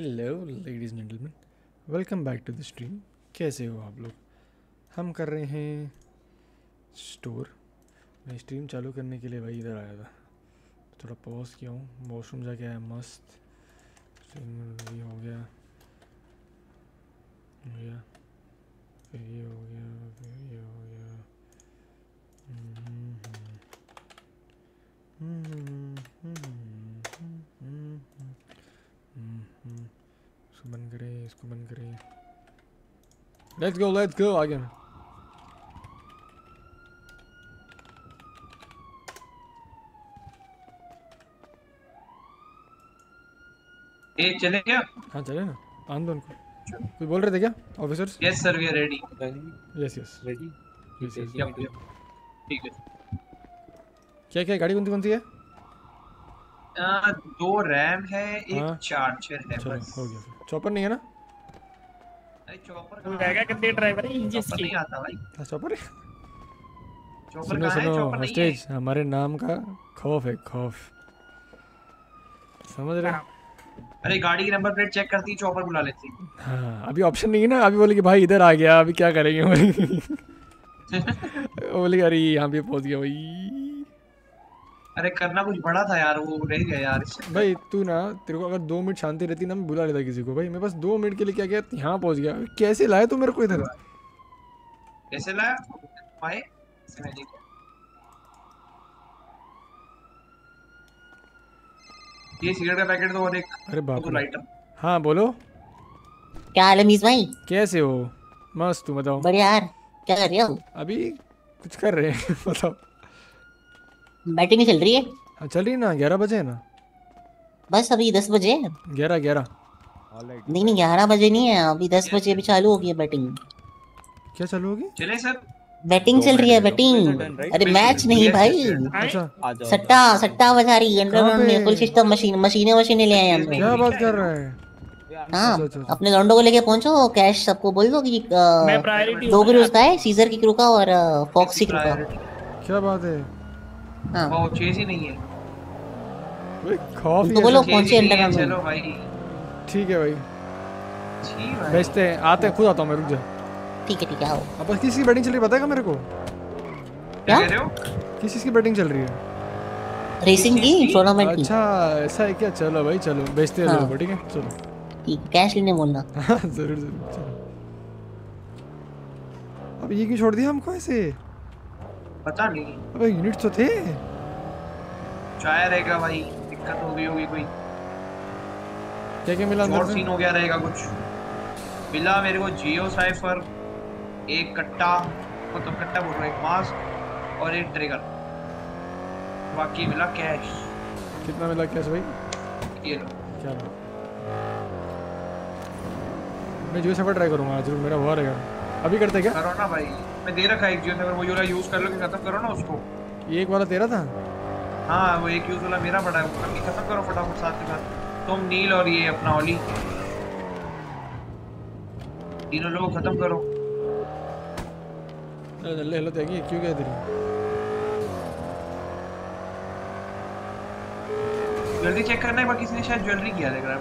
hello ladies gentleman welcome back to the stream कैसे हो आप लोग? हम कर रहे हैं स्टोर मैं स्ट्रीम चालू करने के लिए भाई इधर आया था। थोड़ा पॉज किया हूँ। वॉशरूम जाके आया मस्त। ये हो गया। गया। फिर ये हो गया फिर ये हो गया। हम्म, हम्म, हम्म, हम्म, हम्म, हम्म, हम्म, इसको बंद करें इसको बंद करें। लेट्स गो लेट्स गो आगे। ए चले क्या? हाँ चले ना। आन दो उनको। कुछ बोल रहे थे क्या officers yes sir we are ready yes yes ready ठीक है। क्या क्या गाड़ी कौन सी कौन सी है? आ, दो रैम है एक हाँ। चार्जर है बस। हो गया। चॉपर नहीं है ना? अरे चॉपर तू रहेगा कितने ड्राइवर है इंजन चॉपर नहीं आता भाई। हाँ चॉपर चॉपर सुनो है? चॉपर नहीं है। हमारे नाम का खौफ है खौफ। समझ रहे अरे गाड़ी की नंबर प्लेट चेक करती चॉपर बुला लेती। हाँ अभी ऑप्शन नहीं है ना? अभी बोले कि भाई इधर आ गया अभी क्या करेंगे? बोले बोले अरे यहाँ पे पहुँच गया भाई। अरे करना कुछ बड़ा था यार वो रह गया यार। इससे भाई तू ना तेरे को अगर दो मिनट शांति रहती ना मैं बुला लेता किसी को। भाई मैं बस दो मिनट के लिए क्या किया यहाँ पहुँच गया। कैसे लाए तू मेरे को इधर? कैसे लाया? भाई इसे मैं देखा। ये सिगरेट का पैकेट दो और एक अरे बाप रे। लाइटर हाँ बोलो। क्या हाल है मीस भाई? कैसे हो? मस्त तू बताओ। बढ़िया यार। क्या कर रहे हो? अभी कुछ कर रहे हैं बताओ। बैटिंग चल रही है। हाँ चल रही ना ग्यारह बजे है ना? बस अभी दस बजे है। ग्यारह ग्यारह। नहीं नहीं ग्यारह बजे नहीं है अभी दस बजे अभी चालू होगी बैटिंग। क्या चालू होगी? चले सर। बैटिंग चल रही है बैटिंग। अरे मैच नहीं भाई। अच्छा। सट्टा सट्टा बजा रही है अंडरग्राउंड? में फुल सिस्टम मशीन मशीनें मशीनें ले आए हम क्या बात कर रहा है? हाँ अच्छा, अच्छा। अपने लॉन्डो को लेके पहुंचो कैश सबको बोल दो कि मैं प्रायोरिटी दो क्रूज का है सीजर की क्रू का और फॉक्सी क्रू का क्या बात है? हाँ। वो चेज ही नहीं है। भाई खौफ ही उनको बोलो पहुँचे अंडरग्राउंड चलो भाई। ठीक है भाई। छी भाई। भेजते हैं आते हैं खुद आता हूँ मैं रुक जा। ठीक है ठीक है आओ। अब बस किसकी बैटिंग चल रही है पता है मेरे को? क्या? कह रहे हो? किस चीज़ की बैटिंग चल रही है? रेसिंग की? टूर्नामेंट की? अच्छा ऐसा है क्या? चलो भाई चलो भेजते हैं हाँ। लोगों ठीक है? चलो। ठीक कैश लेने बोलना। हाँ ज़रूर ज़रूर चलो। अब ये क्यों छोड़ दिया हमको ऐसे? पता नहीं। अबे यूनिट तो थे। चाहे रहेगा भाई दिक्कत हो गई होगी कोई। क्या क्या मिला अंदर सीन हो गया रहेगा कुछ। मिला मेरे को जियो साइफर एक कट्टा मतलब कट्टा बोल रहा हूँ, एक मास्क और एक ट्रिगर बाकी मिला कैश कितना मिला कैश भाई? ये लो। क्या बात। मैं जो सफ़र ट्राई करूँगा ज़रूर मेरा हुआ रहेगा। अभी करते क्या? करो ना भाई। मैं दे रखा है एक जियो साइफर वो वाला यूज़ कर लो कि खत्म करो ना उसको। ये एक वाला तेरा था? हाँ वो एक यूज़ वाला मेरा पड़ा है करके खत्म करो फटाफट साथ के साथ। तुम नील और ये अपना ओली। तीनों लोग खत्म करो। अरे जल्दी हेलो त्यागी क्यों गया तेरी? जल्दी चेक करना है बाकी किसी ने शायद ज्वेलरी किया देख रहा है।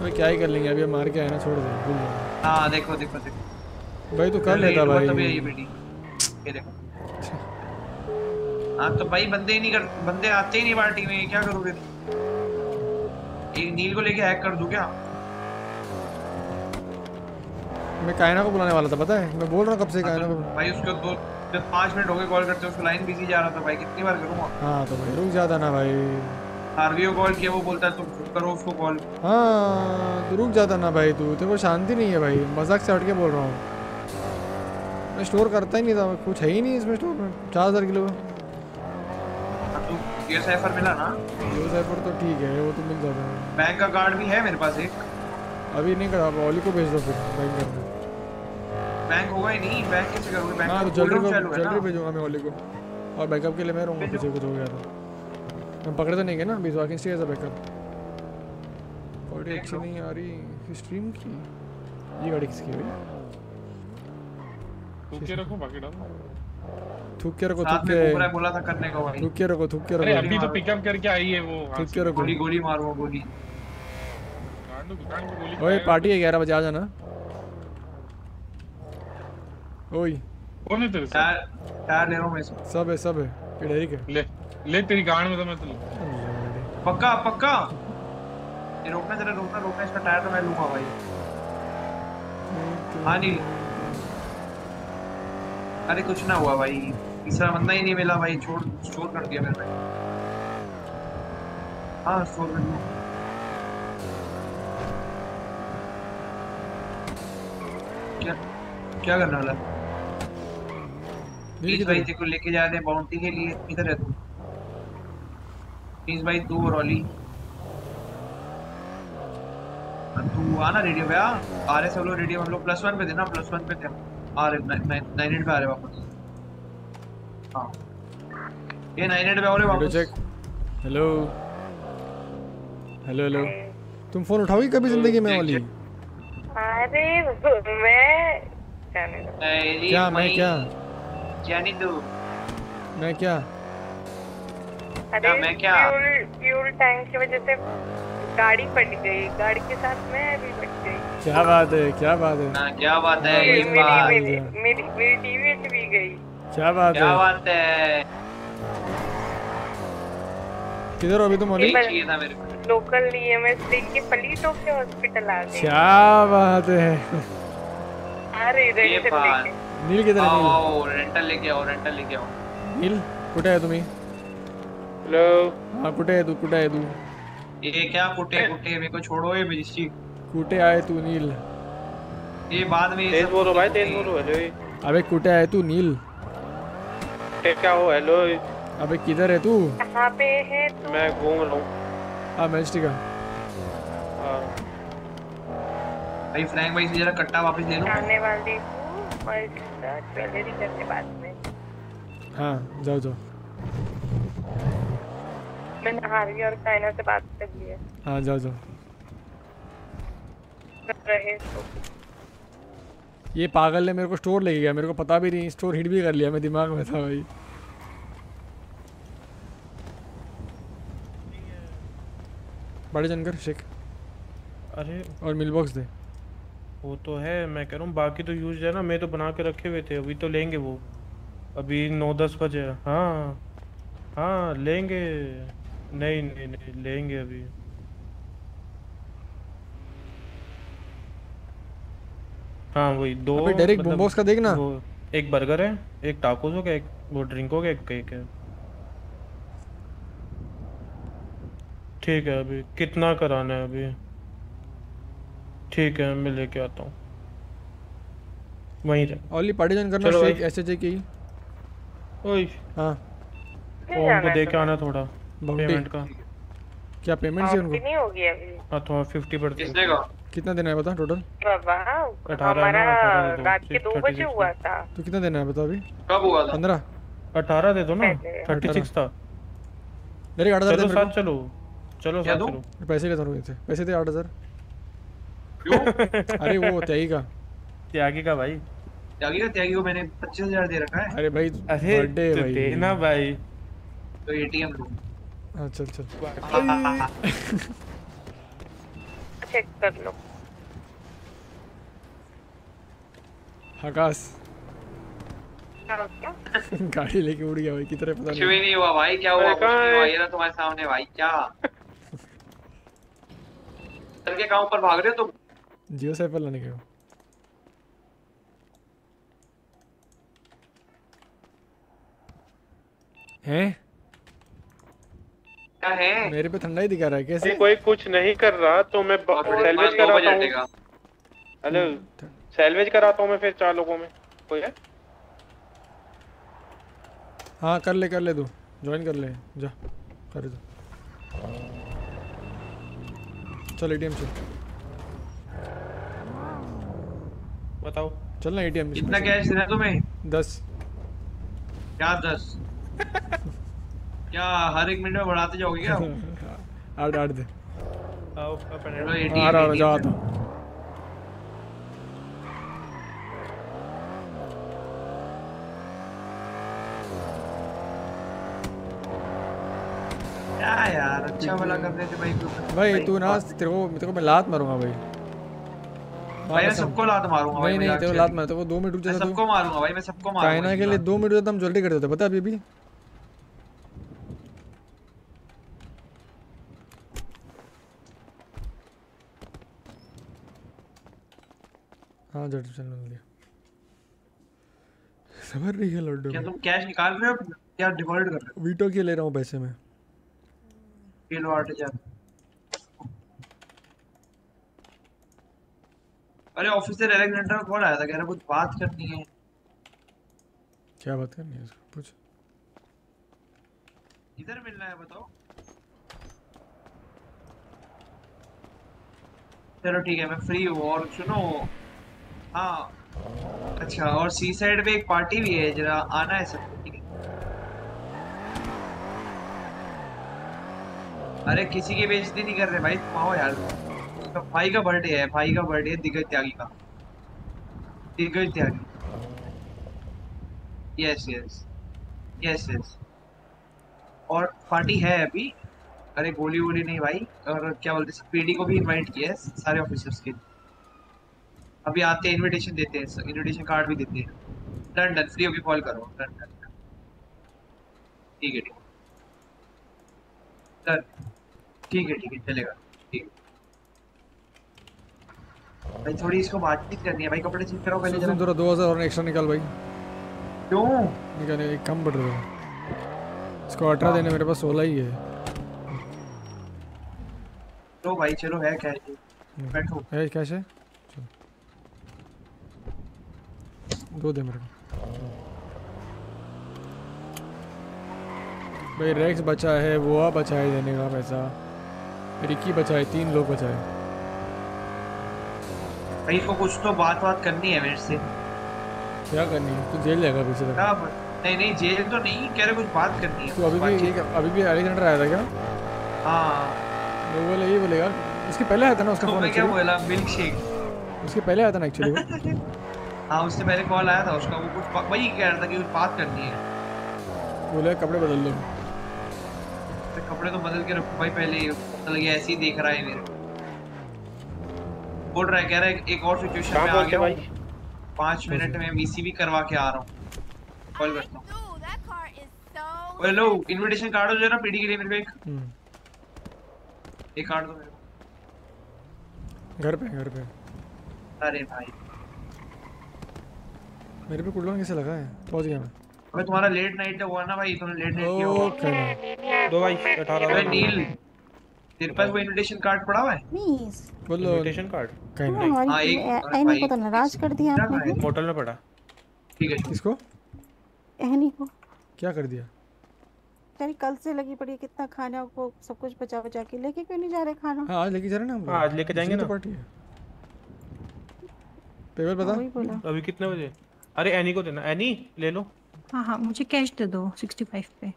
अबे क्या ही कर लेंगे अभी मार के आए ना छोड़ दे भूल जाओ हाँ देखो देखो देखो। भाई तू कर लेता Jewelry तो भी ये बेटी। ये देखो। हाँ तो भाई बंदे ही नहीं कर बंदे आते ही नहीं पार्टी में क्या करोगे एक नील को लेके हैक कर दूँ क्या? मैं कायना को बुलाने वाला था पता है? मैं बोल रहा हूँ कब से कायना को भाई उसको दो जब पाँच मिनट हो गए कॉल करते उसको लाइन बिज़ी जा रहा था भाई कितनी बार करूँगा हाँ तो भाई रुक जाता ना भाई। हार्वी को कॉल किया वो बोलता है तुम खुद करो उसको कॉल हाँ तो रुक जाता ना भाई तू तेरे को शांति नहीं है भाई मज़ाक से हट के बोल रहा हूँ। मैं स्टोर करता ही नहीं था कुछ है ही नहीं इसमें स्टोर में चार हज़ार किलो तू ये साइफर मिला ना? साइफर तो ठीक है वो तो मिल जाता है। बैंक का कार्ड भी है मेरे पास एक। अभी नहीं करा ओली को भेज दो फिर बैंक करने बैंक होगा ही नहीं बैंक कैसे करोगे? बैंक हाँ तो जल्दी को है जल्दी भेजूँगा मैं ओली को। और बैकअप के लिए मैं रहूँगा पीछे कुछ हो गया तो। हम पकड़े तो नहीं गए ना बीस walking stay as backup body अच्छी नहीं आ रही स्ट्रीम की? ये गाड़ी किसकी है भाई तू के रखो? बाकी डाल थूक के रखो थूक के है बोला था करने का भाई। थूक के रखो थूक के अरे रखो। अभी तो पिकअप करके आई है वो वहाँ थूक के रखो। गोली गोली मारो गोली। कांडू दुकान को गोली ओए पार्टी है ग्यारह बजे आ जाना। ओए। कौन है तेरे टायर टायर ले रहा हूँ मैं सब है सब है। पिड़ेरी के। ले ले तेरी गांड में तो मैं तो पक्का पक्का? ये रोकना जरा रोकना रोकना इसका टायर तो मैं लूँगा भाई। हाँ नहीं अरे कुछ ना हुआ भाई। तीसरा बंदा ही नहीं मिला भाई छोड़ स्टोर कर दिया मैंने। हाँ स्टोर कर दिया। क्या क्या करने वाला? प्लीज़ भाई तेरे को लेके जा रहे हैं बाउंटी के लिए। इधर है तू? प्लीज़ भाई तू और ओली तू आना रेडियो पे आ। आ रहे सब लोग रेडियो हम लोग प्लस वन पे थे ना प्लस वन पे थे आ रहे नाइन एट पे आ रहे वापस। हाँ। ये नाइन एट पे आ रहे वापस। चेक हेलो हेलो हेलो तुम फ़ोन उठाओगी कभी ज़िंदगी में वाली अरे मैं दो। क्या मैं क्या? जानी तू मैं क्या? अरे मैं क्या? फ्यूल फ्यूल टैंक की वजह से गाड़ी पट गई। गाड़ी के साथ मैं भी पट क्या बात है क्या बात है? ना क्या बात है मेरी ये बात मेरी मेरी मेरी टीवी भी गई। क्या बात क्या है? बात है। किधर हो अभी तुम ओली चाहिए था मेरे को। लोकल ईएमएस लेके पलीटों के हॉस्पिटल आ गई। क्या बात है? अरे ये रेंटल लेके। नील किधर है आओ रेंटल लेके आओ रेंटल लेके आओ। नील कुठे आहे तुम्ही? हेलो हा कुठे आहे तू कुठे आहे तू? ये क्या कुटे कुटे मेरे को छोड़ो ये मजिस्ट्री कुठे आहे तू नील। ये बाद में तेज बोलो भाई कुटे- तेज बोलो हेलो। अबे कुठे आहे तू नील। क्या हो हेलो? अबे किधर है तू? कहाँ पे है तू? मैं घूम रहा हूँ। हाँ मैजिस्टिक का। हाँ, भाई फ्रैंक भाई से जरा कट्टा वापस ले लो। आने वाली हूँ ज्वेलरी करने बाद में। हाँ जाओ जाओ। मैंने हार्वी और कायना से बात कर ली है। हाँ जाओ जाओ। रहे तो ये पागल ने मेरे को स्टोर ले गया मेरे को पता भी नहीं स्टोर हिट भी कर लिया मैं दिमाग में था भाई। बड़े जनकर शेख। अरे और मिल बॉक्स दे। वो तो है मैं कह रहा हूँ बाकी तो यूज़ है ना मैं तो बना के रखे हुए थे अभी तो लेंगे वो। अभी नौ दस बजे हाँ हाँ लेंगे। नहीं नहीं नहीं लेंगे अभी। हाँ वही दो अबे डायरेक्ट मतलब बॉक्स का देखना। एक बर्गर है एक टाकोस हो गया एक वो ड्रिंक हो गया एक केक है। ठीक है अभी कितना कराना है अभी? ठीक है मैं लेके आता हूँ। वहीं रहे। ओनली पार्टी जन करना चलो शेख भाई। एस की। ओए। हाँ। नहीं ओम जाना को है दे। के आना थोड़ा पेमेंट का। क्या पेमेंट बाउंटी उनको? नहीं होगी अभी? हाँ थोड़ा फिफ्टी परसेंट किसने का कितना देना है बता टोटल अठारह हमारा अठारह दे दो, रात के दो बजे हुआ था। तो कितना देना है बता अभी? कब हुआ था? पंद्रह। अठारह दे दो ना थर्टी सिक्स था। डायरेक्ट आठ हज़ार साथ चलो चलो साथ चलो। पैसे लेता हूँ इनसे पैसे दे आठ हज़ार। अरे वो त्यागी का। त्यागी का भाई। त्यागी का त्यागी को मैंने पच्चीस हज़ार दे रखा है। अरे भाई अरे बर्थडे तो भाई। देना भाई। तो एटीएम लो चल चल चेक कर लो। आकाश। हाँ, गाड़ी लेके उड़ गया भाई कितने पता नहीं। नहीं हुआ भाई क्या हुआ? भाई ना तुम्हारे सामने भाई क्या? चल के कहाँ ऊपर भाग रहे हो तुम? जियो साइकिल लेने के हो हैं? क्या है। मेरे पे ठंडा ही दिखा रहा है कैसे? अभी कोई कुछ नहीं कर रहा तो मैं सैलवेज कराता हूँ। हेलो सैलवेज कराता हूँ मैं फिर चार लोगों में। कोई है? हाँ कर ले कर ले तू। ज्वाइन कर ले। जा कर दो चल एटीएम चल बताओ। चल ना एटीएम कितना कैश देना है तुम्हें? दस। क्या दस? क्या हर एक मिनट में बढ़ाते जाओगे क्या? आठ आठ दे। आओ अपन चलो आ रहा हूँ जा ATM आता यार अच्छा भला कर रहे थे भाई को भाई तू ना तेरे को तेरे को मैं लात मारूँगा भाई। भाई मैं सबको लात मारूँगा भाई नहीं नहीं तेरे को लात मार तेरे को दो मिनट रुक मैं जा सबको मारूँगा भाई मैं सबको मारूँगा चाइना के लिए दो मिनट रुक जा, हम जल्दी कर देते पता अभी अभी? हाँ जट चल लिया समझ रही है लड्डू? क्या तुम कैश निकाल रहे हो क्या डिपॉजिट कर रहे हो? वीटो के ले रहा हूँ पैसे में? हो ये लो आठ हज़ार अरे ऑफिसर एलेक्जेंडर का कॉल आया था? कह रहा कुछ बात करनी है। क्या बात करनी है इसको पूछ। इधर मिलना है बताओ। चलो ठीक है मैं फ्री हूँ और सुनो। हाँ। अच्छा और सी साइड पे एक पार्टी भी है, जरा आना है सब। अरे, किसी की बेइज्जती नहीं कर रहे भाई आओ यार। तो भाई का बर्थडे है, भाई का बर्थडे है, दिग्गज त्यागी का। Diggaj Tyagi. Yes yes yes yes और पार्टी है अभी। अरे, गोली वोली नहीं भाई। और क्या बोलते पीडी को भी इनवाइट किया है सारे ऑफिसर्स के अभी आते हैं इनविटेशन देते हैं इनविटेशन कार्ड भी देते हैं. डन डन फ्री होके कॉल करो. डन डन ठीक है ठीक है. डन ठीक है ठीक है. चलेगा. ठीक भाई थोड़ी इसको बातचीत करनी है. भाई कपड़े चेंज करो पहले जरा. थोड़ा दो हज़ार और एक्स्ट्रा निकाल भाई. क्यों? निकाल एक कम पड़ रहा है. इसको अठारह देने मेरे पास सोलह ही है. तो भाई चलो है क्या है बैठो. है कैश है चल दो दे मेरे को। भाई रेक्स बचा है वोआ बचा है देने का पैसा। रिकी बचा है तीन लोग बचा है। भाई इसको कुछ तो बात बात करनी है मेरे से। क्या करनी है? तू जेल जाएगा पीछे तक। नहीं नहीं जेल तो नहीं कह रहे कुछ बात करनी है। तू अभी भी अभी भी अलेक्जेंडर आया था क्या? हाँ। वो बोले यही बोलेगा उसके पहले आया था ना उसका तो फ़ोन क्या बोला? मिल्क शेक उसके पहले आया था ना एक्चुअली हाँ उससे पहले कॉल आया था उसका वो कुछ वही कह रहा था कि कुछ बात करनी है। बोले कपड़े बदल लो तो कपड़े तो बदल के रखो भाई पहले मतलब ये ऐसे ही देख रहा है मेरे बोल रहा है कह रहा है एक और सिचुएशन में आ गया भाई? पाँच मिनट में वीसी भी करवा के आ रहा हूँ। कॉल करता हूँ। हेलो इनविटेशन कार्ड हो जाए ना पीडी के लिए मेरे को एक। हम्म, एक कार्ड दो मेरे को। घर पे घर पे। अरे भाई। मेरे पे कूलडाउन कैसे लगा है? पहुँच गया मैं। अबे तुम्हारा लेट नाइट हुआ ना भाई? तुमने लेट नाइट किया ओके दो भाई अठारह अबे नील तेरे पास वो इनविटेशन कार्ड पड़ा हुआ है? प्लीज़ बोलो। इनविटेशन कार्ड कहीं नहीं। हमारी हाँ, एक- एनी को तो नाराज़ कर दिया आपने। होटल में पड़ा। ठीक है किसको? एनी को। क्या कर दिया? तेरी कल से लगी पड़ी है कितना खाना को सब कुछ बचा बचा के। लेके क्यों नहीं जा रहे खाना? हाँ आज लेके जा रहे ना हम। हाँ, आज लेके जाएँगे तो ना। पार्टी है। पेपर बता। अभी कितने बजे? अरे एनी को देना। एनी ले लो। हाँ हाँ मुझे कैश दे दो सिक्सटी फाइव पे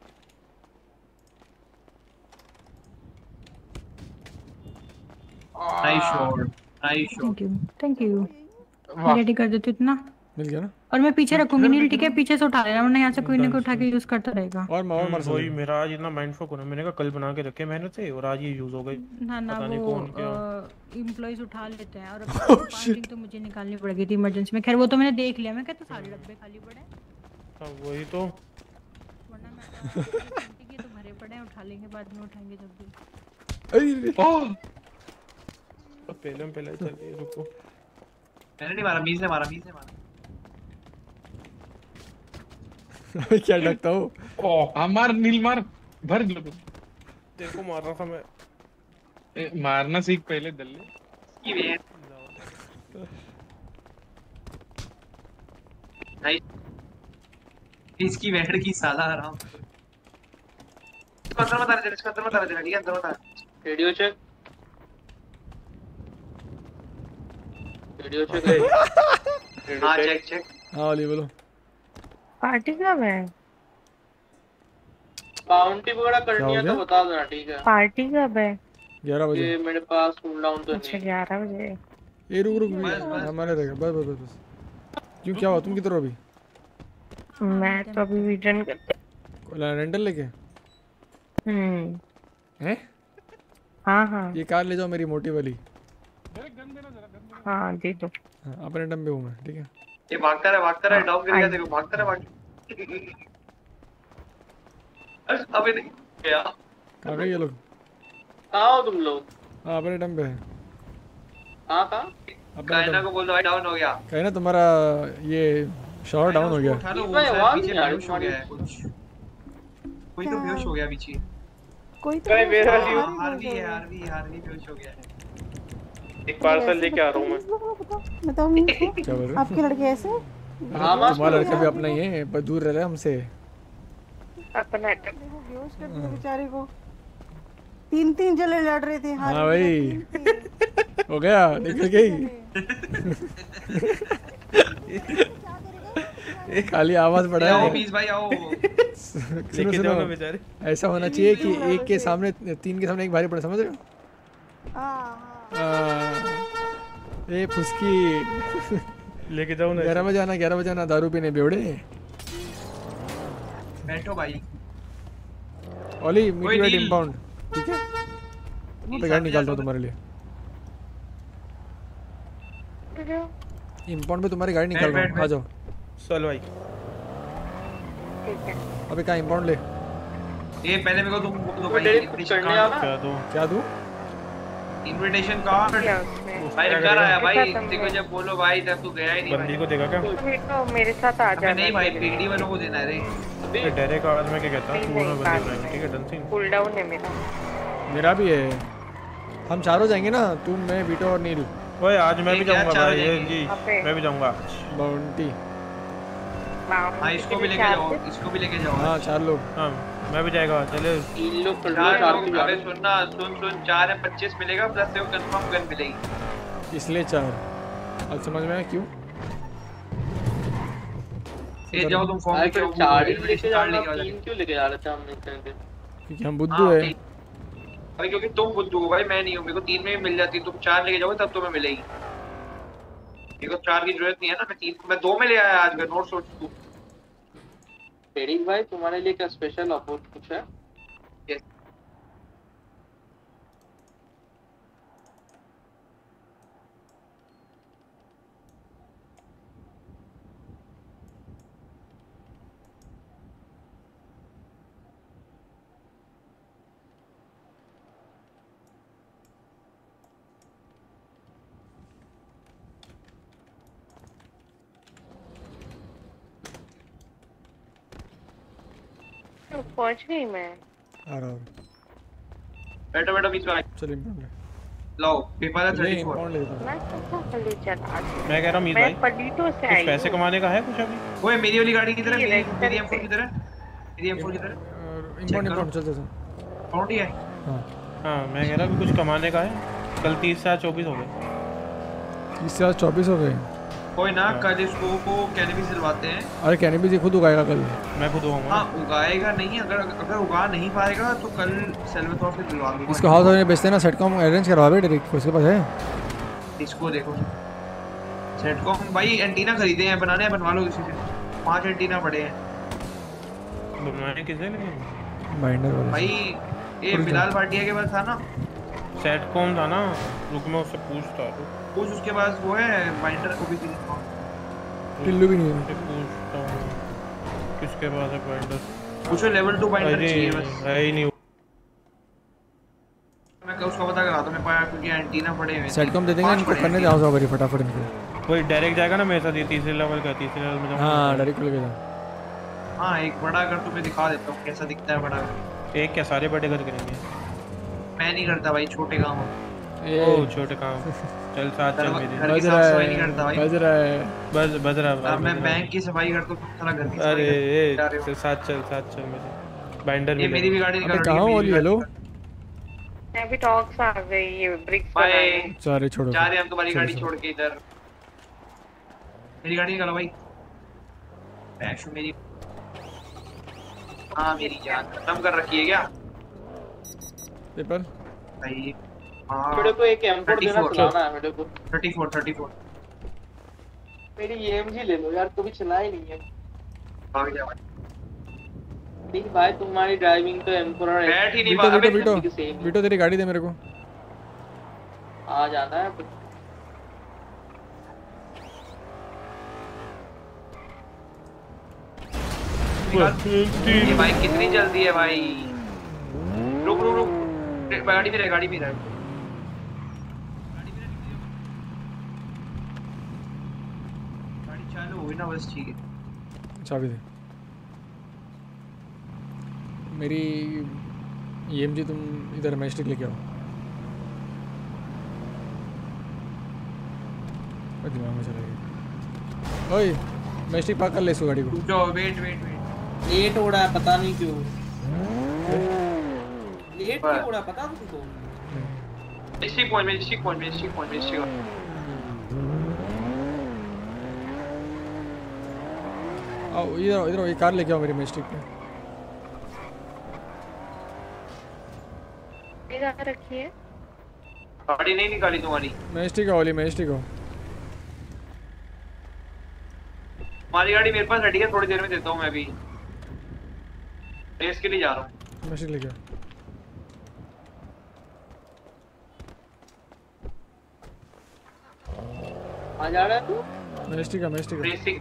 nice shot nice shot thank you thank you ready कर देती हूँ इतना? मिल गया ना? और मैं पीछे रखूँगी नील ठीक है? पीछे से उठा लेना वरना यहाँ से कोई ना कोई उठा के यूज़ करता रहेगा। और मैं और मर वही मेरा आज इतना माइंड फॉक होना मैंने कहा कल बना के रखे मेहनत से और आज ये यूज़ हो गई। ना ना पता नहीं वो। इम्प्लॉयज उठा लेते हैं और पार्किंग तो मुझे निकालनी पड़ेगी थी इमरजेंसी में। खैर वो तो मैंने देख लिया मैं कहता सारे डब्बे खाली पड़े हैं, हाँ, वही तो। वरना मैं आंटी के तो भरे पड़े हैं उठा लेंगे बाद में उठाएँगे जब भी। अरे अब पहले पहले चलिए रुको। मैंने नहीं मारा मीज ने मारा मीज ने मारा। क्या डकता हो? हाँ मार नील मार भर दो तेरे को मार रहा था मैं। ए, मारना सीख पहले दल्ले इसकी वेड की साला आराम। अंदर मत आने देना इसको अंदर मत देना ठीक है अंदर मत रेडियो चेक रेडियो चेक हाँ चेक चेक हाँ वाली बोलो। पार्टी कब है? बाउंटी वगैरह करनी है तो बता देना ठीक है। पार्टी कब है। ग्यारह बजे। ये मेरे पास कूल डाउन तो अच्छा नहीं ग्यारह बजे। ये रुक रुक हमारे रहेगा बस बस बस बस। क्यों क्या हुआ? तुम किधर हो अभी? मैं तो अभी रिटर्न कर रेंटल लेके? हम्म। हैं? हाँ हाँ। ये कार ले जाओ मेरी मोटी वाली। हाँ दे दो। हाँ अपने डम पे हूँ मैं ठीक है? ये भागता रहा भागता रहा डाउन कर गया देखो भागता रहा भाग अबे नहीं गया। कहाँ गए ये लोग? कहाँ हो तुम लोग? हाँ अपने डम पे है। कहाँ कहाँ? कायना को बोल दो भाई डाउन हो गया। कहे ना तुम्हारा ये शॉर्ट डाउन हो गया। उठा लो वो पीछे बेहोश हो गया है कुछ। कोई तो बेहोश हो गया पीछे। कोई तो मेरा आ है है हार्वी हार्वी बेहोश हो गया है। एक पार्सल लेके आ रहा हूँ मैं। बताओ मुझको क्या बोल रहे हो? आपके लड़के ऐसे? हाँ मास्क तुम्हारा लड़का भी अपना ही है पर दूर रह रहा है हमसे। अपना देखो बेहोश कर दिया बेचारे को। तीन तीन जले लड़ रहे थे हाँ हाथ भाई। हो गया निकल गई। ये खाली आवाज़ आओ है। भाई आओ। सुनो सुनो। बेचारे। ऐसा होना चाहिए कि एक के सामने तीन के सामने एक भारी पड़े समझ रहे हो? हाँ हाँ ए फुसकी लेके जाओ ना ग्यारह बजे आना ग्यारह बजे आना दारू पीने बेवड़े। बैठो भाई। ओली मीट वेट? इम्पाउंड ठीक है? मैं गाड़ी निकालता हूँ तुम्हारे लिए। इम्पाउंड पे तुम्हारी गाड़ी निकाल रहा हूँ आ जाओ। चल भाई। ठीक है अबे कहाँ इम्पाउंड ले? ये पहले मेरे को तुम दो भाई। क्या दो? क्या दूँ? इनविटेशन उसमें भाई कर आया भाई? देखो जब बोलो भाई तब तू गया ही नहीं बंदी को देखा क्या? तो मेरे साथ आ जाना नहीं भाई पीडी वालों को देना है रे। ये डायरेक्ट आवाज़ में क्या कहता मैं नहीं, बंदी बनाएँगे ठीक है डन सीन। कूल डाउन है मेरा। मेरा भी है। हम चारों जाएँगे ना? तुम मैं बीटो और नील। ओए आज मैं भी जाऊँगा भाई ये जी मैं भी जाऊँगा। बाउंटी हाँ इसको भी लेके जाओ इसको भी लेके जाओ। हाँ चार लोग। हाँ। मैं भी जाएगा चले। तीन लोग की अबे सुनना सुन सुन चार है पच्चीस मिलेगा प्लस देखो कंफर्म गन मिलेगी। इसलिए चार। अब समझ में आया क्यों? ये जाओ तुम फॉर्म लेके चार ही लेके जाना लेके आओ तीन क्यों लेके जा रहे थे हम नहीं करके क्योंकि हम बुद्धू हाँ, है। अरे क्योंकि तुम बुद्धू हो भाई मैं नहीं हूँ। मेरे को तीन में मिल जाती तुम चार लेके जाओगे तब तुम्हें मिलेगी। मेरे को चार की ज़रूरत नहीं है ना मैं तीन मैं दो में ले आया आज का नोट सोच तू फेरिक भाई तुम्हारे लिए क्या स्पेशल ऑफ़र कुछ है पहुँच गई मैं। आ रहा हूँ। बैठो बैठो बीच में चलो इम्पाउंड लाओ पेपर है ले थर्टी फोर इम्पाउंड ले दो मैं कैसा पल्ली चला? मैं कह रहा हूँ मीत भाई पलीटो से कुछ आई पैसे हूँ। कमाने का है कुछ अभी? ओए मेरी वाली गाड़ी किधर है? मेरी रेंटल मेरी एम पे। किधर है? मेरी एम किधर है? करो। इम्पाउंड चल चल कौन है? हाँ। हाँ मैं कह रहा हूँ कुछ कमाने का है। कल तीस से आज चौबीस हो गए। तीस से आज चौबीस हो गए। कोई ना कल इसको को कैनबी सिलवाते हैं। अरे कैनबी जी खुद उगाएगा कल। मैं खुद होऊँगा हाँ उगाएगा नहीं अगर अगर उगा नहीं पाएगा तो कल सेल्वेथोर से दिलवा दूँगा। इसको हाउस में बेचते हैं ना सेटकॉम अरेंज करवा बे डायरेक्ट उसके पास है। इसको देखो। सेटकॉम भाई एंटीना खरीदे हैं बनाने हैं बनवा लो किसी से। पाँच एंटीना पड़े हैं। बनवाने किसे लेकिन बाइंडर वाला भाई ये बिलाल भाटिया के पास था ना। सेट कौन था ना रुक मैं उससे पूछता हूँ। कुछ उसके पास वो है बाइंडर को भी दिलवा टिल्लू भी नहीं है। पूछता हूँ किसके पास है बाइंडर पूछो लेवल टू बाइंडर चाहिए बस। है ही नहीं। मैं उसका पता करा दूँ मैं पाया क्योंकि एंटीना पड़े हुए थे। सेटकॉम दे देंगे इनको करने हैं। दे हाउस फटाफट इनको। कोई डायरेक्ट जाएगा ना मेरे साथ ये तीसरे लेवल का तीसरे लेवल में जाऊँगा हाँ डायरेक्ट लेके जा हाँ एक बड़ा घर तुम्हें दिखा देता हूँ कैसा दिखता है बड़ा। एक क्या सारे बड़े घर करेंगे? मैं नहीं करता भाई छोटे काम ओ छोटे काम। चल साथ चल मेरे। बज रहा सफ़ाई नहीं करता है बज रहा है। बस बज रहा भाई अब मैं बैंक की सफ़ाई करता हूँ तुम घर की अरे ए जा रहे। चल साथ चल साथ चल मेरे। बाइंडर ये मेरी भी गाड़ी निकाल कहाँ ओली हेलो मैं भी टॉक्स आ गई ये ब्रिक्स बाय सारे छोड़ो। जा रहे हम तुम्हारी गाड़ी छोड़ के इधर। मेरी गाड़ी निकालो भाई। पैशु मेरी हाँ मेरी जान खत्म कर रखी है क्या? पेपर? भाई मेरे को एक एम4 देना चलाना है मेरे को। 34 34 मेरी एएमजी ले लो यार कभी चला ही नहीं है। भाग जा भाई। नहीं भाई तुम्हारी ड्राइविंग तो एम4 और बैठ ही नहीं पा बीटो अबे बीटो same तेरी गाड़ी दे मेरे को। आ जाना है ये बाइक कितनी जल्दी है भाई। रुक रुक रुक। गाड़ी में रहे गाड़ी में रहे। हुई ना बस ठीक है। चाबी दे। मेरी ईएमजी तुम इधर मैस्टिक लेके आओ। और दिमाग में चला गया। ओए मैस्टिक पार्क कर ले इसको गाड़ी को। जाओ वेट वेट वेट लेट हो रहा है पता नहीं क्यों। लेट क्यों हो रहा है पता तुमको डिस्ट्रिक्ट पॉइंट में पॉइंट में पॉइंट में इधर इधर आओ, ये कार लेके आओ मेरी मैस्टिक पे। रखी है। गाड़ी नहीं निकाली तुम्हारी। मैस्टिक आओ ओली मैस्टिक आओ हमारी गाड़ी मेरे पास रेडी है थोड़ी देर में देता हूँ मैं भी। रेस के लिए जा रहा हूँ। मैस्टिक लेके आ जा रहा है तू? मैस्टिक आ मैस्टिक आ रेसिंग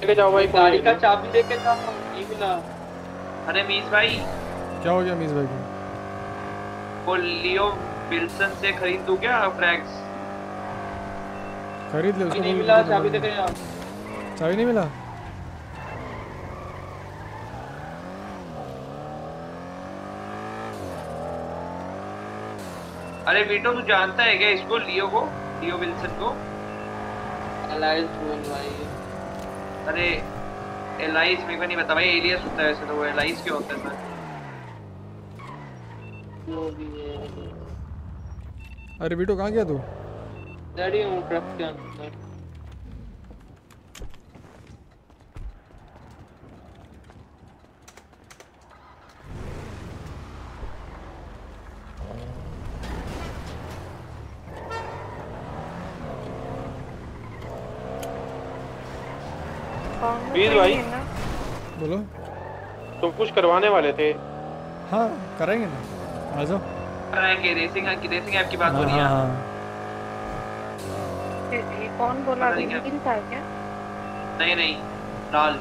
लेके जाओ भाई गाड़ी का चाबी लेके जाओ नहीं मिला अरे मीस भाई। क्या हो गया मीस भाई? को वो लियो विल्सन से खरीद दूँ क्या फ्रैग्स? खरीद ले उसको नहीं मिला चाबी लेके जाओ। चाबी नहीं मिला? अरे बीटो तू जानता है क्या इसको लियो को? लियो विल्सन को? बोल भाई अरे एलाइस मेरे को नहीं पता भाई एलियस होता है वैसे तो वो एलाइस क्यों होता है सर भी है। अरे बेटो कहाँ गया तू? डैडी हूँ ट्रक के अंदर। वीर भाई। बोलो। तुम कुछ करवाने वाले थे। हाँ करेंगे ना। आ जाओ। कराएँगे रेसिंग की रेसिंग ऐप की बात हो हाँ रही हाँ। है हाँ। कौन बोला। नील था क्या? नहीं नहीं लाल।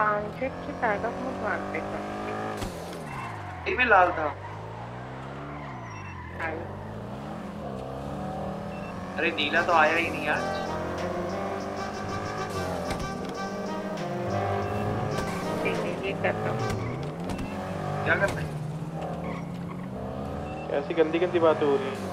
आंशिक की ताकत मत मारते। का में लाल था। अरे नीला तो आया ही नहीं आज ठीक ये करता क्या करना है? ऐसी गंदी गंदी बातें हो रही हैं।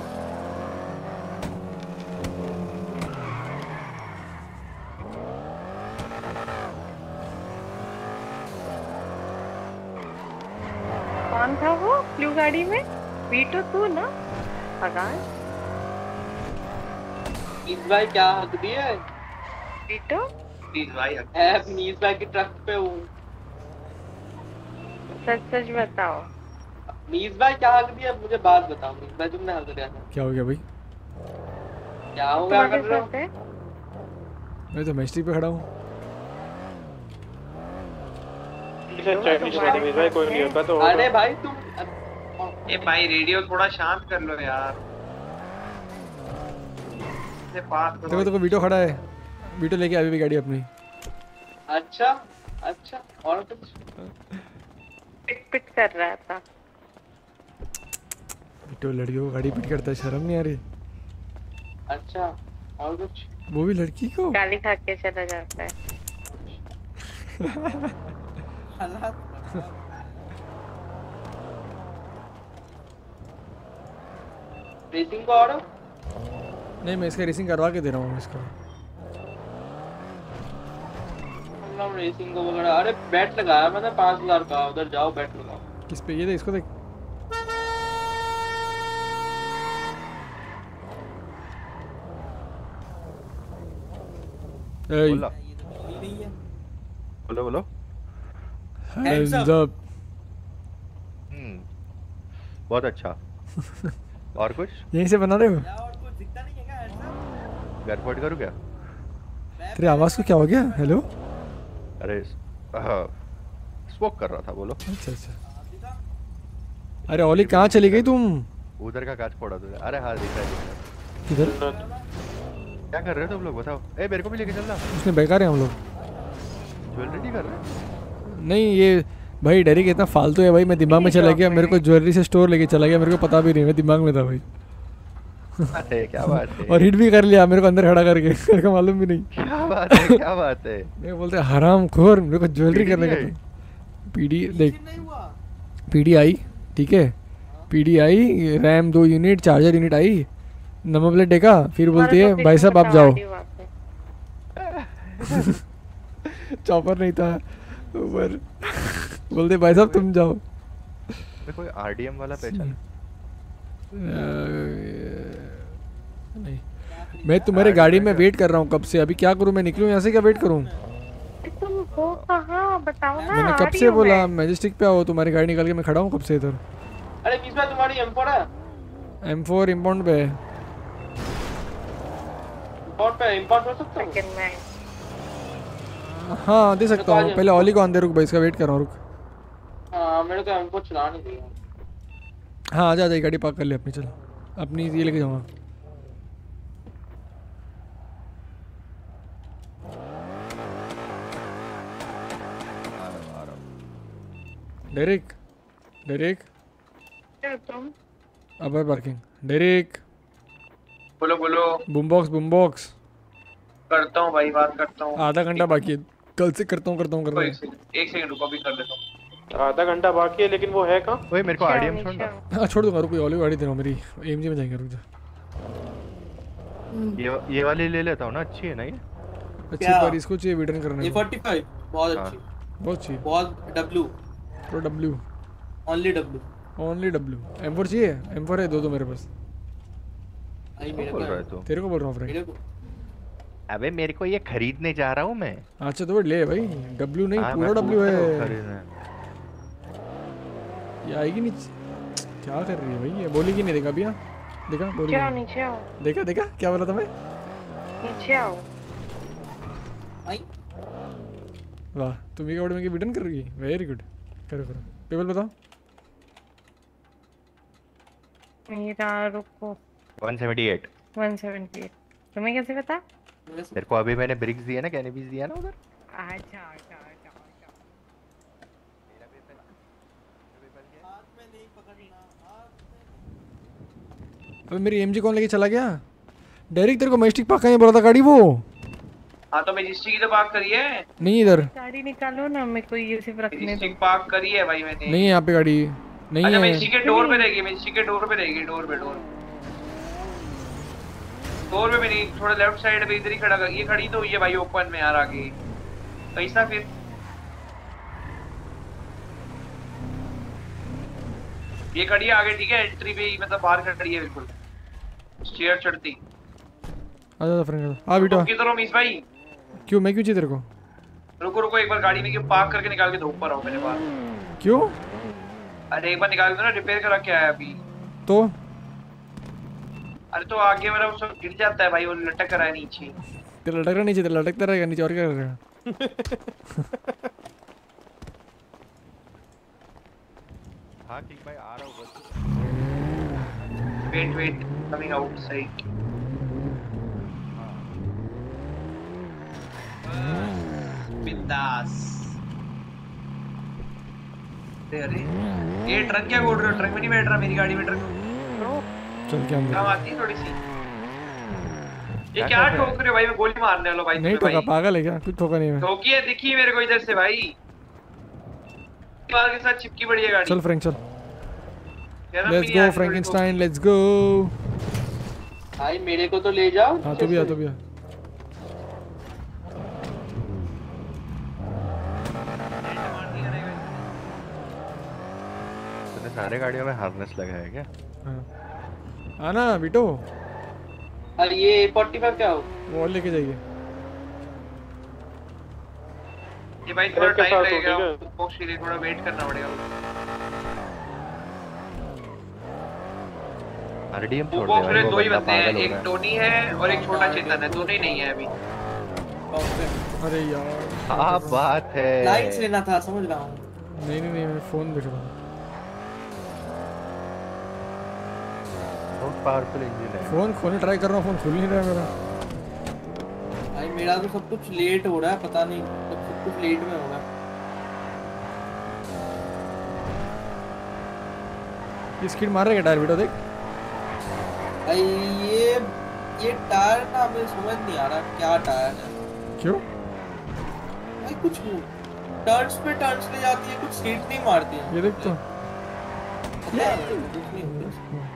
कौन था वो? ब्लू गाड़ी में? बीटो तू ना? भगवान। नीस भाई क्या हक दिया है? बीटो प्लीज़ भाई ऐप नीस भाई की ट्रक पे हूँ। सच सच बताओ। नीस भाई क्या हक दिया मुझे बात बताओ नीस भाई तुमने हक दिया था। क्या हो गया भाई? क्या हो गया कर रहे हो? है मैं तो मैस्टिक पे खड़ा हूँ। कोई नहीं होता तो अरे भाई तुम ए भाई रेडियो थोड़ा शांत कर लो यार। से बात देखो देखो वीटो खड़ा है। वीटो लेके अभी भी गाड़ी अपनी। अच्छा अच्छा और कुछ? पिट पिट कर रहा था तो लड़कियों को गाड़ी पीट करता है शर्म नहीं आ रही? अच्छा और कुछ? वो भी लड़की को? गाली खा के चला जाता है। रेसिंग को और? नहीं मैं इसका रेसिंग करवा के दे रहा हूँ इसका। रेसिंग को वगैरह। अरे बैट लगाया मैंने पाँच हज़ार का। उधर जाओ बैट लगाओ। किस पे? ये देख इसको देख। बोलो। बोलो up. हम्म बहुत अच्छा। और कुछ? यहीं से बना रहे हो? गड़बड़ करूँ क्या? तेरी आवाज़ को क्या हो गया? हेलो अरे स्मोक कर रहा था बोलो। अच्छा अच्छा। अरे ओली कहाँ चली गई तुम? उधर का कांच फोड़ा तूने। अरे हाँ दिख रहा है। किधर? क्या कर रहे हो तुम लोग बताओ। ए मेरे को भी लेके चलना उसने बेकार है हम लोग। ज्वेलरी नहीं कर रहे नहीं ये भाई डेरिक इतना फालतू है भाई मैं दिमाग में चला गया। मेरे को ज्वेलरी से स्टोर लेके चला गया मेरे को पता भी नहीं मैं दिमाग में था भाई। अरे क्या बात है। और हिट भी कर लिया मेरे को अंदर खड़ा करके मेरे को मालूम भी नहीं। क्या बात है क्या बात है। मैं बोलते हराम खोर मेरे को ज्वेलरी करने का था पीडी देख। पीडी आई ठीक है। पीडी आई रैम दो यूनिट चार्जर यूनिट आई। नंबर प्लेट देखा फिर बोलती है भाई साहब आप जाओ। चॉपर नहीं था ऊपर बोलते भाई साहब तुम जाओ। कोई आरडीएम वाला पहचान? नहीं। मैं तुम्हारे गाड़ी में वेट कर रहा हूँ कब से? अभी क्या करूँ मैं? निकलूँ यहाँ से क्या वेट करूँ? तुम हो कहाँ? बताओ ना मैंने कब से बोला। मैजेस्टिक पे आओ तुम्हारी गाड़ी निकाल के मैं खड़ा हूँ कब से इधर? अरे बीच में तुम्हारी एम है। एम फोर पे है। इम्पोर्ट पे इम्पोर्ट हो सकता हूँ? हाँ दे सकता हूँ। पहले ओली को अंदर रुक भाई इसका वेट कर रहा हूँ रुक। हाँ मेरे को एम चला नहीं दिया हाँ आ जा जा गाड़ी पार्क कर ले अपनी चल। अपनी ये लेके जाऊँगा। डेरिक डेरिक क्या तुम अब है पार्किंग डेरिक बोलो बोलो। बूम बॉक्स बूम बॉक्स करता हूँ भाई बात करता हूँ। आधा घंटा बाकी है। कल से करता हूँ करता हूँ करता सेकंड एक सेकंड रुको अभी कर लेता हूँ। आधा घंटा बाकी है लेकिन वो है कहाँ? ओए मेरे को आरडीएम छोड़ ना हूँ हाँ छोड़ दूँगा रुको ये ओली गाड़ी दे रहा हूँ मेरी एमजी में जाएँगे रुक जा। ये ये वाली ले लेता हूँ ना अच्छी है ना ये? अच्छी पर इसको चाहिए रिटर्न करने को A45 बहुत हाँ। अच्छी। बहुत चाहिए बहुत W pro W only W only W M four चाहिए? एम फोर है दो दो मेरे पास। आई क्या बोल रहा है तू। तेरे को बोल रहा हूँ फ्रेंड अबे मेरे को ये खरीदने जा रहा हूँ मैं। अच्छा तो ले भाई। डब्ल्यू नहीं हाँ, पूरा डब्ल्यू रहा हूँ। है। ये आएगी नहीं क्या कर रही है भाई? ये बोली कि नहीं देखा भैया देखा बोली नहीं। नीचे आओ। देखा देखा क्या बोला था मैं? नीचे आओ। वाह तुम ये कपड़े में रिटर्न कर रही है? वेरी गुड करो करो पेबल बताओ। मेरा रुको। 178 178 तुम्हें कैसे पता? तेरे को अभी मैंने ब्रिक्स दिया ना कैनबीज दिया ना उधर? अच्छा अच्छा अच्छा अच्छा अबे मेरी एमजी कौन लेके चला गया? डायरेक्ट तेरे को मैस्टिक पाका नहीं बोला था गाड़ी वो। हाँ तो मजिस्ट्री की तो बात करी है। नहीं इधर। गाड़ी निकालो ना मेरे को ये सिर्फ़ रखने दो। पार्क करी है भाई मैंने। नहीं यहाँ पे गाड़ी नहीं अच्छा है। मजिस्ट्री के डोर पे रहेगी मजिस्ट्री के डोर पे रहेगी डोर पे डोर। डोर पे भी नहीं थोड़ा लेफ़्ट साइड पे इधर ही खड़ा कर ये खड़ी तो हुई है भाई ओपन में यार आगे। कैसा फिर। ये खड़ी है आगे ठीक है एंट्री पे मतलब बाहर खड़ी है बिल्कुल। स्टेयर चढ़ती। आ जा फ्रेंड आ बेटा। किधर हो मिस भाई। क्यों? मैं क्यों चाहिए तेरे को रुको रुको एक बार गाड़ी में क्यों पार्क करके निकाल के दो ऊपर आओ मेरे पास? क्यों? अरे एक बार निकाल दो ना रिपेयर करा के आया अभी। तो? अरे तो आगे मेरा वो सब गिर जाता है भाई वो लटक रहा है नीचे। तेरा लटक रहा नीचे तेरा लटकता रहेगा नीचे और क्या कर रहा हाँ? ठीक भाई आ रहा हूँ बस। वेट वेट कमिंग आउटसाइड बिंदास। अरे ये ट्रक क्या बोल रहे हो? ट्रक में नहीं बैठ रहा मेरी गाड़ी में ट्रक। चल। के अंदर? काम आती है थोड़ी सी। ये क्या क्या? ठोक रहे हो भाई? मैं गोली मारने वाला भाई नहीं ठोका पागल है क्या? कुछ ठोका नहीं है। ठोकी है दिखी मेरे को इधर से भाई। कार के साथ चिपकी पड़ी है गाड़ी। चल फ्रैंक चल। Let's go Frankenstein let's go भाई मेरे को तो ले जाओ। हाँ तू भी आ तू भी आ। सारे गाड़ियों में हार्नेस लगा है क्या? हाँ। आना बिटो। और ये 45 क्या हो? वो और लेके जाइए। ये भाई थोड़ा टाइम लगेगा। ठीक बॉक्स के लिए थोड़ा वेट करना पड़ेगा। आरडीएम छोड़ दे बॉक्स भाई में दो ही बंदा बंदे हैं। एक टोनी है और एक छोटा चेतन है। दोनों ही नहीं है अभी। अरे यार क्या बात है। लाइट्स लेना था समझ रहा हूँ। नहीं नहीं नहीं मैं फ़ोन देख रहा हूँ बहुत पावरफुल इंजन है। फ़ोन खोलने ट्राई कर रहा हूँ फ़ोन खुल नहीं रहा मेरा। भाई मेरा तो सब कुछ लेट हो रहा है पता नहीं सब सब कुछ लेट में हो रहा है। ये स्किड मार रहा है टायर बिटो देख? भाई ये ये टायर ना मुझे समझ नहीं आ रहा क्या टायर है। क्यों? भाई कुछ टर्न्स पे टर्न्स ले जाती है कुछ सीट नहीं मारती है। ये देख तो पता है मेरे को, कुछ नहीं होता इसमें।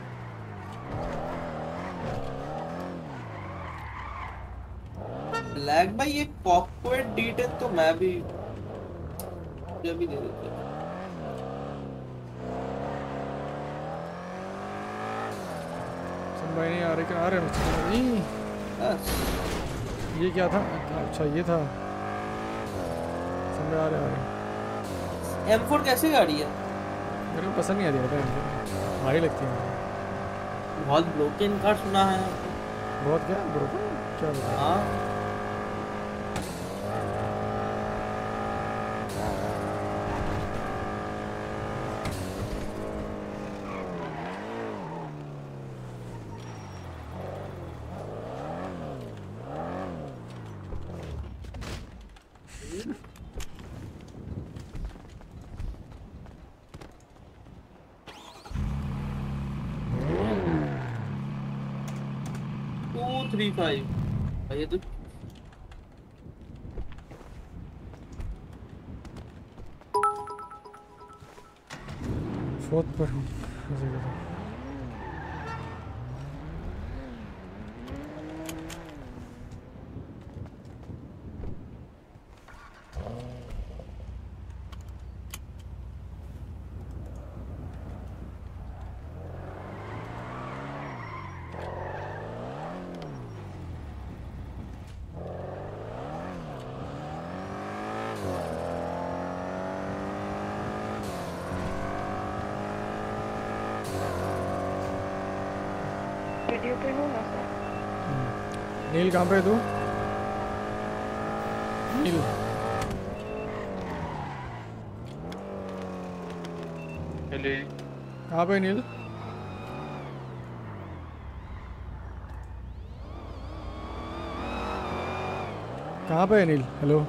ब्लैक भाई ये कॉकपिट डिटेल तो मैं भी मुझे भी दे देते भाई नहीं आ रहे क्या आ रहे हैं नहीं। ये क्या था? अच्छा ये था। सब आ रहे आ रहे M4 कैसी गाड़ी है? मेरे को पसंद नहीं आती पता है भारी लगती है। बहुत ब्रोकन कार सुना है। बहुत क्या? ब्रोकन क्या हाँ। टू थ्री फाइव ये तो फोर्थ पर हूँ ऐसे करो। वीडियो पे हूँ ना सर नील कहाँ पे है तू? नील। हेलो कहाँ पे नील? कहाँ पे है नील? हेलो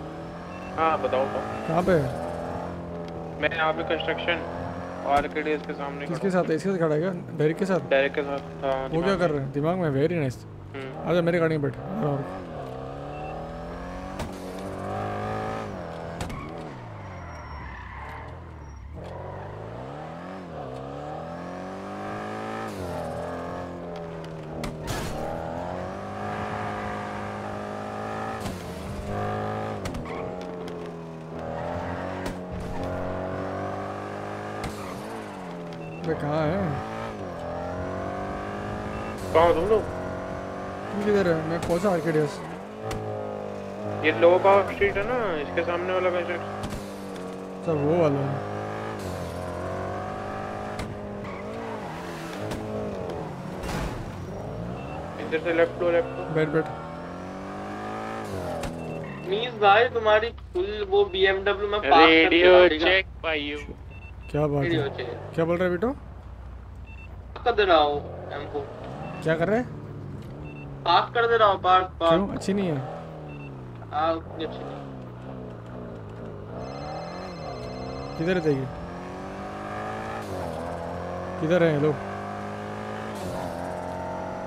हाँ बताओ कहाँ पे है? मैं यहाँ पे कंस्ट्रक्शन आर्किडेज के सामने किसके साथ है? इसके साथ खड़ा है क्या? डायरेक्ट के साथ? डायरेक्ट के साथ हाँ वो क्या कर रहे हैं? दिमाग में वेरी नाइस आजा मेरे गाड़ी में बैठ आ रहा हूँ। अबे कहाँ है कहाँ हो तुम लोग तू किधर है पहुँचा आर्केडियस ये लो पावर स्ट्रीट है ना इसके सामने वाला कंस्ट्रक्शन अच्छा वो वाला। है इधर से लेफ़्ट लो लेफ़्ट बैठ बैठ। मीन्स भाई तुम्हारी फुल वो BMW में park radio check by you क्या बात है? क्या बोल रहा है बेटो? कर दे रहा हूँ क्या कर रहे हैं? पार्क कर दे रहा हूँ पार्क पार्क क्यों? अच्छी नहीं है। हाँ उतनी अच्छी नहीं। किधर है तेगी किधर है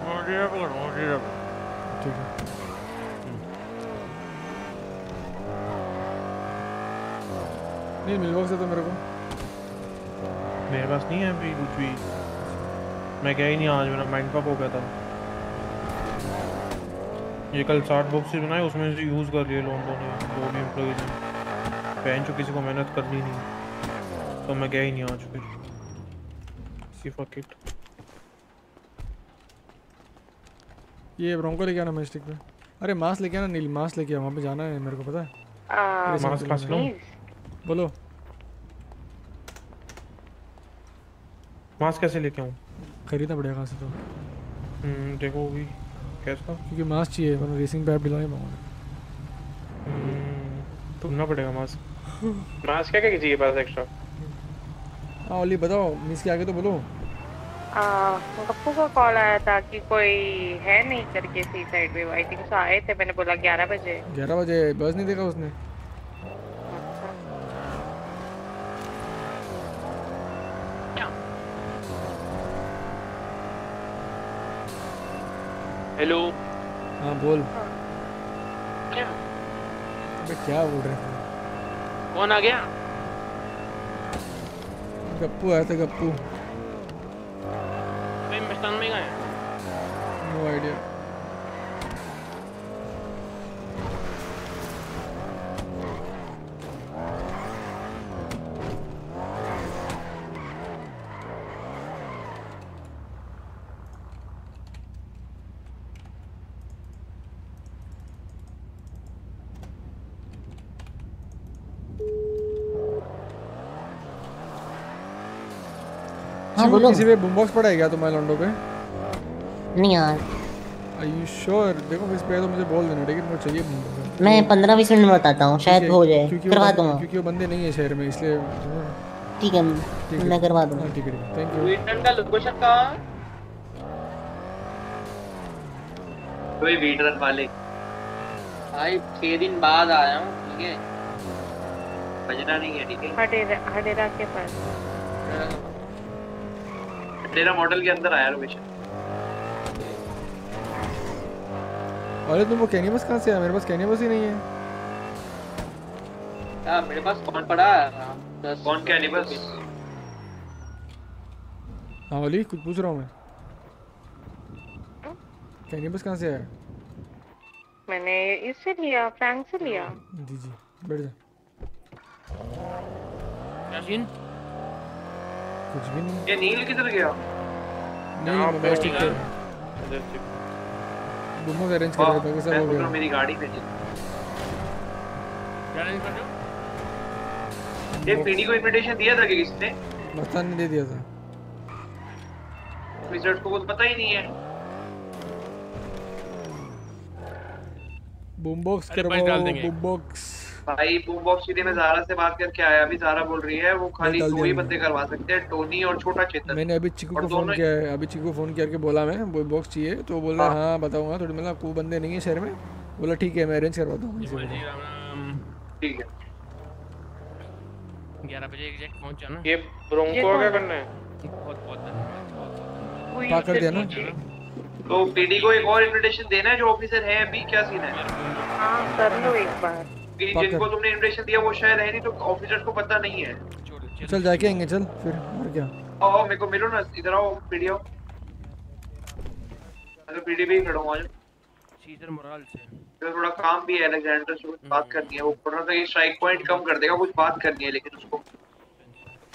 मौजिया ठीक है। नहीं मिल बॉक्स है तो मेरे को। मेरे पास नहीं है अभी कुछ भी। मैं गया ही नहीं आज मेरा माइंड फक हो गया था। ये कल साठ बॉक्सेस बनाए उसमें से यूज़ कर लिए लोगों ने दो भी एम्प्लॉज ने पहन चो किसी को मेहनत करनी नहीं। तो मैं गया ही नहीं आज फिर। सी फक इट ये ब्रोंको लेके आना मैस्टिक पे। अरे मास्क लेके आना नील मास्क लेके आ वहाँ पे जाना है मेरे को पता है। मेरे मास्क पास लो। बोलो। मास्क कैसे लेके आऊँ? खरीदना पड़ेगा कहाँ से तो। हम्म, देखो भी कैसा क्योंकि मास्क चाहिए वरना रेसिंग पे आप दिलाने पाऊँगा। ढूंढना पड़ेगा मास्क मास्क क्या क्या चाहिए पास एक्स्ट्रा हाँ ओली बताओ मिस के आगे तो बोलो। आ, गप्पू का कॉल आया था कि कोई है नहीं करके सी साइड पे। आई थिंक सो आए थे मैंने बोला ग्यारह बजे। ग्यारह बजे बस नहीं देखा उसने? हेलो हाँ बोल। क्या? अबे क्या बोल रहे थे? कौन आ गया? गप्पू आया था गप्पू। मैं गए नो आइडिया बोलो। किसी पे बूम बॉक्स पड़ा है क्या तुम्हारे लॉन्डो पे? नहीं यार। आर यू श्योर देखो इस पे तो मुझे बोल देना ठीक है मेरे चाहिए। मैं पंद्रह बीस मिनट में बताता हूँ शायद हो जाए करवा दूँगा। क्योंकि वो बंदे नहीं है शहर में इसलिए ठीक है मैं करवा दूँगा। हाँ, ठीक है थैंक यू वीटन का लोकेशन कहाँ है? कोई वीडरन वाले। भाई छह दिन बाद आया हूँ ठीक है? बजना नहीं है ठीक है? हडेरा हडेरा के पास। तेरा मॉडल के अंदर आया लोकेशन अरे तुम वो कैनिबस कहाँ से आया? मेरे पास कैनिबस ही नहीं है। यार मेरे पास कौन पड़ा? है कौन क्या निबस हाँ ओली कुछ पूछ रहा हूँ मैं। कैनिबस कहाँ से आया? मैंने इससे लिया फ्रैंक से लिया। जी जी बैठ जा। कुछ भी नहीं। ये नील किधर गया? नहीं मैं ठीक है। बुमो का अरेंज कर रहा था मैं कैसा हो गया। मेरी गाड़ी पे क्या रेंज कर रहे हो ये पीडी को इनविटेशन दिया था कि किसने? मस्तान ने दे दिया था। रिज़ल्ट को कुछ पता ही नहीं है। बूम बॉक्स करवाओ बूम बॉक्स भाई बूम बॉक्स सीधे मैं जारा से बात करके आया अभी जारा बोल रही है वो खाली दो ही बंदे करवा सकते हैं टोनी और छोटा चेतन मैंने अभी चिकू को फ़ोन किया है अभी चिकू को फ़ोन करके बोला मैं बूम बॉक्स चाहिए तो बोल रहा है हाँ। बताऊँगा थोड़ी मतलब कोई बंदे नहीं है शहर में। बोला ठीक है मैं अरेंज करवाता हूँ ठीक है। ग्यारह बजे एग्जैक्ट पहुँच जाना। ये ब्रोंको का क्या करना है? बहुत बहुत धन्यवाद बहुत बहुत पा कर दिया तो पीडी को एक और इनविटेशन देना है जो ऑफिसर है अभी क्या सीन है? हाँ कर लो एक बार। जिनको तुमने इनविटेशन दिया वो शायद है नहीं तो ऑफिसर्स को पता नहीं है। चल जाके आएँगे चल फिर और क्या? आओ मेरे को मिलो ना इधर आओ पीडी आओ। अगर पीडी पे ही खड़ा हूँ आज। सीजर मोराल से तो थोड़ा काम भी है अलेक्जेंडर से कुछ बात करनी है। वो बोल रहा था कि स्ट्राइक पॉइंट कम कर देगा कुछ बात करनी है लेकिन उसको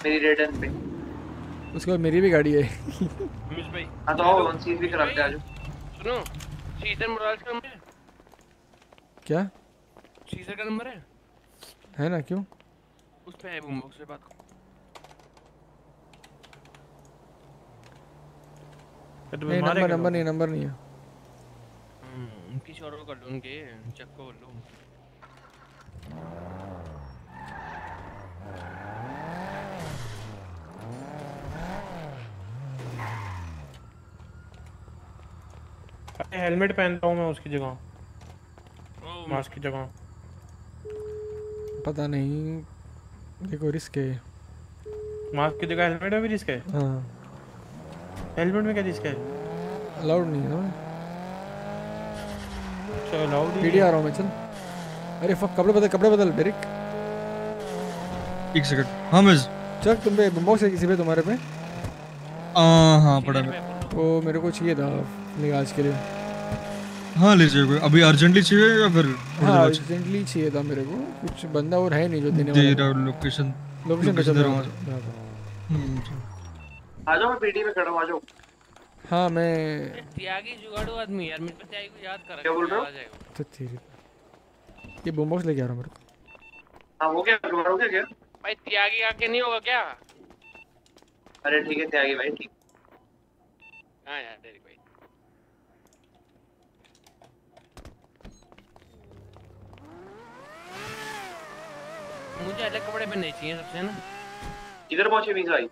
मेरी रेडन पे। उसके बाद मेरी भी गाड़ी है। मिस भाई। हाँ तो आओ वन सीट भी कराते हैं आज सुनो सीजर मोराल है क्या? सीजर का नंबर है? है ना क्यों? उस पे है बूम बॉक्स पे बात। करो नहीं नंबर नंबर नहीं नंबर नहीं है। हम्म, किसी और को कर लो उनके चेक को लो। हेलमेट पहनता हूँ मैं उसकी जगह। मास्क की जगह। पता नहीं देखो रिस्क है। मास्क की जगह हेलमेट में भी रिस्क है? हाँ। हेलमेट में क्या रिस्क है? अलाउड नहीं है ना? चल अलाउड पीडी आ रहा हूँ मैं चल। अरे फक कपड़े बदल कपड़े बदल डेरिक एक सेकंड हाँ मिस चल तुम पे बॉक्स है किसी पे तुम्हारे पे? हाँ हाँ पड़ा है वो मेरे को चाहिए था निकाज के लिए। हाँ लीजिए कोई अभी अर्जेंटली चाहिए या फिर हाँ अर्जेंटली चाहिए था मेरे को। कुछ बंदा और है नहीं जो देने वाला। लोकेशन लोकेशन पे लोकेशन चल रहा रहा हूँ। आ जाओ मैं पीडी में खड़ा हूँ आ जाओ। हाँ मैं त्यागी जुगाड़ू आदमी यार मेरे पे त्यागी को याद कर। क्या बोल रहे हो? आ जाएगा तो तेरी ये बॉम्ब बॉक्स लेके आ रहा हूँ मेरे को। हाँ हो गया जुगाड़ हो गया क्या? भाई त्यागी आके नहीं होगा क्या? अरे ठीक है त्यागी भाई ठीक। हाँ यार तेरी भाई मुझे अलग कपड़े पहनने चाहिए सबसे ना? किधर पहुँचे मीज भाई?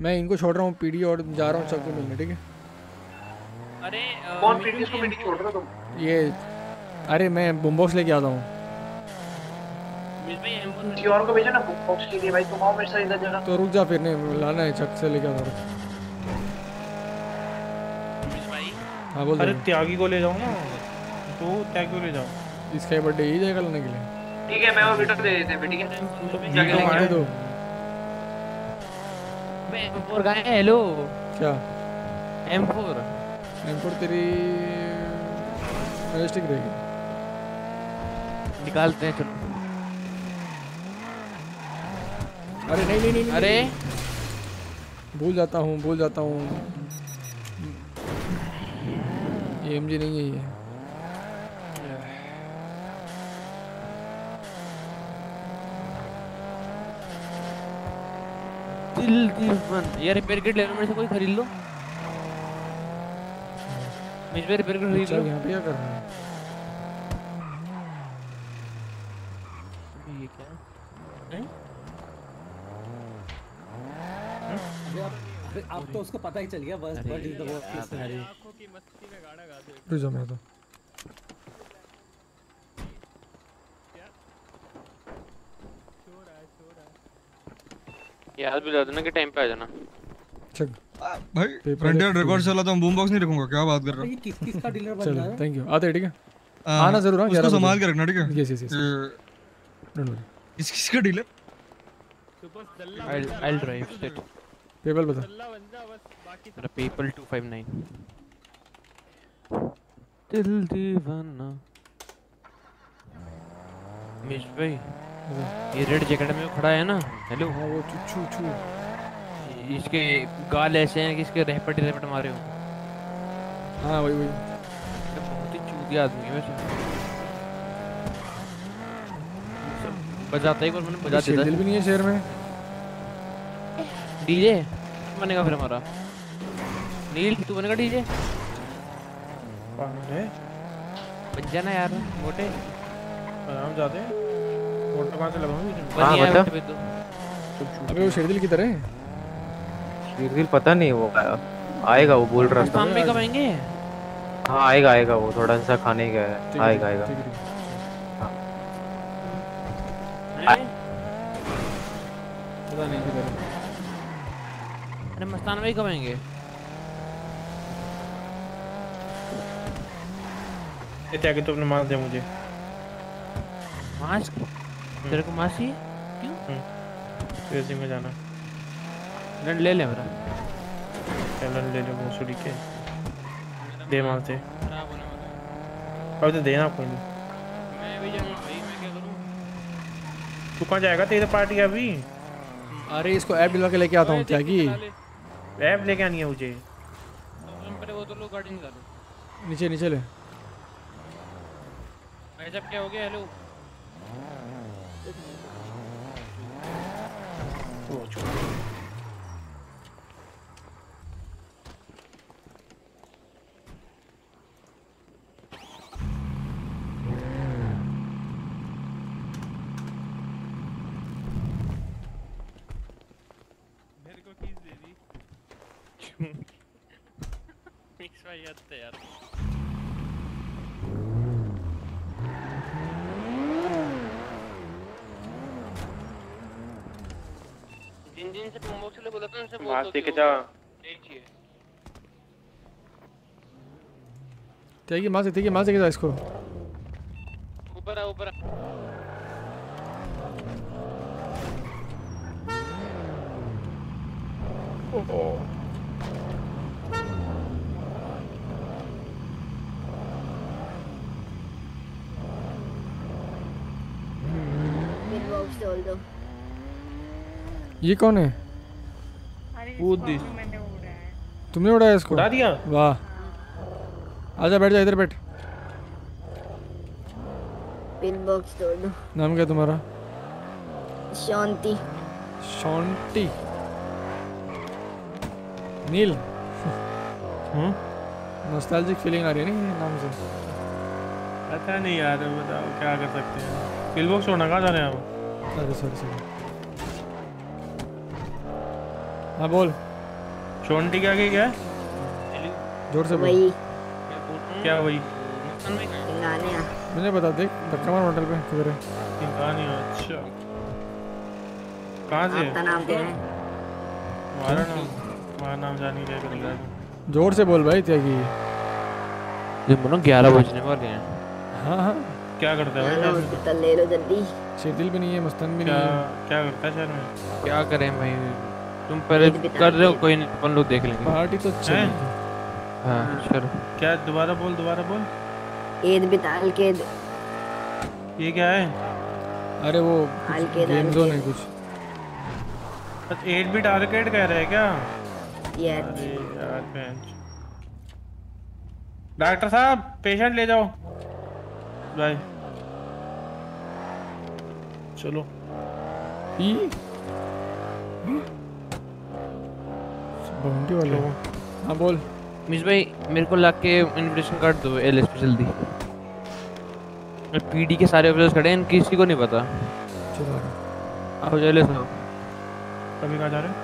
मैं इनको छोड़ रहा हूँ पीडी और जा रहा हूँ सबको मिलने ठीक है? अरे अ, कौन पीडी? को को पीडी छोड़ रहे हो तुम। ये अरे मैं बॉम्ब बॉक्स लेके आता हूँ। मिस भाई एम किसी और को भेजो ना बॉक्स के लिए भाई तुम आओ मेरे साथ इधर जगह। तो रुक जा फिर नहीं लाना है चक से लेके आता हूँ। मिस भाई। हाँ बोल अरे त्यागी को ले जाओ ना तो त्यागी को ले जाओ इसका बर्थडे यही जाएगा लाने के लिए। ठीक है मैं वो वीडियो दे देते हैं ठीक है? वीडियो करेंगे दो M4 कहाँ है हेलो क्या? M4 M4 तेरी मैजेस्टिक रहेगी। निकालते हैं चलो। अरे नहीं नहीं नहीं, नहीं। अरे। भूल जाता हूँ भूल जाता हूँ। ये एमजी नहीं है ये। दिल दीवान यार रिपेयर किट ले लो मेरे से कोई खरीद लो। मुझ पे रिपेयर किट खरीद अच्छा लो। यहाँ पे क्या कर रहा है? ये क्या हैं? अरे अब तो उसको पता ही चल गया बस but is the worst case scenario रुक जा मैं तो याद भी देना कि टाइम पे आ जाना। चल। भाई फ्रंटियर रिकॉर्ड चला तो हम बूम बॉक्स नहीं रखूँगा क्या बात कर रहा ये किस किसका डीलर बन रहा है? थैंक यू आते हैं, ठीक है? हाँ, आना ज़रूर हाँ उसको संभाल के रखना, ठीक है? Yes yes yes don't worry इस किसका dealer I'll I'll drive it paper बता। मेरा पेपल 259 दिल दीवाना। मिश भाई ये रेड जैकेट में खड़ा है ना? हेलो हाँ वो चुचू चू इसके गाल ऐसे हैं कि इसके रहपट रहपट मारे हो हाँ वही वही। बहुत ही चूतिया आदमी है वैसे। बजाता एक बार मैंने बजा देता दिल भी नहीं है शहर में? डीजे? बनेगा फिर हमारा? नील तू बनेगा डीजे? बन जाना यार मोटे। आराम जाते हैं। मोटर कहाँ से लगाऊँगी बनिया बता। तो अबे वो शेरदिल की तरह है? शीरगिल पता नहीं वो आएगा वो बोल रहा था। राजस्थान में कब आएँगे? हाँ आएगा आएगा वो थोड़ा सा खाने का है। आएगा आएगा। है, पता नहीं किधर है। अरे मस्तान भाई कब आएँगे? ये त्यागी तुमने मान दिया मुझे। मास्क तेरे को मासी? रेसिंग में जाना रन ले ले मेरा। चलन ले लो भोसड़ी के। दे मार से अब तो देना कोई नहीं। मैं भी जाऊँगा भाई मैं क्या करूँ तू कहाँ जाएगा तेरी पार्टी है अभी? अरे इसको ऐप दिलवा के लेके आता हूँ त्यागी ऐप लेके आनी है मुझे। पहले वो तो लोग गाड़ी निकालो नीचे नीचे ले। क्या हो गया? हेलो। मेरे को कीज दे दी मिक्स भाई याद था यार जिन जिनसे बॉक्स के लिए बोला था उनसे बोल दो कि के जा चाहिए मार सकते मार सकते इसको। ऊपर आ ऊपर तोड़ दो ये कौन है? कूद दी। तुमने उड़ाया इसको? उड़ा दिया? वाह। आजा बैठ जा इधर बैठ। पिन बॉक्स तोड़ दो। नाम क्या तुम्हारा? शांति। शांति। नील। हम्म? नॉस्टैल्जिक फीलिंग आ रही है ना नाम से? पता नहीं यार बताओ क्या कर सकते हैं? पिल बॉक्स छोड़ना कहाँ जा रहे हैं आप? अरे सॉरी सॉरी हाँ बोल। शोंटी क्या की क्या? ज़ोर से बोल। वही। क्या वही? गाने मुझे बता देख धक्का मार होटल पे किधर है? कहानी अच्छा। कहाँ से? आपका नाम क्या है? हमारा नाम हमारा नाम जान ही करेगा ज़ोर से बोल भाई त्यागी ये बोलो ग्यारह बजने वाले हैं। हाँ हाँ। क्या करता है भाई? ले लो जल्दी। शेतिल भी नहीं है मस्तन भी क्या नहीं है। क्या करता है शहर में? क्या करें भाई? तुम पहले कर रहे हो कोई नहीं अपन लोग देख लेंगे। पार्टी तो हैं? चलेगी हाँ चलो। क्या दोबारा बोल दोबारा बोल? ईद बिताल के ये क्या है? अरे वो गेम जोन है कुछ। अच्छा एट बिट आर्केड कह रहे हैं क्या? ये यार बेंच डॉक्टर साहब पेशेंट ले जाओ। बाय चलो। ई? बाउंड्री वाले। हाँ बोल। मिस भाई मेरे को लाके इनविटेशन कार्ड दो एल एस पे जल्दी। पीडी के सारे ऑफिसर्स खड़े हैं किसी को नहीं पता। चलो आओ जल्दी आओ। कभी कहाँ जा रहे हैं?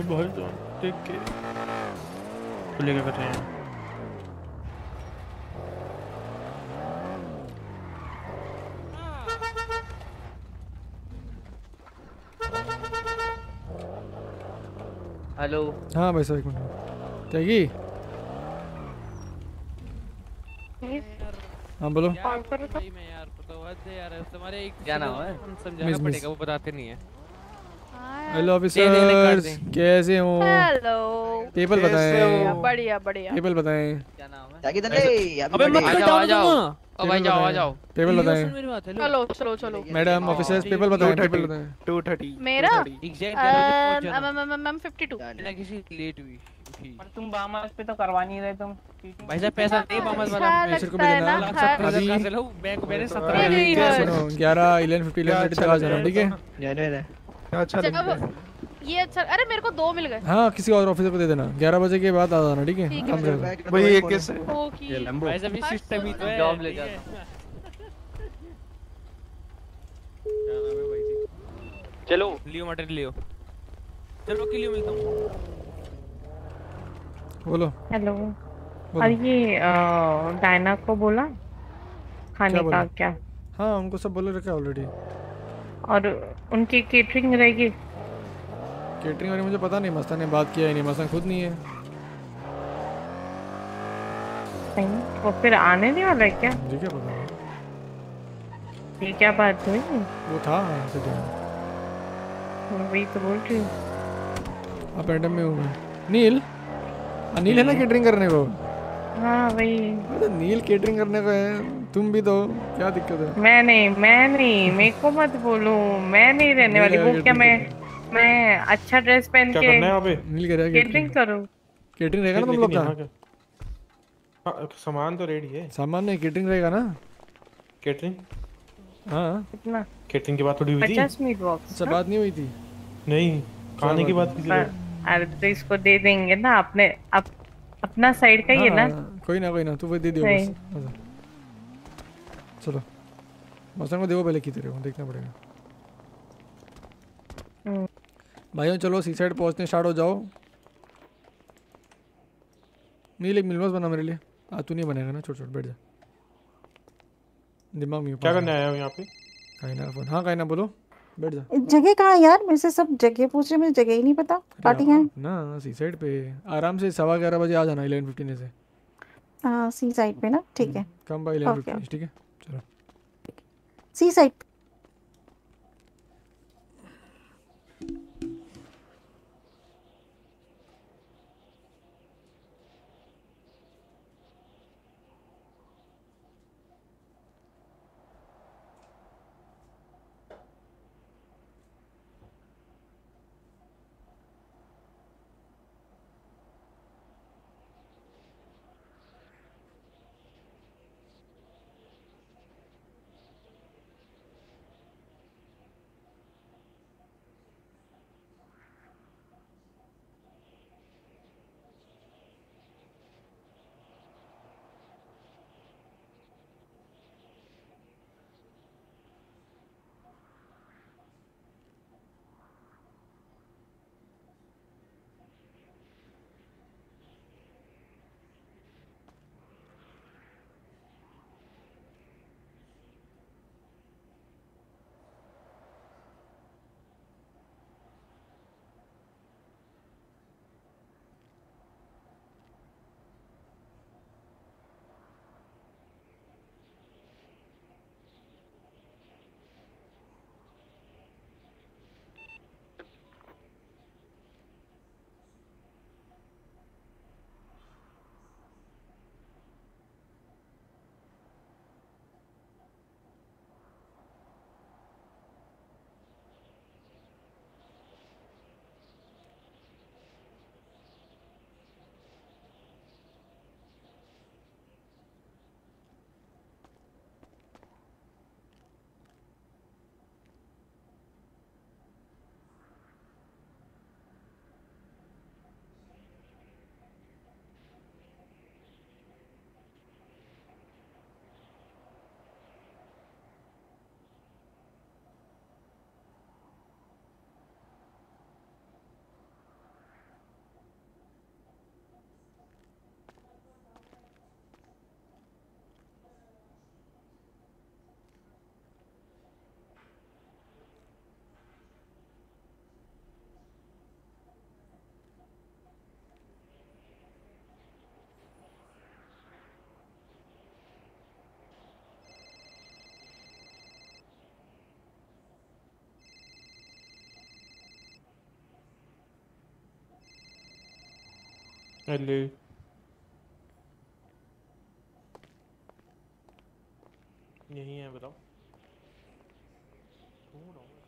और बहुत देख के खुले क्या कर रहे हैं। हेलो। हाँ भाई साहब एक मिनट। त्यागी हाँ बोलो। कॉल करो तो क्या नाम है? समझाना मिस- मिस। पड़ेगा वो बताते नहीं है। हेलो दे देने कर ऑफिसर्स दें। कैसे हो? हेलो पेपर बताएँ। बढ़िया बढ़िया। पेपर बताएँ। क्या नाम है? अबे मत जाओ आ जाओ आ जाओ। आ जाओ। पेपर बताएँ। चलो चलो चलो। मैडम ऑफिसर्स पेपर बताएँ पेपर बताएँ। टू थर्टी मेरा? एग्जैक्ट मैम फिफ्टी टू ना किसी लेट हुई पर तुम बामास पे तो करवा नहीं रहे तुम। भाई साहब पैसा नहीं बामस वाला। अच्छा टीचर को है भी देना ना लाख हर- हज़ार का चलो बैंक अरे सत्रह हर- सुनो ग्यारह इलेवन फिफ्टी इलेवन तक आ जाना ठीक है? अच्छा जब ये अच्छा अरे मेरे को दो मिल गए। हाँ किसी और ऑफिसर को दे देना। ग्यारह बजे के बाद आ जाना ठीक है? रहेगा भाई ये किस ये सिस्टम ही तो है। जॉब ले जाता चलो। Leo material Leo. चलो के लिए मिलता हूँ। बोलो। हेलो। और ये डायना को बोला? खाने क्या का क्या? हाँ उनको सब बोले रखा ऑलरेडी और उनकी केटरिंग रहेगी। केटरिंग वाले मुझे पता नहीं मस्तान ने बात किया है नहीं मस्तान खुद नहीं है। नहीं वो फिर आने नहीं वाला है क्या? मुझे क्या पता? ये क्या बात हुई? वो था ऐसे तो। वही तो बोल रही हूँ। आप एडम में हूँ मैं नील? नील है ना केटरिंग करने को? हाँ वही। नील केटरिंग करने को है। तुम भी तो क्या दिक्कत है? मैं नहीं मैं नहीं मेरे को मत बोलो। मैं नहीं रहने वाली वो क्या मैं मैं अच्छा ड्रेस पहन क्या के करना है यहाँ पे? नील कह रहा केटरिंग करूँ? केटरिंग रहेगा ना तुम लोग का? हाँ, सामान तो रेडी है। सामान में केटरिंग रहेगा ना? केटरिंग हाँ। कितना? केटरिंग की बात थोड़ी हुई थी? पचास मिनट बॉक्स अच्छा बात नहीं हुई थी। नहीं खाने की बात की अरे तो इसको दे देंगे ना अपने अप, अपना साइड का ही है ना? हाँ, कोई ना कोई ना तू वो दे दियो बस। चलो। मौसम को देखो पहले किधर है वो देखना पड़ेगा। भाइयों चलो सी साइड पहुँचने स्टार्ट हो जाओ। नहीं लेकिन मिलवास बना मेरे लिए। आज तू नहीं बनेगा ना छोट छोट बैठ जा। दिमाग में क्या करने आया हूँ यहाँ पे? काइना फ़ोन। हाँ काइना बोलो। बैठ जा। जगह कहाँ यार? मेरे से सब जगह पूछ रहे मुझे जगह ही नहीं पता। पार्टी कहाँ है ना सी साइड पे। आराम से सवा ग्यारह बजे आ जाना इलेवन फिफ्टीन से। हाँ सी साइड पे ना ठीक है। कम बाई इलेवन फिफ्टीन ठीक है? चलो सी साइड हेलो यही है बताओ ढूंढ रहा हूँ मैं।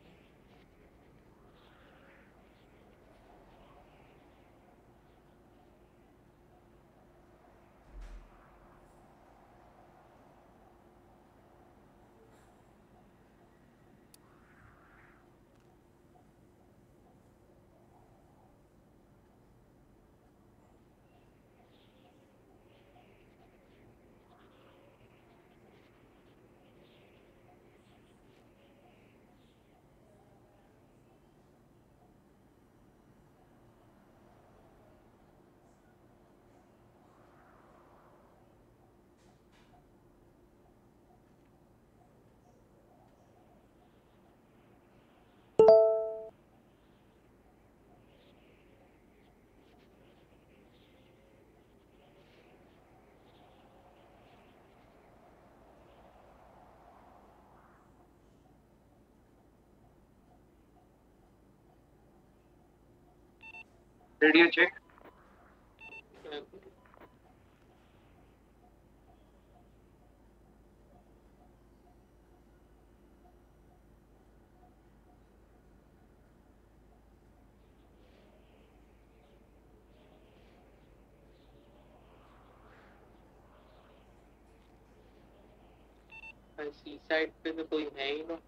रेडियो चेक सी साइड पे तो कोई है ही ना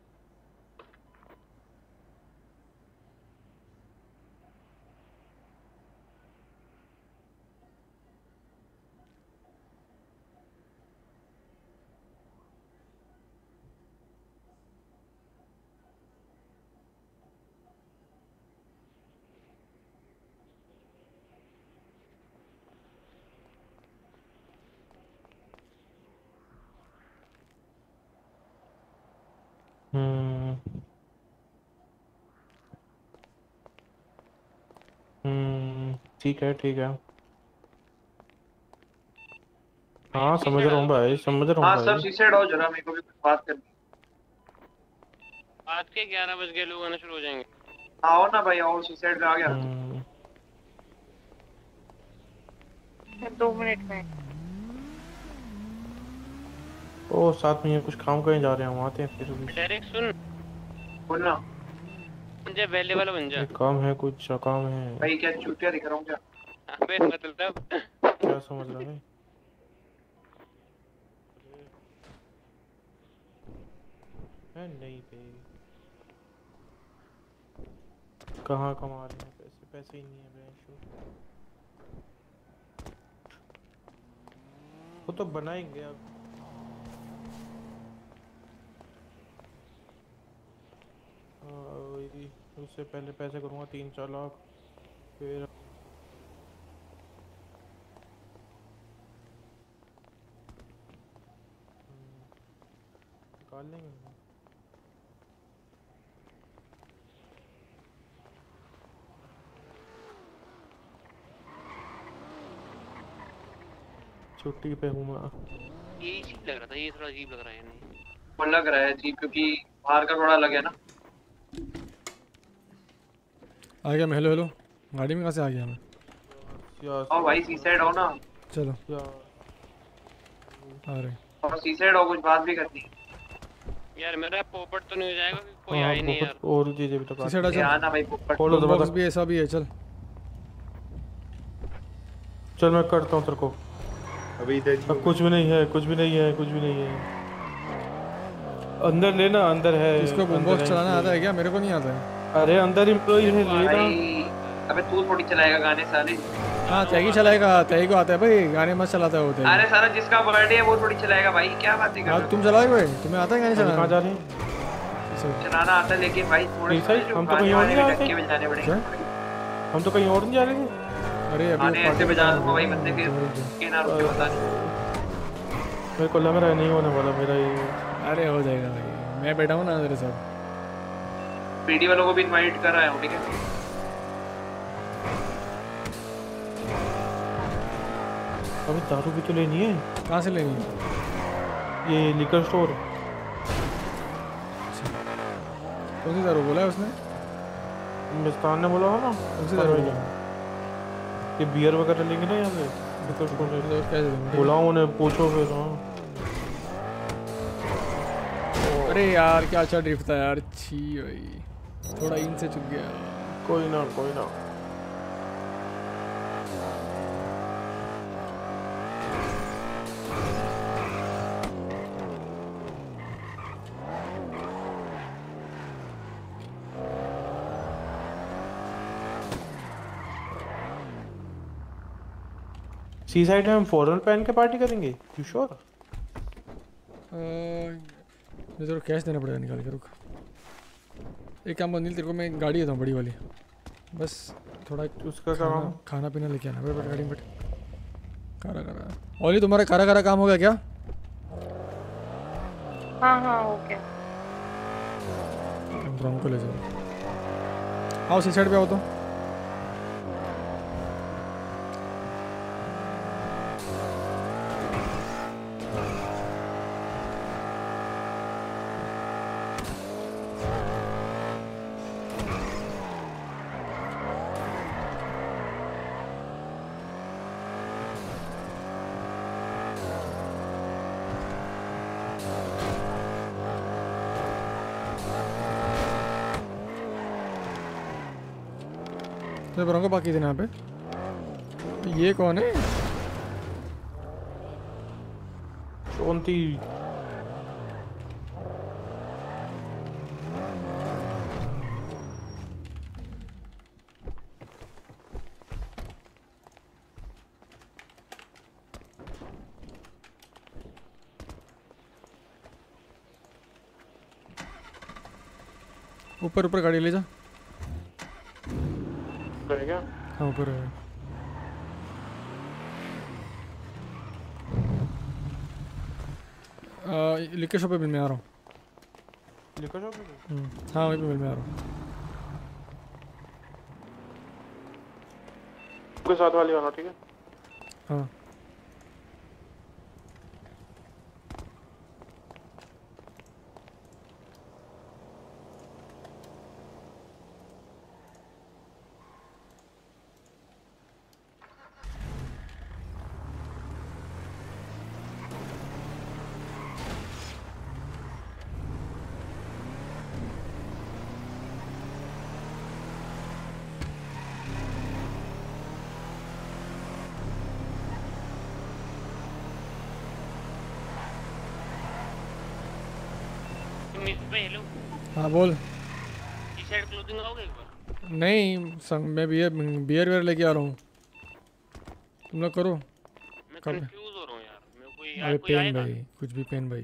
हम्म हम्म ठीक है ठीक है। हाँ समझ रहा हूँ। भाई समझ रहा हूँ हाँ हूँ सब सीसेड हो जरा मेरे को भी कुछ बात करनी आज के ग्यारह बज के लोग आना शुरू हो जाएँगे। आओ ना भाई आओ सीसेड में आ गया। हम्म, दो मिनट में। ओ साथ में ये कुछ काम करने जा रहे हैं हम आते हैं फिर भी डायरेक्ट सुन। बोलना। बन जा वेलेबल बन जा काम है कुछ काम है? भाई क्या चूतिया दिख रहा हूँ क्या? अबे मतलब क्या समझ रहा है है नहीं पे। कहाँ कमा रहे हैं पैसे? पैसे ही नहीं है बेंचो वो तो बनाएँगे अब हाँ, वही उससे पहले पैसे करूँगा तीन चार लाख। फिर निकाल लेंगे छुट्टी पे हूँ मैं। ये अजीब लग रहा था ये थोड़ा अजीब लग रहा है नहीं लग रहा है जी क्योंकि बाहर का थोड़ा लगे ना। आ गया मैं हेलो हेलो गाड़ी में कहाँ से आ गया मैं? आओ भाई सीसेड हो ना। चलो। आ रहे और सीसेड हो कुछ बात भी करनी यार मेरा पोपट तो नहीं हो जाएगा कोई हाँ, आया नहीं यार। और चीज़ें भी तो काट सीसेड आ आना भाई पोपट। खोलो ज़बरदस्त। भी ऐसा भी है चल। चल मैं करता हूँ तेरे को। अभी इधर अब कुछ भी नहीं है कुछ भी नहीं है कुछ भी नहीं है। अंदर लेना अंदर है इसको बॉक्स चलाना आता है क्या? मेरे को नहीं आता है। अरे अंदर ही तो ये है लेना। भाई अबे तू थोड़ी चलाएगा गाने साले। हाँ तय चलाएगा तय को आता है भाई गाने मत चलाता है वो तय अरे साला जिसका बर्थडे है वो थोड़ी चलाएगा भाई क्या बातें कर हाँ रहे तुम चलाओगे भाई तुम्हें आता है गाने अभी कहाँ जा रहे हैं हो? चलाना आता है लेकिन भाई थोड़े है, जो हम तो कहीं और नहीं बजाने पड़ेंगे। हम तो कहीं और नहीं जा रहे थे अरे अभी ऐसे बजा दूँगा भाई बंदे के के ना रुके पता नहीं। मेरे को लग रहा है नहीं होने वाला मेरा ये। अरे हो जाएगा भाई मैं बैठा हूँ ना तेरे साथ। पीडी वालों को भी इनवाइट कर रहा हूँ ठीक है? अभी दारू भी तो लेनी है। कहाँ से लेनी है? ये लिकर स्टोर कौन सी दारू बोला है उसने? मिस्तान ने बोला था कौन सी दारू ये बियर वगैरह लेंगे ना यहाँ पे। लिकर स्टोर तो से कैसे देंगे? बोला उन्हें पूछो फिर हाँ। अरे यार क्या अच्छा ड्रिफ्ट था यार। छी भाई। थोड़ा इन से चुक गया। कोई ना कोई ना। सी साइड में हम फॉरन पहन के पार्टी करेंगे? यू श्योर मुझे तो कैश देना पड़ेगा निकाल के रुक। एक काम अनिल तेरे को मैं गाड़ी देता हूँ बड़ी वाली। बस थोड़ा उसका खाना, काम? खाना पीना लेके आना बैठ गाड़ी में बैठ। कारा कारा। ओली तुम्हारा कारा कारा काम हो गया क्या? हाँ हाँ ओके ब्राउन को ले जाओ। आओ सी साइड पे आओ तो को बाकी देना यहाँ पे। ये कौन है? चौंती। ऊपर ऊपर गाड़ी ले जा। रहेगा हाँ ऊपर है लिखे शॉप पे भी में आ रहा हूँ लिखो शॉप पे हाँ वहीं पे मिल में आ रहा हूँ साथ वाली वाला ठीक है? हाँ तुम इस पे हेलो हाँ बोल। टी शर्ट क्लोथिंग आओगे एक बार? नहीं संग मैं बियर बियर वेयर लेके आ रहा हूँ। तुम लोग करो। मैं कब कंफ्यूज हो रहा हूँ यार। मेरे को कोई अरे पेन भाई कुछ भी पेन भाई।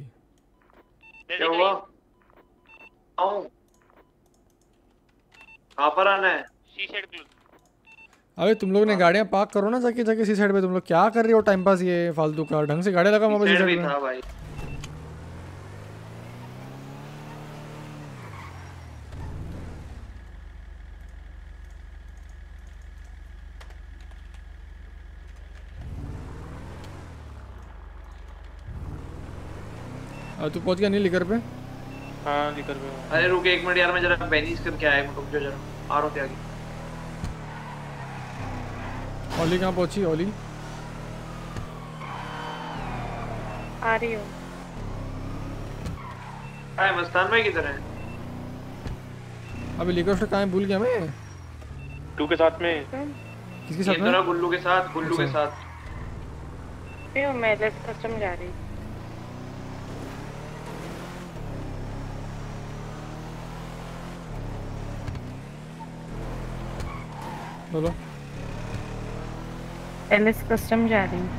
क्या हुआ? आऊँ कहाँ पर आना है? शर्ट क्लोथ अबे तुम लोग ने गाड़ियाँ पार्क करो ना जाके जाके सी साइड पे तुम लोग। क्या कर रहे हो टाइम पास ये फालतू का? ढंग से गाड़ी लगा वहाँ पे सी साइड था भाई। तू पहुँच गया नहीं लिकर पे? हाँ लिकर पे। अरे रुक एक मिनट यार मैं जरा बेनीज करके आया हूँ रुक जाओ जरा। आ रहा हूँ त्यागी ओली कहाँ पहुँची ओली आ रही हूँ। हाय मस्तान भाई किधर है? अबे लिकर स्टोर कहाँ भूल गया मैं। टू के साथ में। किसके साथ में? गुल्लू के साथ गुल्लू के अच्छा। साथ। मैं लेस कस्टम जा रही बोलो। एलिस कस्टम जा रही हूँ।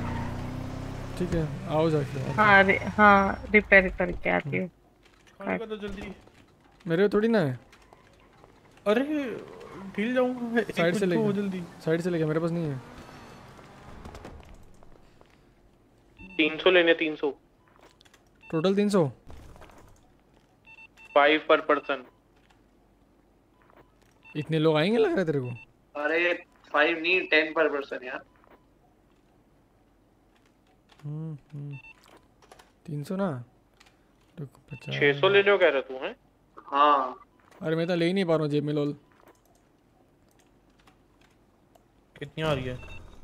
ठीक है आओ जाके। हाँ रि, हाँ रिपेयर करके आती हूँ। खाने का तो जल्दी। मेरे थोड़ी ना है। अरे ढील जाऊँगा साइड से तो लेके। जल्दी। साइड से लेके मेरे पास नहीं है। तीन सौ लेने तीन सौ। टोटल तीन सौ? फाइव पर पर्सन इतने लोग आएँगे लग रहा है तेरे को? अरे फाइव नहीं टेन पर पर्सन यार। हम्म, हम्म। तीन सौ ना? रुक पचास। छह सौ ले लो कह रहा तू है? हाँ। अरे मैं तो ले ही नहीं पा रहा हूँ जेब में लोल कितनी आ रही है?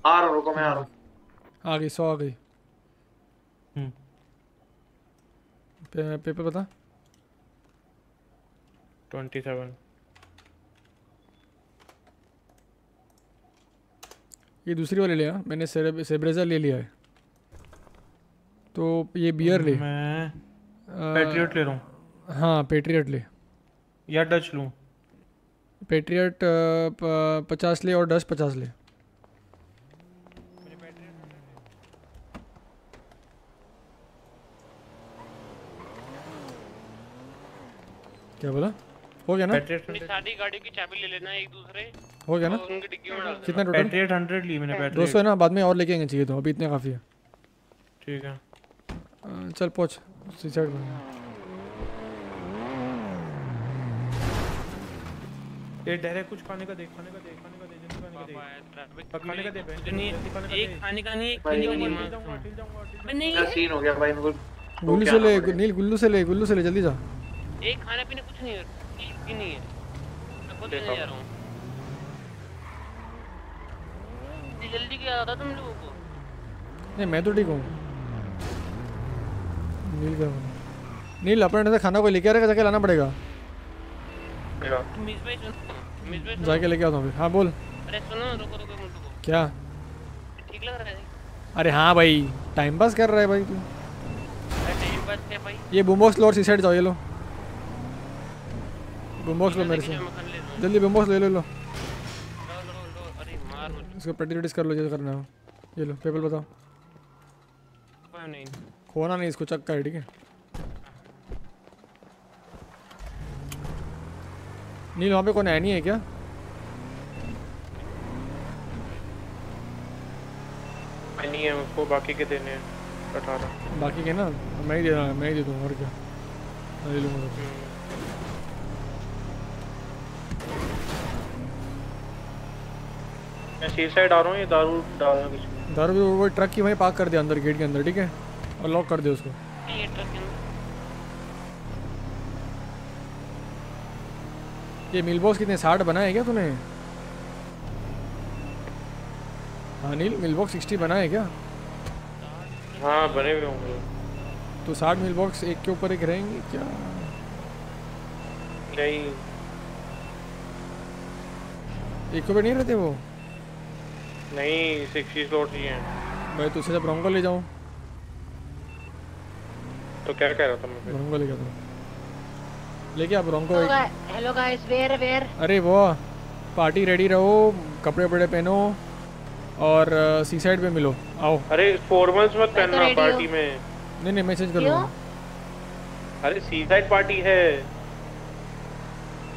आ रहा रुको मैं आ रहा हूँ। आ गई सौ आ गई। हम्म। पे, पेपर बता। Twenty seven. ये दूसरी वाली लिया मैंने सेरे- सेब्रेजा ले लिया है। तो ये बियर ले। मैं पैट्रियट ले रहा हूँ। हाँ पेट्रियट ले। या डच लूँ। पेट्रियट पचास ले और डच पचास ले। क्या बोला? हो गया ना? सारी गाड़ियों की चाबी ले लेना एक दूसरे। हो गया ना। कितना टोटल पैट्रियट हंड्रेड ली मैंने दो पैट्रियट सौ है ना बाद में और लेके आएँगे चाहिए तो अभी इतने काफ़ी है। ठीक है। चल पहुँच। सी साइड में ये डायरेक्ट कुछ खाने का दे खाने का दे खाने का खाने का दे एक। खाने का नहीं एक नहीं सीन हो गया भाई इनको गुल्लू से ले नील गुल्लू से ले गुल्लू से ले जल्दी जा। एक खाने पीने कुछ नहीं है। भी नहीं है मैं खुद लेने जा रहा हूँ जल्दी क्या आता तुम लोगों को? नहीं मैं तो ठीक हूँ। नील क्या नील अपने से खाना कोई लेके आ रहेगा जाके लाना पड़ेगा। जाके लेके आता हूँ हाँ बोल। अरे सुनो रुको रुको रुको क्या? ठीक लग रहा है। अरे हाँ भाई टाइम पास कर रहा है भाई तू। टाइम पास क्या भाई? ये बूमबॉक्स लो सी साइड जाओ ये लो। बूमबॉक्स लो मेरे से। जल्दी बूमबॉक्स ले लो लो। इसको प्रैक्टिस कर लो जैसे करना हो। ये लो पेपर बताओ। नहीं खोना नहीं इसको चक्का है ठीक है? नील वहाँ पे कौन है? नहीं है क्या? नहीं है उसको बाकी के देने हैं अठारह बाकी के ना? मैं ही दे रहा मैं ही दे दूँगा और क्या? ले लूँगा। मैं सी साइड आ रहा हूँ ये दारू दारू भी वो ट्रक की वहीं पार्क कर दिया अंदर गेट के अंदर ठीक है? और लॉक कर दिया उसको। ये ट्रक है। ये मिल बॉक्स कितने साठ बना है क्या तूने? हाँ नील मिल बॉक्स सिक्सटी बना है क्या? हाँ बने हुए होंगे। तो साठ मिल बॉक्स एक के ऊपर एक रहेंगे क्या? नहीं। एक के ऊपर नहीं रहते वो? नहीं सिक्सटी स्लॉट ही हैं मैं तो सीधा ब्रोंको ले जाऊँ। तो क्या कह रहा था मैं ब्रोंको ले जाता लेके आप Bronco hello guys where where अरे वो पार्टी रेडी रहो कपड़े वपड़े पहनो और सी साइड पे मिलो। आओ। अरे फॉर्मल्स मत मैं तो पहनना पार्टी में। नहीं नहीं मैसेज कर? लूँगा अरे सी साइड पार्टी है।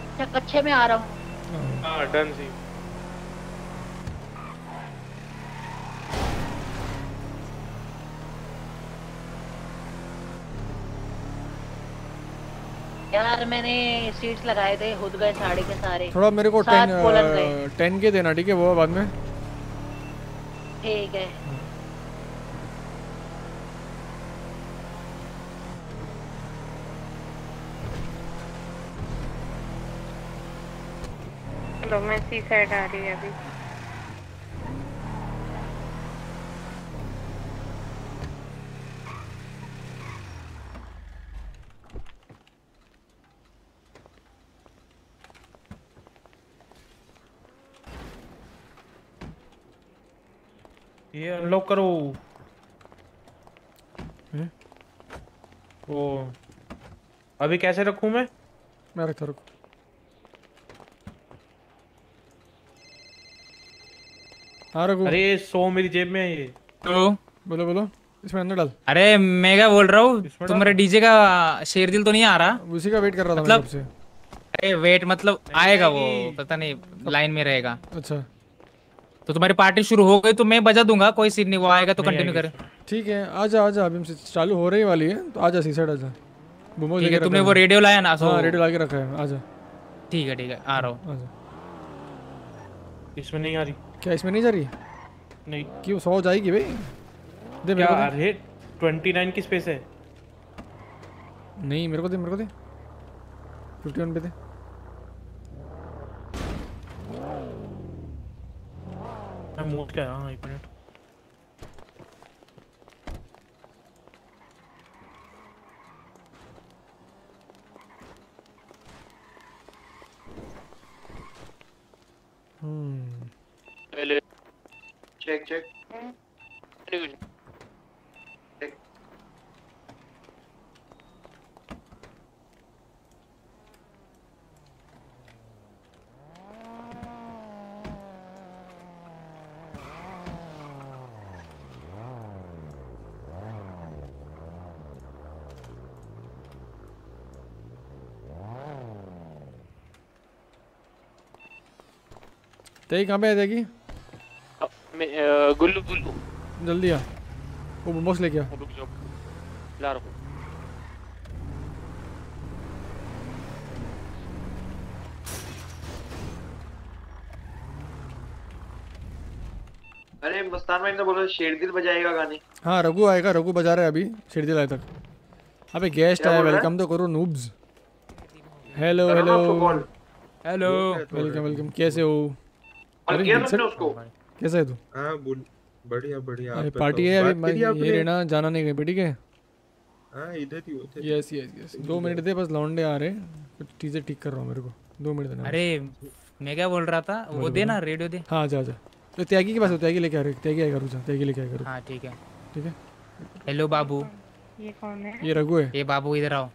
अच्छा कच्चे में आ रहा हूँ। हाँ। डन सी यार मैंने सीट्स लगाए थे खुद गए साड़ी के सारे। थोड़ा मेरे को सात टेन पोलन गए। टेन के देना ठीक है वो बाद में? ठीक है। चलो मैं सी साइड आ रही है अभी। ये अनलॉक करो। हम्म? वो अभी कैसे रखूँ मैं? मैं रखता हाँ रघु अरे सौ मेरी जेब में है ये। तो? बोलो बोलो। इसमें अंदर डाल। अरे मैं क्या बोल रहा हूँ? तुम्हारे डीजे का शेर दिल तो नहीं आ रहा। उसी का वेट कर रहा था मतलब अरे वेट मतलब आएगा वो पता नहीं लाइन में रहेगा। अच्छा। तो तुम्हारी पार्टी शुरू हो गई तो मैं बजा दूँगा कोई सीन नहीं वो आएगा तो कंटिन्यू करे। ठीक है आजा आजा अभी हमसे चालू हो रही वाली है तो आजा सी साइड आजा। बुमो ठीक है तुमने वो रेडियो लाया ना हाँ रेडियो लाके रखा है आजा। ठीक है ठीक है आ रहा हूँ। आजा। इसमें नहीं आ रही। क्या इसमें नहीं जा रही? नहीं। क्यों सौ जाएगी भाई? दे मेरे को दे। अरे ट्वेंटी नाइन की स्पेस है। नहीं मेरे को दे मेरे को दे। फिफ्टी वन पे दे। मैं मूड क्या हाँ एक मिनट हम्म पहले चेक चेक तेरी कहाँ पे आ जाएगी? गुल्लू गुल्लू। जल्दी आ। वो बॉक्स लेके आ। रुक जाओ। ला रहा हूँ। अरे मस्तान भाई ने बोला शेर दिल बजाएगा गाने। हाँ रघु आएगा रघु बजा रहा है अभी शिरडी आए तक। अबे गेस्ट आया बोल है? वेलकम तो करो noobs hello hello hello welcome welcome कैसे हो? और अरे किया तुमने उसको? कैसा है तू? हाँ बोल बढ़िया बढ़िया अरे पार्टी है अभी मैं- ये रहना जाना नहीं कहीं पे ठीक है? हाँ इधर ही होते यस यस यस दो मिनट दे बस लौंडे आ रहे हैं। कुछ चीज़ें ठीक कर रहा हूँ मेरे को। दो मिनट देना। अरे मैं क्या बोल रहा था? वो दे ना रेडियो दे। हाँ जा जा। तो त्यागी के पास हो त्यागी लेके आ रहे त्यागी आएगा जा त्यागी लेके आएगा हाँ ठीक है। ठीक है? हेलो बाबू। ये कौन है? ये रघु है। ये बाबू इधर आओ।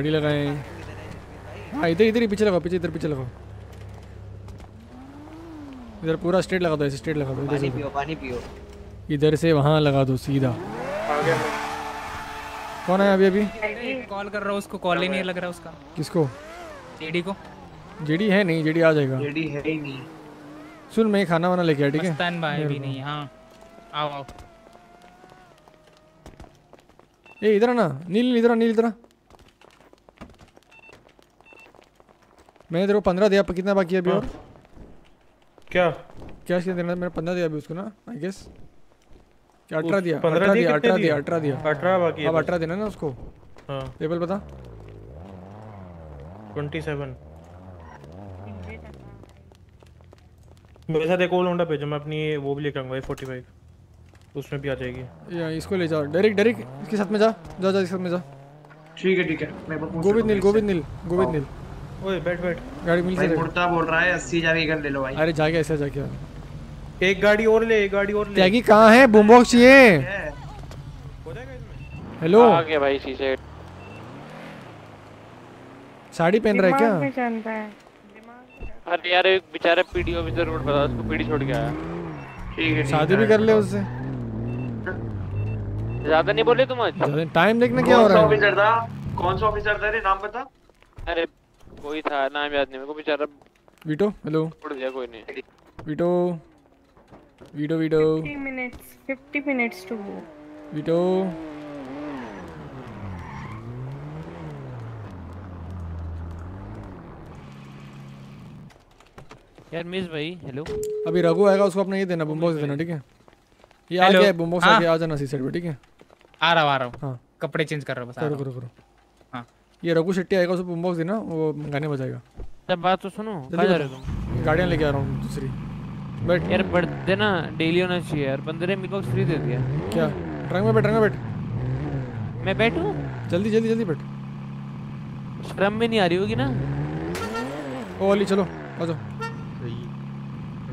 गाड़ी लगाए। हाँ इधर इधर ही पीछे लगाओ पीछे इधर पीछे लगाओ। इधर पूरा स्ट्रेट लगा दो ऐसे स्ट्रेट लगा दो इधर पानी पियो पानी पियो। इधर से वहाँ लगा दो सीधा। आ गया कौन आया अभी अभी? कॉल कर रहा हूँ उसको कॉल ही नहीं लग रहा उसका। किसको? जेडी को। जेडी है नहीं जेडी आ जाएगा। रेडी है ही नहीं। सुन मैं खाना वाना लेके आया ठीक है? मस्तान भाई भी नहीं हाँ। आओ आओ। ए इधर आ ना नील इधर आ नील इधर मैंने तेरे को पंद्रह दिया कितना बाकी है अभी और? क्या? कैश कितना देना मैंने पंद्रह दिया अभी उसको ना आई गेस क्या अठारह दिया? अठारह दिया अठारह दिया अठारह दिया। अठारह बाकी है अब अठारह देना ना उसको? हाँ। टेबल बता। ट्वेंटी सेवन मेरे साथ एक और लौंडा भेजो मैं अपनी वो भी लेकर आऊँगा फोर्टी फाइव उसमें भी आ जाएगी। या इसको ले जाओ डायरेक्ट डायरेक्ट इसके साथ में जा। जा जा इसके साथ में जा। ठीक है ठीक है। मैं गोविंद नील गोविंद नील गोविंद नील। ओए बैठ बैठ। गाड़ी मिल से मुर्ता बोल रहा है अस्सी हज़ार की गन ले लो भाई। अरे जाके ऐसे जाके। एक गाड़ी और ले एक गाड़ी और ले। त्यागी कहाँ है? बूमबॉक्स चाहिए। हेलो आ गया भाई सी सेट साड़ी पहन रहा है में क्या जानता है। अरे यार एक बेचारा पीडी ऑफिसर रोड पर था उसको पीडी छोड़ के आया। ठीक है शादी भी कर ले उससे। ज़्यादा नहीं बोले तुम आज? टाइम देखना क्या हो रहा है? ऑफिसर था? कौन सा ऑफिसर था रे? नाम बता। अरे कोई था नाम याद नहीं मेरे को बेचारा वीटो हेलो छोड़ दिया कोई नहीं। Veto veto veto. 50 minutes 50 minutes to go वीटो। यार मिस भाई हेलो अभी रघु आएगा उसको अपना ये देना बूमबॉक्स देना ठीक है? ये आ गया बूमबॉक्स आ हाँ। गया आ जाना सी साइड पे ठीक है? आ रहा हूँ आ रहा हूँ। हाँ। कपड़े चेंज कर रहा हूँ बस करो करो करो। हाँ ये रघु शेट्टी आएगा उसको बूमबॉक्स देना वो गाने बजाएगा। तब बात तो सुनो कहाँ जा रहे हो तुम? गाड़ियाँ लेके आ रहा हूँ दूसरी। बैठ। यार बर्थडे ना डेली होना चाहिए यार बंदे ने मिल बॉक्स फ्री दे दिया। क्या? ट्रंक में बैठ ट्रंक में बैठ। मैं बैठूं? जल्दी जल्दी जल्दी बैठ। शर्म में नहीं आ रही होगी ना? ओ अली चलो आ जाओ।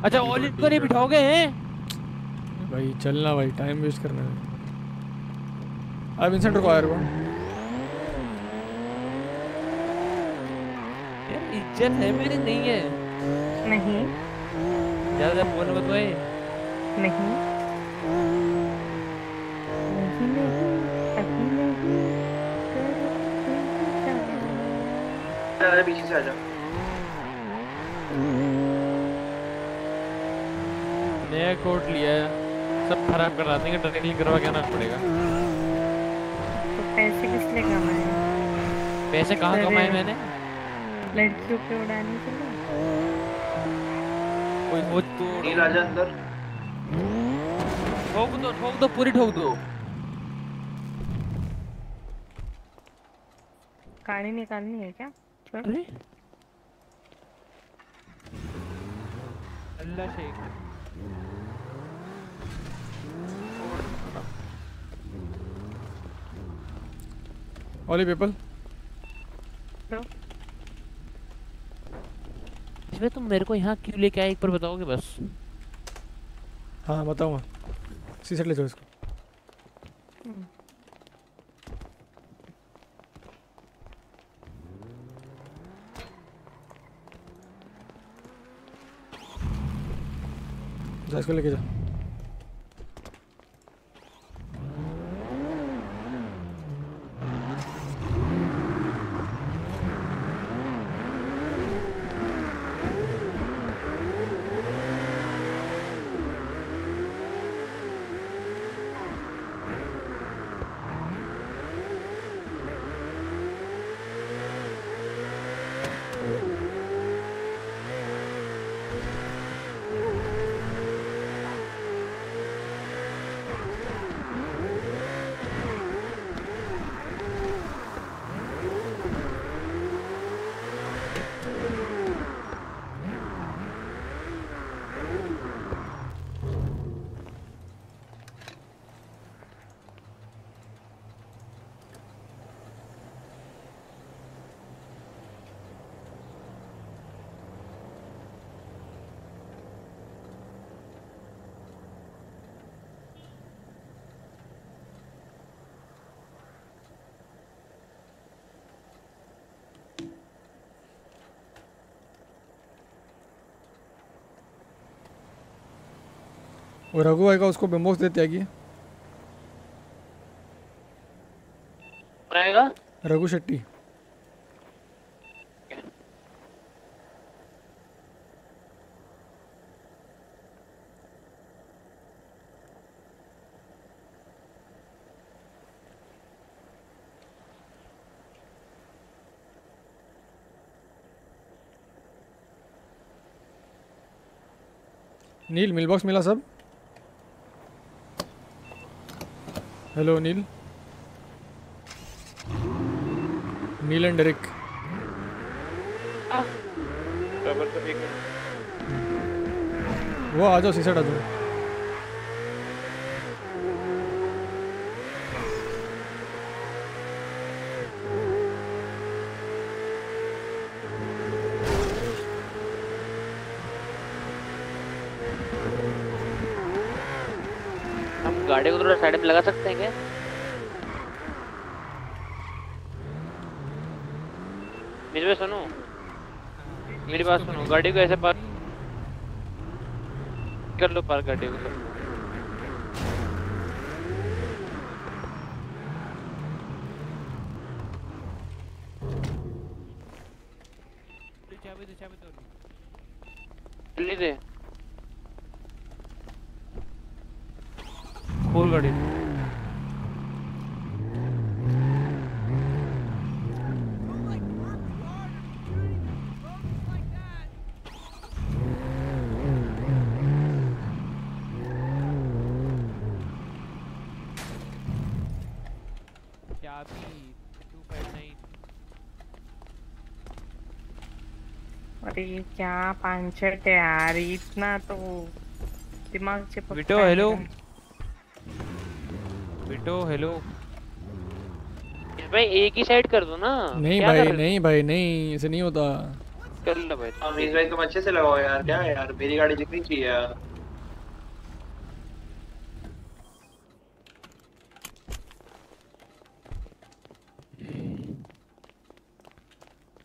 अच्छा ओली को नहीं बिठाओगे हैं? भाई चलना भाई टाइम वेस्ट करना है। अब इंसेंटर को आया रुको इज़्ज़त है मेरी? नहीं है। नहीं। ज़्यादा बोल मत भाई नहीं। नहीं नहीं। अभी नहीं। अरे पीछे से आ जा नया कोट लिया है। सब खराब करा देंगे ट्रेनिंग करवा के आना पड़ेगा। तो पैसे किस लिए कमाए? पैसे कहाँ कमाए मैंने? लड़कियों पे उड़ाने के लिए। कोई वो तो आजा अंदर। ठोक दो ठोक दो पूरी ठोक दो। गाड़ी निकालनी है क्या? छोड़ अरे अल्लाह शेख। ओली पीपल। इसमें तुम मेरे को यहाँ क्यों लेके आए? एक बार बताओगे बस। हाँ बताऊँगा। सी सेट ले जाओ इसको। जा, इसको लेके जा। वो रघु भाई का उसको बेमोक्स दे त्यागी रघु शेट्टी। नील मिल बॉक्स मिला सब? Hello Neel Neel and Derrick वो आ जाओ सीसेट आ जाओ। गाड़ी को थोड़ा साइड में लगा सकते हैं क्या? मेरे पास सुनो। मेरी बात सुनो। गाड़ी को ऐसे पार कर लो पार गाड़ी को चाबी दे चाबी दे जल्दी दे खोल गाड़ी चाबी टू फाइव नाइन अरे ये क्या पांचट है यार इतना तो दिमाग चिपक बिटो हेलो बिटो हेलो भाई एक ही साइड कर दो ना। नहीं भाई नहीं भाई नहीं ऐसे नहीं होता। कर लो भाई? अमीर भाई तुम अच्छे से लगाओ यार क्या है यार? मेरी गाड़ी दिखनी चाहिए यार।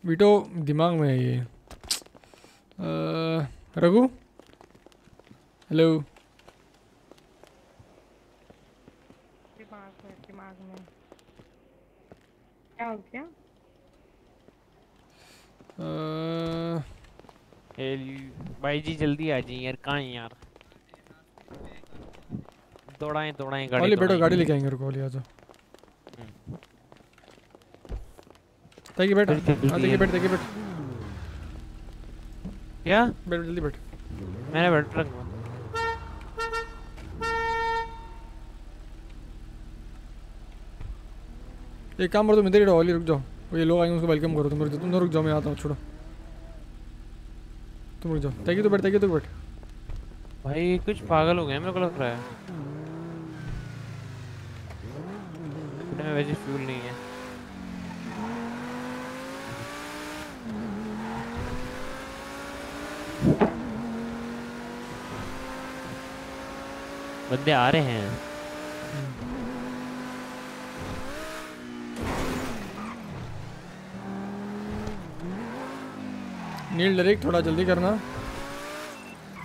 वीटो दिमाग में है ये। रघु हेलो दिमाग में दिमाग में। क्या हो गया? भाई जी जल्दी आ जाइए यार कहाँ हैं यार? दौड़ाएँ दौड़ाएँ गाड़ी ओली बैठो गाड़ी लेके आएँगे रुको ओली आ जाओ। ताकि बैठ। ताकि। बैठ ताकि बैठ। क्या? बैठ जल्दी बैठ मैंने बैठ रखा एक काम करो तुम इधर ही रहो ओली रुक जाओ। वो ये लोग आएँगे उसको वेलकम करो। तुम रुक जाओ तुम रुक जाओ मैं आता हूँ छोड़ो। तुम रुक जाओ। ताकि तो बैठ ताकि तो बैठ भाई कुछ पागल हो गए मेरे को लग रहा है। में वैसे फ्यूल नहीं है। बंदे आ रहे हैं। नील डायरेक्ट थोड़ा जल्दी करना।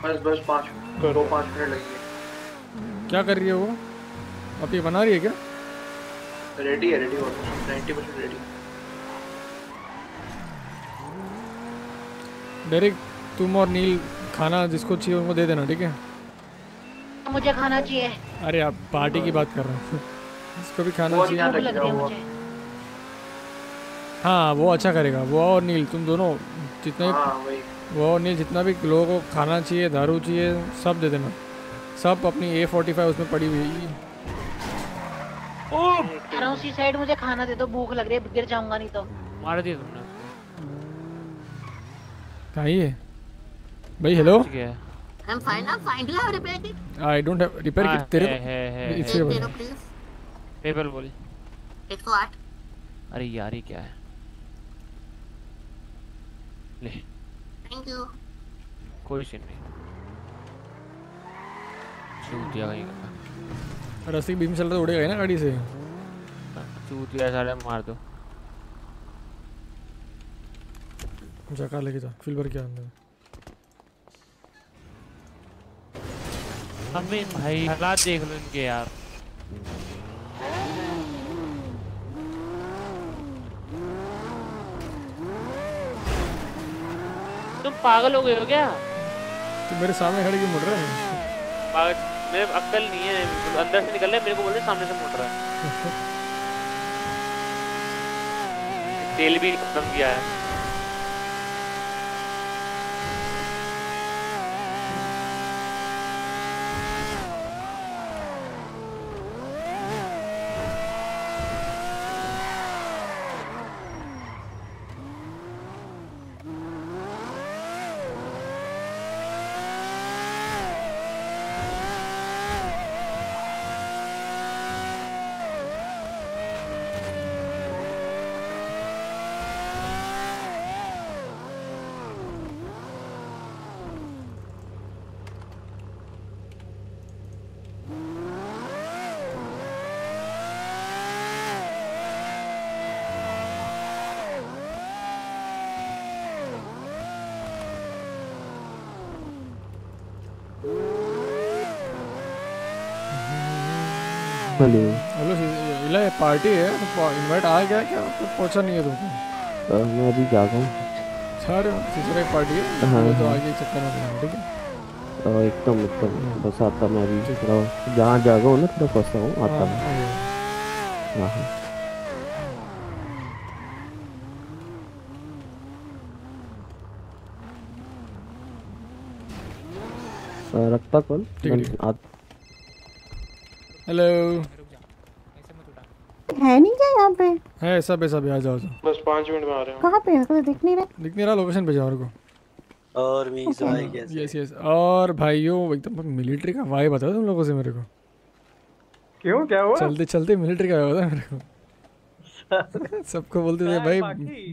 बस बस पाँच दो पाँच मिनट लगेंगे क्या कर रही है वो? अब ये बना रही है क्या? रेडी है ready almost ninety percent ready direct तुम और नील खाना जिसको चाहिए उनको दे देना ठीक है? मुझे खाना चाहिए। अरे आप पार्टी की बात कर रहे हैं। इसको भी खाना चाहिए। लग रही है मुझे हाँ वो अच्छा करेगा। वो और नील तुम दोनों जितने हाँ वो और नील जितना भी लोगों को खाना चाहिए दारू चाहिए सब दे देना। सब अपनी ए फोर्टी फाइव उसमें पड़ी हुई है। उसी साइड मुझे खाना दे दो भूख लग रही है गिर जाऊँगा नहीं तो। मार दिया तुमने। कहाँ है भाई hello I'm fine. I'm fine. Do you have repair kit? हाँ, किट तेरे है, है, है, को है। इससे दे बोल प्लीज़ पेपल बोल। एक सौ आठ अरे यार ये क्या है? ले। थैंक यू कोई सीन नहीं। चूतिया कहीं का रस्सी बीम चल रहा तो उड़ेगा ही ना गाड़ी से। चूतिया साले मार दो। जका लेके जा फिल भर के अंदर हमें भाई हालात देख लो इनके यार। तुम पागल हो गए हो क्या? तो मेरे सामने खड़े क्यों मुड़ रहे हैं? पागल मेरे अक्ल नहीं है अंदर से निकल रहे मेरे को बोल रहे सामने से मुड़ रहा है। तेल भी खत्म किया है हेलो हेलो इला ये पार्टी है तो इनवाइट आ गया क्या? तो पहुँचा नहीं है तुमको। अ, मैं अभी जागा हूँ। सारे सिसरा एक पार्टी है। हाँ, तो हाँ। आगे चक्कर में ठीक है? अ, एकदम एकदम। बस आता मैं अभी थोड़ा जहाँ जागा हूँ ना थोड़ा फंसा हूँ आता हाँ, मैं। हाँ हाँ। रखता है, है। आ- हेलो है नहीं क्या यहाँ पे? है सब है सब आ जाओ जाओ। बस पाँच मिनट में आ रहे हैं। कहाँ पे है? दिख नहीं रहा? दिख नहीं रहा लोकेशन पे जाओ को और भी भाई कैसे? यस यस और भाइयों एकदम मिलिट्री का वाइब बता तुम लोगों से मेरे को। क्यों? क्या हुआ? चलते चलते मिलिट्री का होता मेरे को। सबको बोलते थे भाई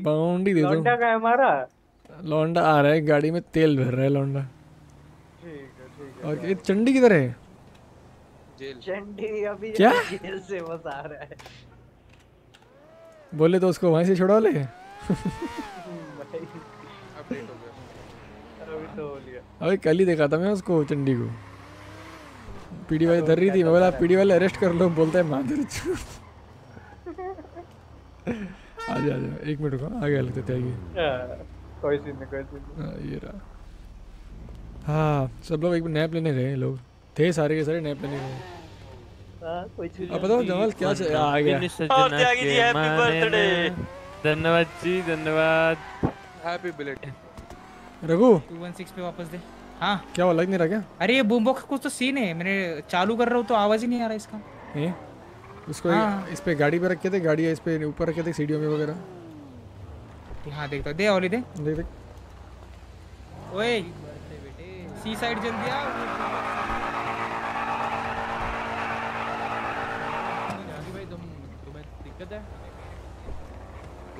बाउंड्री दे दो। लौंडा का है हमारा। लौंडा आ रहा है गाड़ी में तेल भर रहा है लौंडा। ठीक है ठीक है और ये चंडी किधर है? जेल। चंडी अभी क्या? जेल से बस आ रहा है। बोले तो उसको वहीं से छुड़ा ले। अभी कल ही देखा था मैं उसको चंडी को। पीडी वाली धर रही थी मैं बोला पीडी वाले अरेस्ट कर लो बोलता है माधुर आ जा आ जा एक मिनट रुको आ गया लगता है आगे। हाँ, कोई सीन नहीं कोई सीन हाँ, ये रहा। हाँ सब लोग एक नैप लेने गए लोग। थे सारे के सारे नैप लेने गए। हाँ, अब बताओ जमाल क्या आ गया? और त्यागी जी हैप्पी बर्थडे धन्यवाद जी धन्यवाद। Happy bill rate Raghu? 216 पे वापस दे। हाँ। क्या हुआ लग नहीं रहा क्या? अरे ये बूम बॉक्स कुछ तो सीन है। मैंने चालू कर रहा हूँ तो आवाज़ ही नहीं आ रहा इसका। हैं? उसको हाँ। इस पे गाड़ी पे रखे थे गाड़ी इस पे ऊपर रखे थे सीढ़ियों में वगैरह। हाँ देखता दे ओली दे। देख देख। ओए। सी साइड जल्दी आ भाई तुम तुम्हें दिक्कत है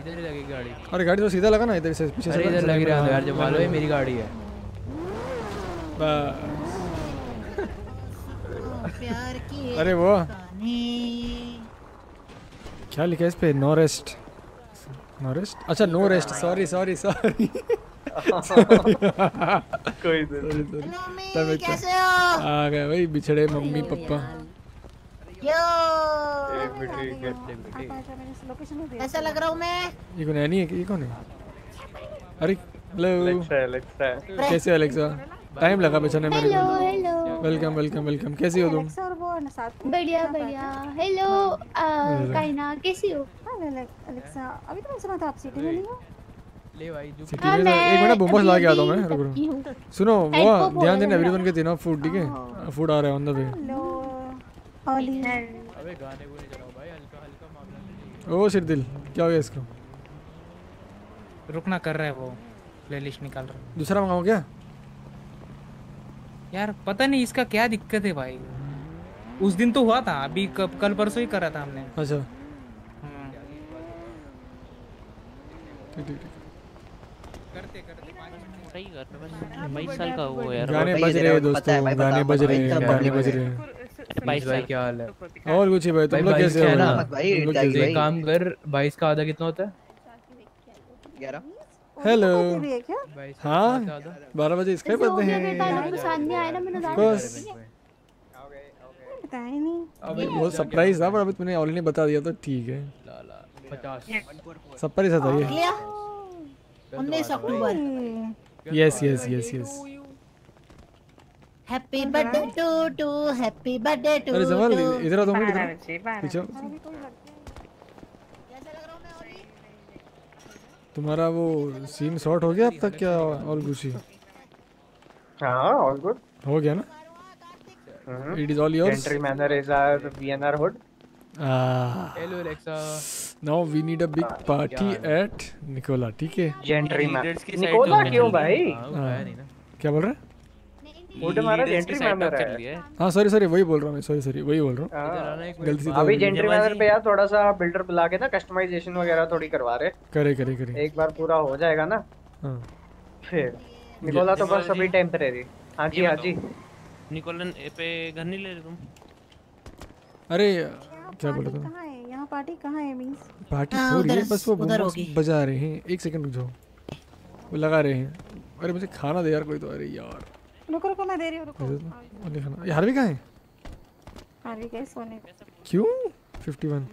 इधर ही लगेगी गाड़ी। अरे गाड़ी तो सीधा लगा ना इधर से पीछे से इधर लग रहा है यार जब मालूम है मेरी गाड़ी है। प्यार की अरे वो। क्या लिखा है इस पे? नो रेस्ट नो रेस्ट अच्छा no rest sorry sorry sorry कोई तब कैसे हो? आ गए भाई बिछड़े मम्मी पापा यो नहीं कैसा लग रहा हूँ मैं ये कौन एनी है ये कौन है अरे हेलो कैसे अलेक्सा टाइम लगा पहचाने मेरे को वेलकम वेलकम वेलकम कैसी हो तुम अलेक्सा और वो है ना साथ में बढ़िया बढ़िया हेलो। काइना कैसी हो हाँ, अलेक्सा अभी तो मैंने सुना था आप सिटी में नहीं हो ले भाई जो सिटी हाँ, में एक मिनट मोमोज ला के आता हूँ मैं रुक हूँ। सुनो वो ध्यान देना एवरीवन के देना फ़ूड ठीक है फ़ूड आ रहा है ऑन द वे हेलो अबे गाने को नहीं चलाओ भाई हल्का हल्का मामला ओ सिरदिल क्या हो गया इसको? रुकना कर रहा है वो प्लेलिस्ट निकाल रहा है। दूसरा मंगाओ क्या? यार पता नहीं इसका क्या दिक्कत है भाई। उस दिन तो हुआ था अभी कब कल परसों ही करा था हमने। अच्छा। हम्म। ठीक ठीक करते करते सही कर रहे बस बाईस साल का वो यार। गाने बज रहे हैं दोस्तों गाने बज रहे हैं गाने बज रहे हैं। बाईस भाई क्या हाल है? और कुछ ही भाई तुम लोग कैसे हो? भाई, तुम लोग कैसे एक काम कर बाईस का आधा कितना होता है? ग्यारह। हेलो। भी है हाँ बारह बजे इसका ही बेटा है लोग पसंद ना बताया नहीं। अबे वो सरप्राइज़ था पर अभी तूने ऑलरेडी बता दिया तो ठीक है। सरप्राइज़ था ये। उन्नीस अक्टूबर। Yes yes yes yes happy birthday to to happy birthday to अरे इधर तुम इधर पीछे तुम्हारा वो सीन शॉर्ट हो गया अब तक क्या ऑल गुशी हाँ ऑल गुड हो गया ना it is all yours entry manner is our VNR hood hello Alexa now we need a big party at Nicola ठीक है? जेंट्री मैनर निकोला क्यों भाई? क्या बोल रहा है? है। हाँ। सॉरी सॉरी वही बोल रहा हूँ मैं सॉरी सॉरी वही बोल रहा हूँ। हाँ। गलती से अभी जेंट्री मैनर पे यार थोड़ा सा बिल्डर बुला के ना कस्टमाइजेशन वगैरह थोड़ी करवा रहे। करे करे करे। एक बार पूरा हो जाएगा ना। हाँ। फिर निकोला तो बस अभी टेम्परेरी हाँ जी हाँ जी। निकोलन पे घर नहीं ले रहे तुम? अरे क्या बोला यहाँ पार्टी कहाँ है मीन्स पार्टी हाँ, हो रही है बस वो उधर होगी। बजा रहे हैं। एक सेकंड रुक जाओ। वो लगा रहे हैं। अरे मुझे खाना दे यार कोई तो अरे यार। रुको रुको मैं दे रही हूँ रुको। दे ओनली खाना। यार भी कहाँ है? हाँ भी गए सोने। क्यों? 51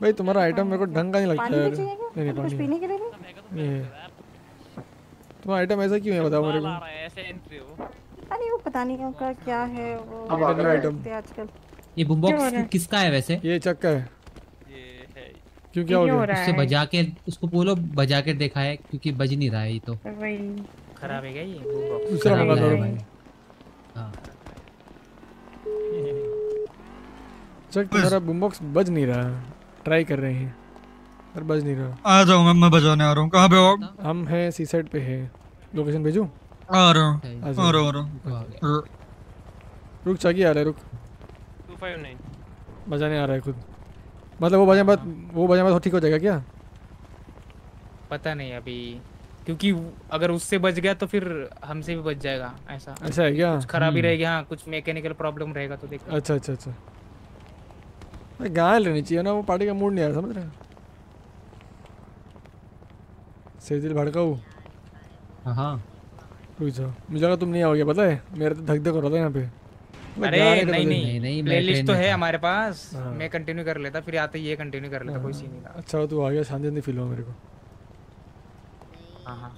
भाई तुम्हारा आइटम मेरे को ढंग का नहीं लगता पानी चाहिए क्या? नहीं नहीं कुछ पीने के लिए भी? नहीं तुम्हारा आइटम ऐसा क्यों है बताओ मेरे को। ऐसे एंट्री हो अरे वो पता नहीं उनका क्या है वो। अब आ गया आइटम। आजकल। ये हो? बॉक्स किसका है वैसे? ये चक्का है। क्यों क्या हो क्यों हो गया? उससे बजा के उसको बोलो बजा के देखा है क्योंकि बज नहीं रहा है ये तो। वही। खराब है क्या ये? दूसरा मंगा है लो भाई। चक तुम्हारा बूम बॉक्स बज नहीं रहा। ट्राई कर रहे हैं पर बज नहीं रहा। आ जाओ मैं मैं बजाने आ रहा हूँ। कहाँ पे हो हम हैं सी साइड पे है। लोकेशन भेजूं? आ रहा हूँ। आ आ रहा हूँ आ रहा हूँ। रुक चाकी आ रहा है रुक। 259 बजाने आ रहा है खुद। मतलब वो बजाने बाद वो बजाने बाद ठीक हो जाएगा क्या? पता नहीं अभी क्योंकि अगर उससे बच गया तो फिर हमसे भी बच जाएगा ऐसा। ऐसा है क्या? कुछ खराबी हम्म। रहेगी हाँ कुछ मैकेनिकल प्रॉब्लम रहेगा तो देखो अच्छा अच्छा अच्छा। अरे गाय लेनी चाहिए ना वो पार्टी का मूड नहीं आ रहा समझ रहे हैं? सही दिल भड़काऊ। हाँ रुक जाओ। मुझे लगा तुम नहीं आओगे पता है? मेरा तो धक धक हो रहा था यहाँ पे। अरे नहीं तो नहीं, नहीं- नहीं, प्लेलिस्ट तो है हमारे पास। हाँ। मैं कंटिन्यू कर लेता फिर आते ये कंटिन्यू कर लेता कोई सीन नहीं था। अच्छा तू आ गया शांति शांति फील हुआ मेरे को। हाँ हाँ।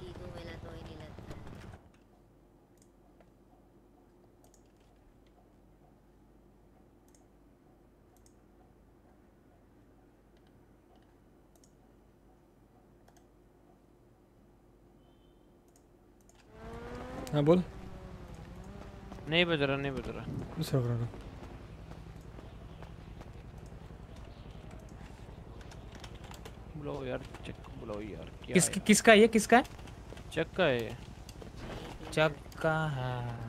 हाँ बोल। नहीं बज रहा नहीं बज रहा। दूसरा करो बुलाओ यार चेक बुलाओ यार। किस किसका ये? किसका है? चक्का है चक्का है।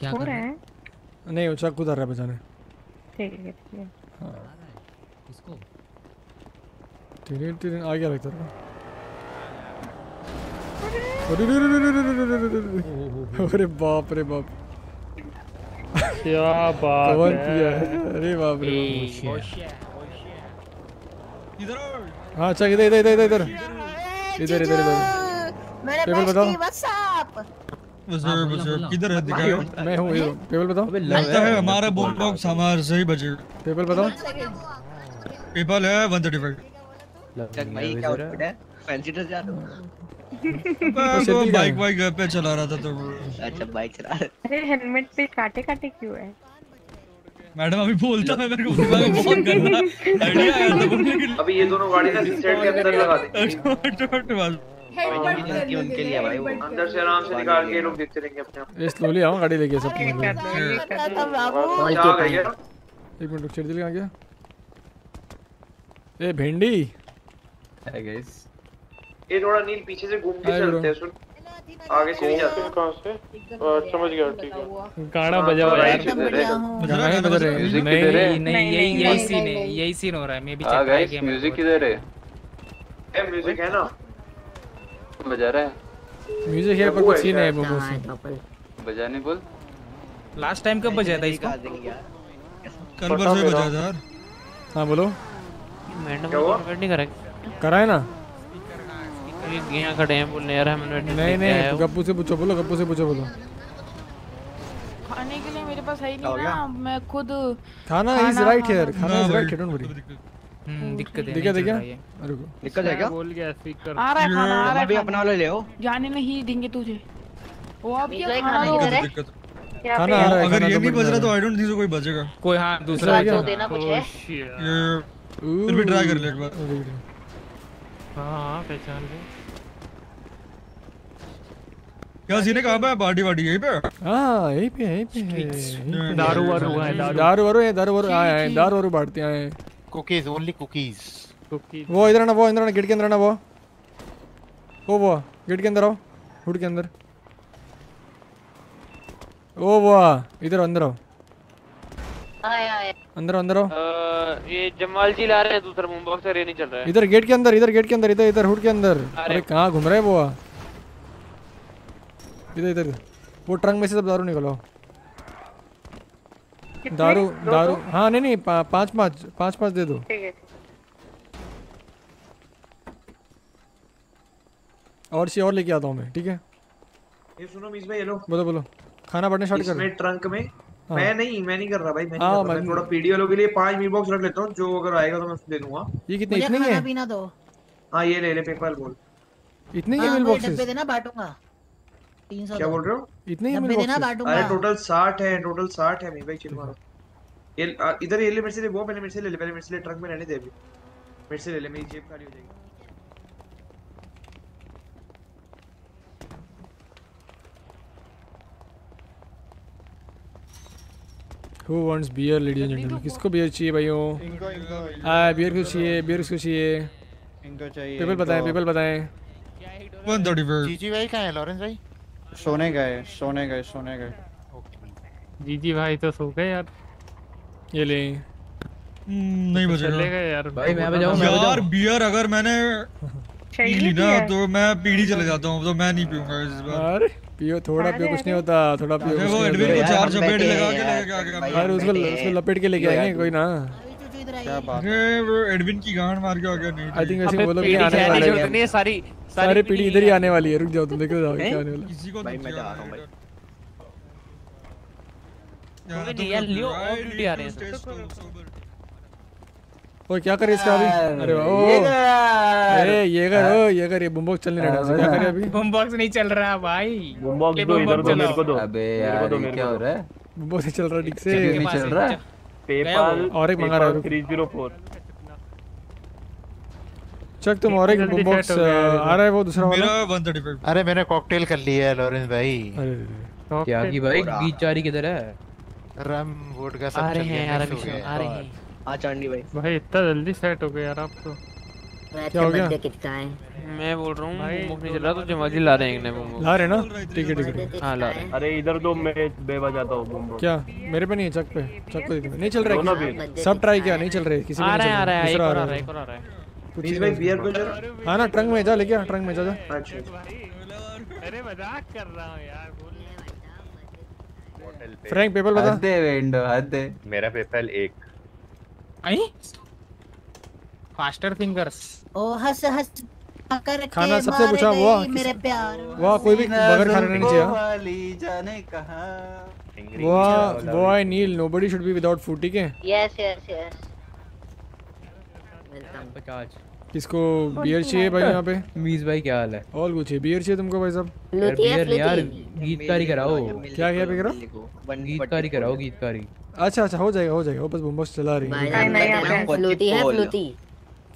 क्या कर रहा है? नहीं उछा कूद उधर रहा बचाने ठीक है हाँ। किसको? टिरिन टिरिन आ गया लगता है। अरे बाप रे बाप। क्या बात कवर किया है? अरे बाप रे बाप हाँ। अच्छा इधर इधर इधर इधर। इधर इधर इधर। मेरे टेबल बताओ। बेस्टी व्हाट्सअप बजर बजर किधर है दिखाओ। मैं हूँ इधर टेबल बताओ। लगता है हमारा बॉम बॉक्स हमारे सही बजे। टेबल बताओ। पेपल है 135 चक भाई क्या आउटफिट है फैंसी ड्रेस जा रहे हो मैं तो बाइक वाइक घर पे चला रहा था तो अच्छा बाइक चला रहे अरे हेलमेट पे काटे काटे क्यों है? मैडम अभी बोलता है मेरे को में बहुत आइडिया आया था बोलने के लिए। अभी ये दोनों गाड़ी ना सी साइड के अंदर लगा दे उनके लिए भाई वो अंदर से आराम से निकाल के लोग देखते रहेंगे अपने आप। ये स्लोली आओ गाड़ी लेके सब क्या? एक मिनट रुक चिड़ दिल कहाँ गया ए भिंडी। है गाइस ये थोड़ा नील पीछे से घूम के चलते हैं सुन। आगे से नहीं जाते। कहाँ से? अ, समझ गया ठीक है। गाना बजा हुआ यार। गाना ही। बज रहे हैं नहीं नहीं नहीं नहीं यही यही सीन है। यही सीन हो रहा है। मैं भी चेक गाइस किया मेरे म्यूज़िक को। किधर है। ए म्यूज़िक है ना? बजा रहा है। म्यूज़िक है पर कुछ सीन है मोमो से बजाने बोल। लास्ट टाइम कब बजा था इसको? कल परसों ही बजा था यार। हाँ बोलो। मैंने? नहीं करा करा है ना? ये यहाँ खड़े हैं बोलने यार हमने नहीं नहीं गप्पू से पूछो बोलो गप्पू से पूछो बोलो। खाने के लिए मेरे पास है ही नहीं ना मैं खुद खाना इज़ राइट हियर खाना is right here don't worry hmm, दिक्कत है दिक्कत है क्या? है। रुको। दिक्कत है क्या? बोल गया स्पीकर आ रहा है खाना आ रहा है भी अपना वाला ले आओ। जाने नहीं देंगे तुझे। वो अब ये खाना किधर है? खाना आ रहा है अगर ये नहीं बज रहा तो आई डोंट थिंक कोई बचेगा कोई हाँ दूसरा तो देना कुछ है? फिर भी ट्राई कर ले एक बार। हाँ हाँ पहचान ले। क्या सीन है? कहाँ पे है? पार्टी वार्टी यहीं पे? है? हाँ यहीं पे यहीं पे है। दारू वारू है, दारू। वारू है दारू वारू आए आए दारू वारू बांटते आए कुकीज ओनली कुकीज वो इधर आना वो इधर आना गेट के अंदर आना वो। वो वो गेट के अंदर आओ हुड के अंदर। ओ वो इधर अंदर आओ। आए आए। अंदर अंदर आओ। ये जमाल जी ला रहे हैं दूसरा मुँह बॉक्सर ये नहीं चल रहा। है इधर गेट के अंदर इधर गेट के अंदर इधर इधर हुड के अंदर। अरे। अरे कहाँ घूम रहे हैं वो? इधर इधर। वो ट्रंक में से सब दारू निकलो। दारू दारू। हाँ नहीं नहीं पा, पाँच पाँच पाँच पाँच दे दो। ठीक है और सी और लेके आता हूँ मैं ठीक है? ये सुनो मीस भाई हेलो बोलो बोलो। खाना बढ़ने स्टार्ट कर ट्रंक में? हाँ। मैं नहीं मैं नहीं कर रहा भाई मैं हाँ, कर रहा। मैं मैं- थोड़ा पीडी वालों के लिए पाँच मीट बॉक्स रख लेता हूँ। जो अगर आएगा तो मैं दे दूँगा। ये कितने इतने ही खाना पीना दो। हाँ ये ले ले पेपल बोल। इतने मिल मुझे बॉक्सेस डब्बे देना बांटूँगा। तीन सौ क्या बोल रहे हो? इतने ही मिल देना बांटूँगा अरे टोटल साठ है टोटल साठ है मेरे भाई चिल मारो। ये इधर ये ले मेरे से ले वो पहले मेरे से ले ले पहले मेरे से ले ट्रक में रहने दे अभी। मेरे से ले ले मेरी जेब खाली हो जाएगी। Who wants beer ladies and gentleman किसको बियर चाहिए भाइयों? इनको इनको हाँ बियर किसको चाहिए बियर किसको चाहिए। इनको चाहिए पीपल बताएँ। पीपल बताएँ। 135 जीजी भाई कहाँ है? लॉरेंस भाई? सोने गए सोने गए सोने गए। जीजी भाई तो सो गए यार। ये ले। हम्म, नहीं बचेगा। चले गए यार। भाई मैं बजाऊं मैं यार बियर अगर मैंने पी ली ना तो मैं पीढ़ी चले जाता हूँ तो मैं नहीं पीऊँगा इस बार। पियो थोड़ा पियो कुछ नहीं होता थोड़ा पियो वो नहीं एडविन को चार चपेट लगा के लेके आ गया अरे उसको उसको लपेट के लेके आएँगे कोई ना। क्या बात अरे वो एडविन की गांड मार के आ गया नहीं आई थिंक वैसे वो लोग भी आने वाले नहीं है, हैं सारी सारे पीढ़ी इधर ही आने वाली है। रुक जाओ तुम देखो जाओ क्या आने वाला किसी को भाई तो मैं जा रहा हूँ भाई। लोग हैं। sober, sober. ओए क्या करे इसका अभी? अरे ओ अरे ये कर ओ ये कर ये बम्बोक चलने रहा है क्या करे अभी? बम बॉक्स नहीं चल रहा भाई। बॉक्स ले दो इधर दो मेरे को दो। अबे यार ये क्या हो रहा है? बम्बोक से चल रहा है ठीक से। नहीं चल रहा? जा। पेपाल और एक मंगा रहा हूँ 304 चक तुम और एक बॉक्स आ रहा है वो दूसरा वाला? मेरा 135 अरे मैंने कॉकटेल कर लिया है लॉरेंस भाई। अरे। क्या की भाई? बीच जारी किधर है? रम वोट का आ सब रहे चल हैं गया यार रहे हैं हो आ रहे हैं। आ चांदी भाई। भाई इतना जल्दी सेट हो गया यार आप तो क्या हो गया? कितना है मैं बोल रहा हूँ मुँह नहीं चल रहा तो जमाल ला रहे हैं ला रहे ना? ठीक है ठीक है हाँ ला रहे अरे इधर दो मैं बेवा जाता हूँ बम। क्या? मेरे पे नहीं है चक पे। चक पे नहीं। चल रहा है सब ट्राई किया नहीं चल रहे। किसी आ रहा है आ रहा। है एक और आ रहा है। एक और आ रहा है। कुछ मीस भाई बियर को जरा हाँ ना ट्रंक में जा लेके ट्रंक में जा जा। अच्छा अरे मज़ाक कर रहा हूँ यार बोल फ्रैंक पेपर बता। हद दे विंडो हद दे मेरा पेपल एक। आई? फास्टर फिंगर्स ओ हंस हंस कर खाना सबसे पूछा वो मेरे प्यार। वाह कोई भी बगैर खाना नहीं चाहिए हाँ। वाली जाने कहाँ। वाह boy Neel nobody should be without food ठीक है? यस यस यस किसको बियर चाहिए भाई यहाँ पे? मीज भाई क्या हाल है? और कुछ है बियर चाहिए तुमको भाई साहब? यार बियर यार गीतकारी कराओ। क्या क्या पे करो गीतकारी कराओ गीतकारी। अच्छा अच्छा हो जाएगा हो जाएगा वो बस बम्बस चला रही है।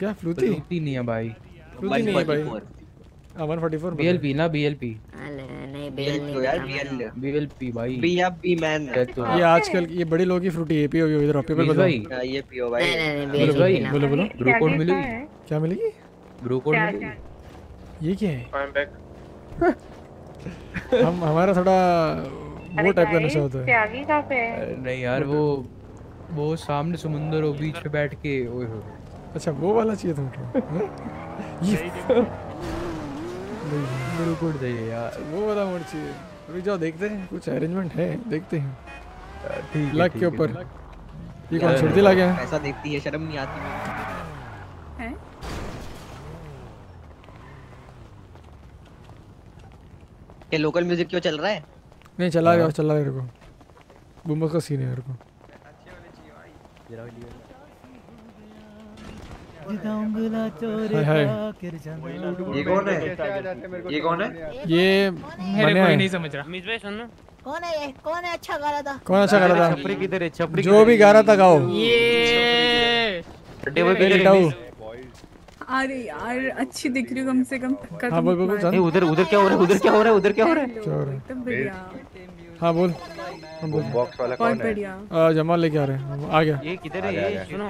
है फ्लूटी फ्लूटी क्या फ्लूटी नहीं है भाई। फ्लूती नहीं है भाई। हाँ वन फोर्टी फोर बीएलपी ना बीएलपी अरे नहीं बेल यार बीएल बीएलपी भाई। बी या बी मैन तो ये आजकल ये बड़े लोगों की फ्रूटी है पियो पियो इधर पेपर मीज बताओ भाई। ये पियो भाई। नहीं बोलो भाई। बोलो बोलो। ब्रो कोड मिलेगी क्या मिलेगी? ब्रो कोड मिलेगी ये क्या है? आई एम बैक हम हमारा थोड़ा वो टाइप का नशा होता है। त्यागी कहाँ पे नहीं यार वो वो सामने समुंदर हो बीच पे बैठ के ओए हो। अच्छा वो वाला चाहिए तुमको हाँ? ये ब्रो चाहिए यार। वो वाला मोड चाहिए। रुक जाओ देखते हैं कुछ अरेंजमेंट है देखते हैं। ठीक है लक के ऊपर। ये कौन छुट्टी ला गया ऐसा देखती है शर्म नहीं आती है? ये लोकल म्यूज़िक क्यों चल रहा है? नहीं चला रहा चला रहा को बुम्बस का सीन है मेरे को हाय हाय ये कौन है? ये कौन है? ये मेरे बने कोई नहीं समझ रहा। मिस भाई सुनो कौन है ये? कौन है अच्छा गा रहा था कौन अच्छा गा रहा था छपरी किधर है? छपरी जो भी गा रहा था गाओ। ये। टेबल पे लिटाऊ अरे यार अच्छी दिख रही हो कम से कम। हाँ बोल बोल बोल मत उधर उधर क्या हो रहा है? उधर क्या हो रहा है? उधर क्या हो रहा है? क्या हो रहा है? हाँ बोल। बोल बॉक्स वाला कौन है जमाल लेके आ रहे हैं। आ गया। ये किधर है? ये सुनो।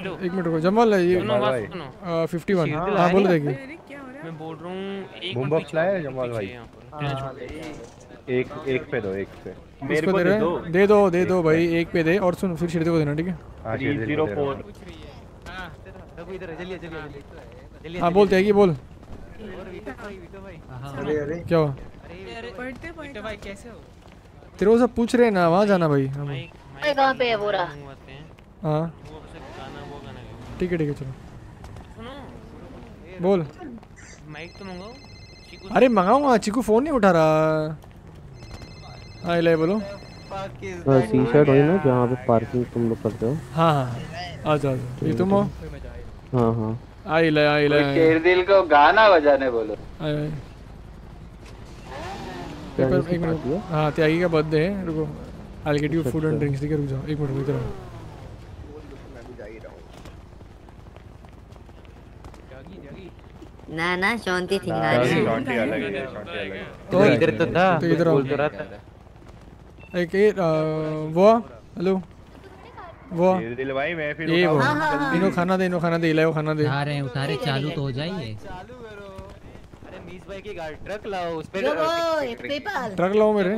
एक मिनट रुको जमाल है ये। सुनो बात सुनो। फिफ्टी वन हाँ बोलो हो रहा मैं बोल रहा हूँ एक बूम मिनट बॉक्स लाया है जमाल भाई? छोड़। दे। एक एक पे दो एक पे। मेरे को दे दे रहे दो हैं? दे। दो दे दो भाई एक पे दे। और सुन फिर शिरदे को देना ठीक है? हाँ ज़ीरो रहा हूँ। फोर है, हाँ बोल। त्यागी बोल अरे अरे। क्या हुआ? हो? तेरे को सब पूछ रहे हैं ना वहाँ जाना भाई। हाँ। कहाँ पे है बोरा मंगवाते हैं हाँ वो बस एक गाना वो गाना गाएँगे। ठीक है ठीक है चलो। बोल। माइक तो मंगाओ। अरे मंगाऊँगा चिकू फ़ोन नहीं उठा रहा। हाँ इलाही बोलो। सी शर्ट वही ना जहाँ पे पार्किंग तुम लोग करते हो। हाँ हाँ। हाँ आ जाओ आ जाओ। ये तुम हो? हाँ हाँ। आ इलाही आ इलाही शेरदिल को गाना बजाने बोलो। क्या पेपर एक मिनट। हाँ? त्यागी का बर्थडे है रुको। I get you food and drinks ठीक है रुक जाओ। एक मिनट रुक इधर आओ ना ना शांति थी हाँ, शॉन्टी अलग है अलग है। तो इधर तो था तो इधर बोल तो रहा था एक ये वो हेलो वो। शेरदिल भाई मैं फिर ये वो। इनो खाना दे इनो खाना दे इलाही खाना दे। उठा रहे हैं हैं, चालू तो हो जाइए अरे मीस भाई की गाड़ी ट्रक लाओ उस पे ट्रक लाओ मेरे।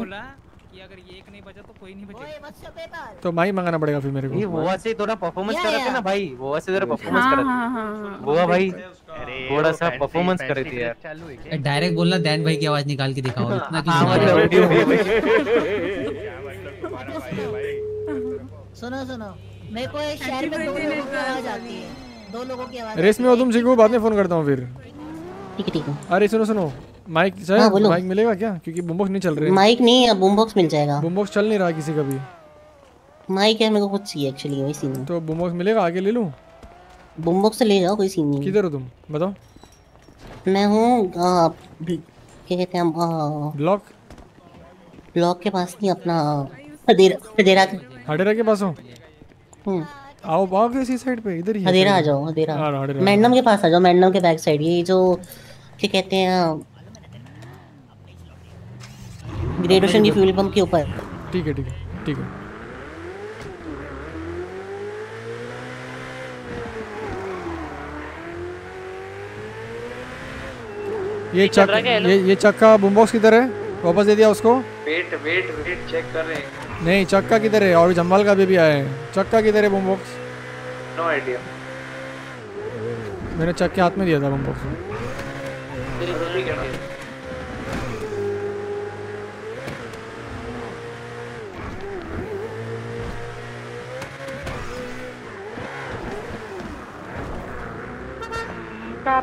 अगर ये एक नहीं बचा तो कोई नहीं बचेगा। तो माई मंगाना पड़ेगा फिर मेरे ये को गोवा से थोड़ा परफॉर्मेंस कर रहे थे ना भाई गोवा से जरा परफॉर्मेंस हाँ कर हाँ रहे हाँ हाँ। थे गोवा भाई थोड़ा सा परफॉर्मेंस कर रही थी यार। है डायरेक्ट बोलना दैन भाई की आवाज़ निकाल के दिखाओ इतना क्यों हाँ सुना हो? वीडियो क्या मतलब भाई सुनो सुनो मेरे को एक शहर में दो लोगों की आवाज़ आती है। दो लोगों की आवाज़ रेस में हो तुम चिकू बाद में फ़ोन करता हूँ फिर। ठीक है ठीक है। अरे सुनो सुनो। माइक हाँ, सर माइक मिलेगा क्या? क्योंकि बुमबॉक्स नहीं चल रहे। माइक नहीं है बूम बॉक्स मिल जाएगा। बुमबॉक्स चल नहीं रहा किसी का भी। माइक है मेरे को कुछ चाहिए एक्चुअली वही सीन है। तो बुमबॉक्स मिलेगा? आगे ले लूँ? बूम बॉक्स से ले जाओ कोई सीन नहीं। किधर हो तुम? बताओ। मैं हूँ आ, भी- क्या कहते हैं ब्लॉक ब्लॉक के पास नहीं अपना हदेरा हदेरा के। हडेरा के पास हो? हम्म, आओ आओ किसी साइड पे? इधर ही है हदेरा आ जाओ हदेरा। हाँ, हडेरा। मैंडम के पास आ जाओ मैंडम के बैक साइड ये जो क्या कहते हैं ग्रेट ओशन की फ्यूल पंप के ऊपर। ठीक है ठीक है ठीक है। ये चक ये ये चक्का बुमबॉक्स किधर है? वापस दे दिया उसको। वेट वेट वेट चेक कर रहे हैं। नहीं चक्का किधर है? और जम्बाल का भी, भी आया है। चक्का किधर है बुमबॉक्स नो आइडिया मैंने चक्के हाथ में दिया था बुमबॉक्स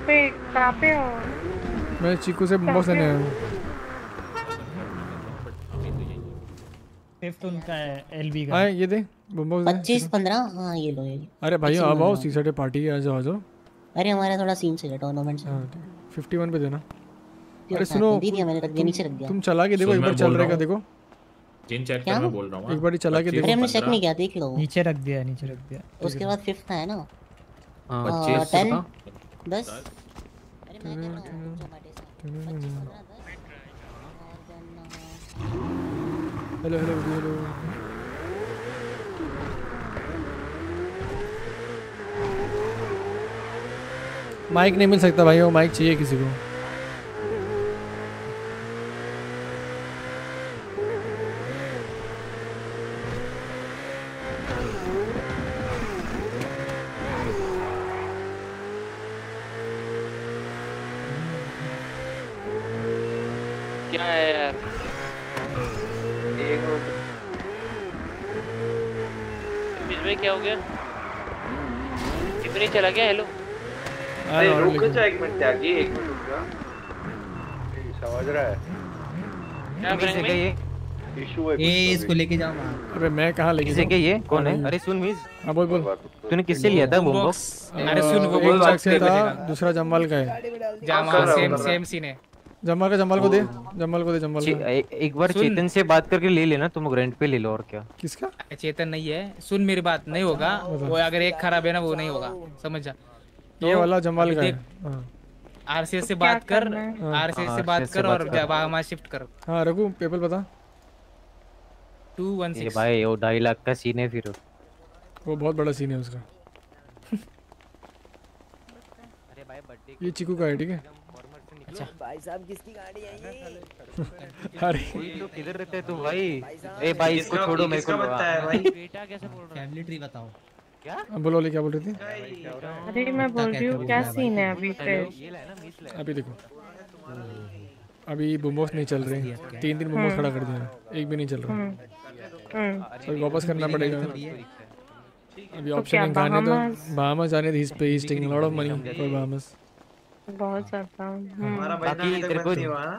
पे कहाँ पे हो? मैं चीकू से बहुत सने हैं? फिफ्थ उनका है एलबी का। हाँ ये दे मोमोज पच्चीस पंद्रह? हाँ ये लो ये अरे भाइयों आप आओ सी सेटे पार्टी है आज जाओ आ अरे हमारे थोड़ा सीन से टूर्नामेंट से 51 पे देना। अरे सुनो दी दिया मैंने रख दिया नीचे रख दिया। तुम चला के देखो एक बार चल रहेगा देखो। जिन चेक करना बोल रहा हूँ एक बार चला के देखो अरे हमने चेक नहीं किया देख लो। नीचे रख दिया नीचे रख दिया। उसके बाद फिफ्थ है ना? हाँ, हाँ 25 बस हेलो हेलो हेलो माइक नहीं मिल सकता भाई वो माइक चाहिए किसी को। चला गया हेलो। अरे रुक जा एक मिनट त्यागी एक मिनट रुक जा। समझ रहा है। क्या करेंगे? ये ये इशू है ए इसको लेके जाओ अरे मैं कहाँ लेके जाऊँ? ये कौन है? अरे सुन मीज। हाँ बोल बोल। तूने किससे लिया था बूम बॉक्स अरे सुन वो बॉक्स बोल बात से था दूसरा जमवाल का है। जमवाल सेम सेम सीन है। जम्बाल का जम्बाल को दे जम्बाल को दे जम्बाल चे- का ए- एक बार चेतन से बात करके ले लेना तुम रेंट पे ले लो और क्या? किसका? चेतन नहीं है। सुन मेरी बात नहीं होगा। वो अगर एक खराब है ना वो नहीं होगा। समझ जा। ये वाला जम्बाल अभी का है। आरसीएस से तो बात कर आरसीएस हाँ, से बात कर और। बाहमा शिफ्ट कर। हाँ रघु पेपर बता। टू वन ये भाई वो ढाई लाख का सीन है फिर। वो बहुत बड़ा सीन है उसका। अरे भाई बर्थडे ये चिकू का है ठीक है? अच्छा। भाई साहब किसकी गाड़ी है ये? अरे। कोई तो किधर रहते है तू भाई ए भाई इसको छोड़ो मेरे को है भाई? बेटा कैसे बोल रहा फैमिली ट्री बताओ। क्या? बोलो ले क्या बोल रही थी? अरे मैं बोल रही हूँ क्या सीन है अभी अभी देखो। अभी बुमबॉक्स नहीं चल रहे। तीन दिन बुमबॉक्स खड़ा कर दिया। एक भी नहीं चल रहा। हम्म तो अभी वापस करना पड़ेगा। अभी ऑप्शन क्या, है तो? जाने दी पे ही taking lot of money for Bahamas बहुत ज़्यादा हम्म। बाकी तेरे को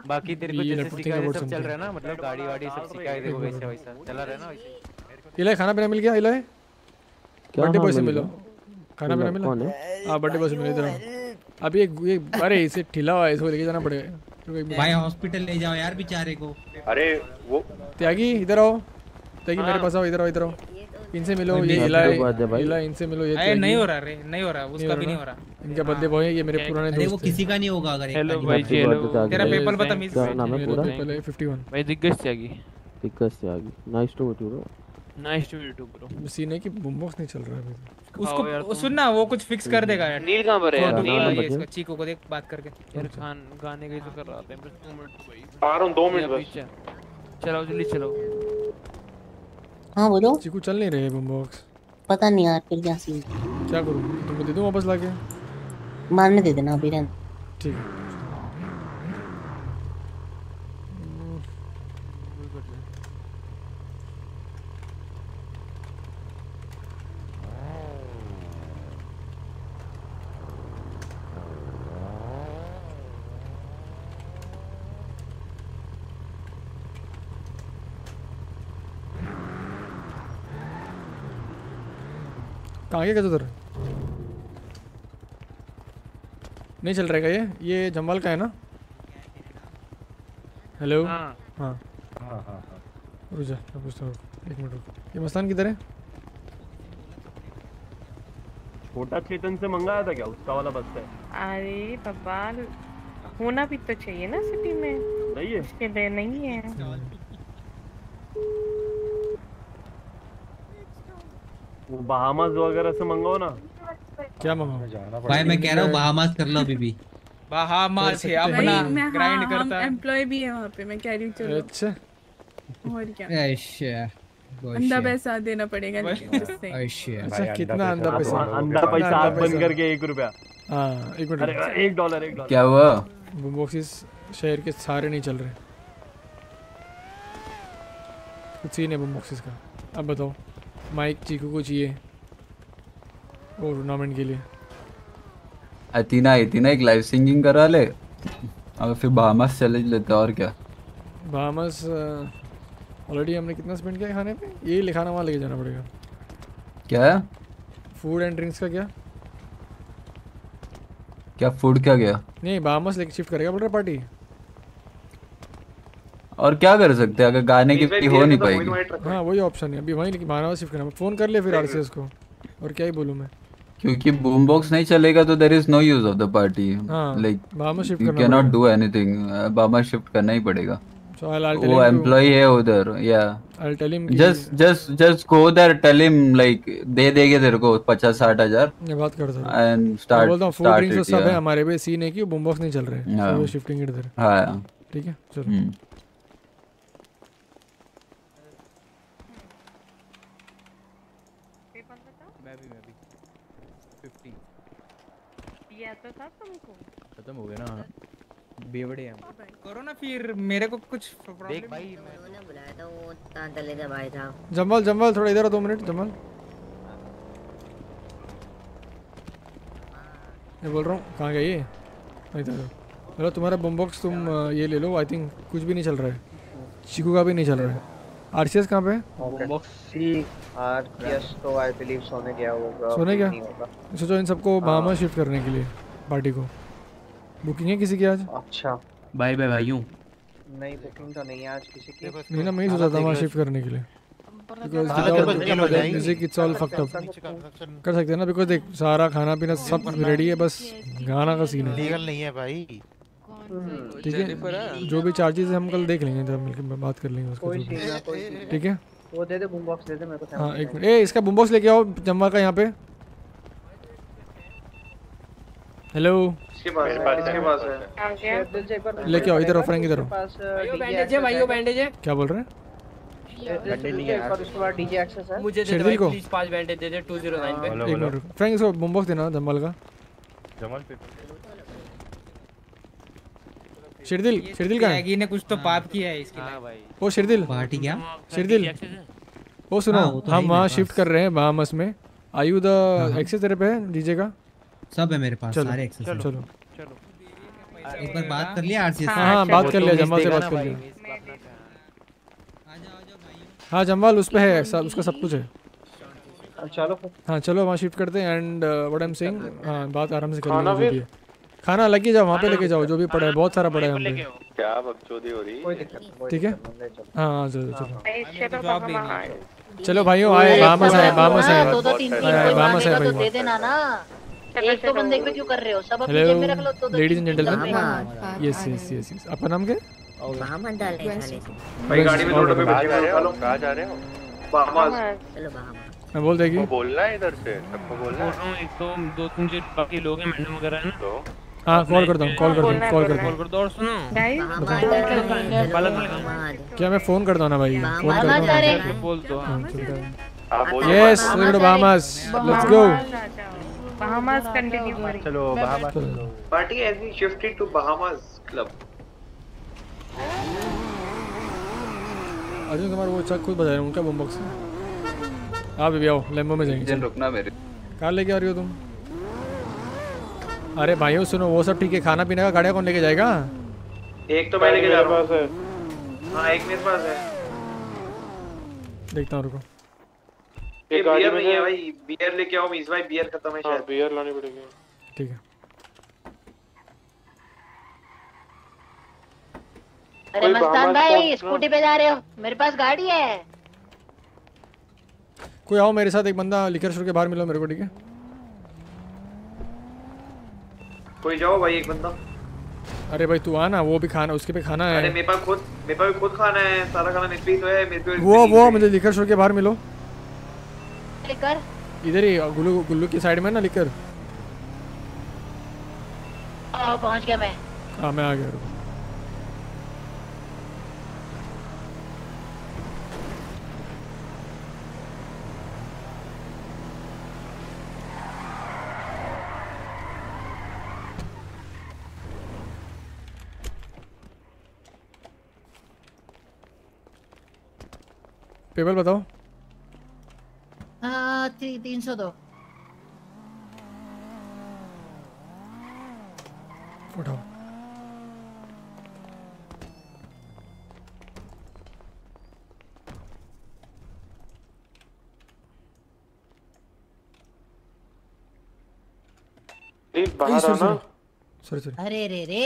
बाकी तेरे को जैसे है बोर्ड सब चल रहा है ना मतलब गाड़ी वाड़ी सब सिखाया है देखो वैसे वैसा चला रहा है ना वैसे। इलाय खाना पीना मिल गया इलाय? क्या बर्थडे हाँ, बॉय से मिलो? खाना पीना कौन है? हाँ बर्थडे बॉय से मिलो इधर अभी एक ये अरे इसे ठिला हुआ है इसको लेके जाना पड़ेगा। भाई हॉस्पिटल ले जाओ यार बेचारे को। अरे वो त्यागी इधर आओ। त्यागी मेरे पास आओ इधर आओ इधर आओ। इनसे मिलो ये है भाई। इलाय इनसे मिलो ये अरे नहीं हो रहा रे नहीं हो रहा उसका भी नहीं हो रहा। इनका बर्थडे बॉय है ये मेरे पुराने अरे वो दोस्त हैं। किसी का नहीं होगा अगर हेलो भाई हेलो तेरा पेपर बता मिस क्या नाम है पूरा? तो पहले 51 भाई दिग्गज त्यागी से आ nice to meet you bro nice to meet you bro scene है कि बुमबॉक्स नहीं चल रहा है अभी उसको वो सुन ना वो कुछ फिक्स कर देगा। यार नील कहाँ पर है यार? नील? ये? इसको चीको को देख बात करके। यार खान गाने का ही तो कर रहा था बस दो मिनट भाई। आ रहा हूँ दो मिनट बस। पीछे। चलो जल्दी चलो हाँ बोलो। चिकू चल नहीं रहे बम बॉक्स पता नहीं यार फिर क्या सीन? क्या करूँ? तुमको दे दूँ वापस लाके। मारने दे देना अभी रहने। ठीक है। कहाँ गया उधर? नहीं चल रहेगा ये? ये जम्बाल का है ना? हेलो हाँ। हाँ। हाँ हाँ हाँ। रुक जा मैं पूछता हूँ एक मिनट रुक। ये मस्तान किधर है? छोटा चेतन से मंगाया था क्या? उसका वाला बस है। अरे बब्बाल होना भी तो चाहिए ना सिटी में। नहीं है। उसके नहीं है। वो बहामास वगैरह से मंगाओ ना। क्या मंगाऊँ भाई मैं कह रहा हूँ बहामास कर लो अभी भी। बाहामास है। अपना ग्राइंड करता है। एम्प्लॉय भी है वहाँ पे मैं कह रही हूँ चलो। अच्छा। और क्या। अच्छा अंधा पैसा देना पड़ेगा अच्छा अच्छा कितना अंधा पैसा अंधा पैसा हाथ बंद करके एक रुपया। हाँ एक मिनट। अरे एक डॉलर एक डॉलर क्या हुआ? बॉक्सेस शहर के सारे नहीं चल रहे। कुछ सीन है बम बॉक्सेस का। अब बताओ। माइक चीकू को चाहिए वो टूर्नामेंट के लिए। अतीना अतीना एक लाइव सिंगिंग करा ले। और फिर बहामास चैलेंज लेते हैं और क्या? बामस ऑलरेडी हमने कितना स्पेंड किया खाने पे? ये लिखाना वहाँ लेके जाना पड़ेगा। क्या? फ़ूड एंड ड्रिंक्स का क्या? क्या फ़ूड क्या गया? नहीं बामस लेके शिफ्ट करेगा बोल रहा पार्टी और क्या कर सकते हैं? अगर गाने की हो नहीं पाएगी। हाँ वही ऑप्शन है। अभी वहीं लेके बारह शिफ्ट करना। फ़ोन कर ले फिर आर को। और क्या ही बोलूँ मैं? क्योंकि बूम बॉक्स नहीं चलेगा तो there is no use of the party हाँ, लाइक बाहामा shift यू करना can not do anything Bahama shift करना ही पड़ेगा। So I'll- I'll tell वो एम्प्लॉय है उधर या tell him कि- just just just go there tell him like दे देंगे तेरे को पचास साठ हज़ार। ये बात कर सकते एंड स्टार्ट बोलता हूँ स्टार्ट ड्रिंक्स तो सब है हमारे पे सीन है कि बूम बॉक्स नहीं चल रहे हैं। हाँ। shifting it इधर हाँ। ठीक है? चलो हम्म। मैं भी मैं भी 50 दिया तो था तुमको खत्म हो गया ना। बेवड़े हैं हम। करो ना फिर मेरे को कुछ प्रॉब्लम भाई उन्होंने बुलाया था वो तांतले का भाई था। जमवाल जमवाल थोड़ा इधर आ दो मिनट जमवाल मैं बोल रहा हूँ कहाँ गया ये इधर। मतलब तुम्हारा बम बॉक्स तुम ये ले लो आई थिंक कुछ भी नहीं चल रहा है। चीकू का भी नहीं चल रहा है। आरसीएस कहाँ पे है? बॉक्स सी आर यस तो आई बिलीव सोने गया होगा। सोने होगा। सोचो इन सबको बहामा शिफ्ट करने के लिए पार्टी को। बुकिंग है किसी की आज? अच्छा। बाय बाय भाइयों। नहीं बुकिंग तो नहीं है आज किसी की। नहीं ना मैं ही सोचा था वहाँ शिफ्ट करने के लिए। Music it's all fucked up कर सकते हैं ना बिकॉज़ देख सारा खाना पीना सब रेडी है बस गाना का सीन है। लीगल नहीं है भाई। ठीक है? जो भी चार्जेस है हम कल देख लेंगे जब मिलकर बात कर लेंगे उसका ठीक है? वो दे दे बूम बॉक्स दे दे मेरे को हाँ एक मिनट। ए इसका बूम बॉक्स लेके आओ जम्मा का यहाँ पे। हेलो इसके पास है इसके पास है लेके आओ इधर फ्रैंक इधर बैंडेज है भाइयों बैंडेज है क्या बोल रहे हैं बैंडेज नहीं है और उसके बाद डीजे एक्सेस है मुझे दे दे को? प्लीज़ पाँच बैंडेज दे दे 209 पे एक मिनट रुको। फ्रैंक इसको बूम बॉक्स देना जम्मल का जमल पे शिरदिल शिरदिल है टैगी ने कुछ तो पाप किया है इसके लिए ओ शिरदिल पार्टी क्या शिरदिल ओ सुनो हाँ, वो है ही हम वहाँ शिफ्ट कर रहे हैं बहामस में आयु द एक्सेस तेरे पे है डीजे का सब है मेरे पास चलो, सारे एक्सेस चलो, चलो। एक बार बात कर लिया आरसीएस हाँ हाँ बात कर लिया जम्मा से बात कर लिया। हाँ जम्वाल उस पे है सब उसका सब कुछ है। चलो। हाँ चलो वहाँ शिफ्ट करते हैं and what I am saying हाँ बात आराम से कर खाना जो भी? है। खाना लगे जाओ वहाँ पे लेके जाओ जो भी पड़ा है बहुत सारा पड़ा है हम क्या बकचोदी हो रही कोई दिक्कत ठीक है? ले चलो। हाँ हाँ चलो चलो भाई भाइयों आए बामस आए बामस हाँ, आए दो दो तीन तीन आए, कोई बामस मांगेगा तो भाई। दे देना ना। एक तो बंदे पे क्यों कर रहे हो सब अपनी जेब में रख लो दो ladies and gentleman yes yes yes yes आपका नाम क्या है? डाल भाई गाड़ी में कहाँ रहे हुए हो लो जा रहे हो चलो मैं बोल देगी वो बोलना है इधर से सबको बोलना बोल रहा एक तो दो तीन जो बाकी लोग हैं मैडम वगैरह है ना हाँ कॉल करता हूँ कॉल करता हूँ कॉल करता कॉल हूँ कर दो और सुनो क्या मैं फ़ोन करता हूँ ना भाई फ़ोन करता हूँ बोल दो हाँ yes let's go Bahamas let's go Bahamas continue करें चलो बाहर party has been shifted to Bahamas club Arjun Kumar वो चक खुद बजा रहे हैं उनका बम बॉक्स आप भी आओ लेम्बो में जाएँगे इंजन रुकना मेरे। कहाँ लेके आ रही हो तुम? अरे भाइयों सुनो वो सब ठीक है खाना पीने का गाड़िया कौन लेके जाएगा? एक तो मैं लेके जा रहा हूँ। हाँ एक मेरे पास है। देखता हूँ रुको। ये बियर नहीं है भाई बियर लेके आओ मीस भाई बियर खत्म है शायद। बियर लानी पड़ेगी। ठीक है। अरे मस्तान भाई स्कूटी पे जा रहे हो। मेरे पास गाड़ी है। कोई आओ मेरे साथ एक बंदा लिकर स्टोर के बाहर मिलो मेरे को ठीक है? कोई जाओ भाई एक बंदा। अरे भाई तू आ ना वो भी खाना उसके पे खाना है। अरे है मेरे पास खुद मेरे पास भी खुद खाना है सारा खाना मेरे पे ही तो है मेरे पे वो वो मुझे लिकर स्टोर के बाहर मिलो। लेकर? इधर ही गुल्लू गुल्लू की साइड में ना लिकर। पहुँच गया मैं। हाँ मैं आ गया। पेपर बताओ। थ्री तीन सौ दो उठाओ बाहर आना सॉरी सॉरी अरे रे रे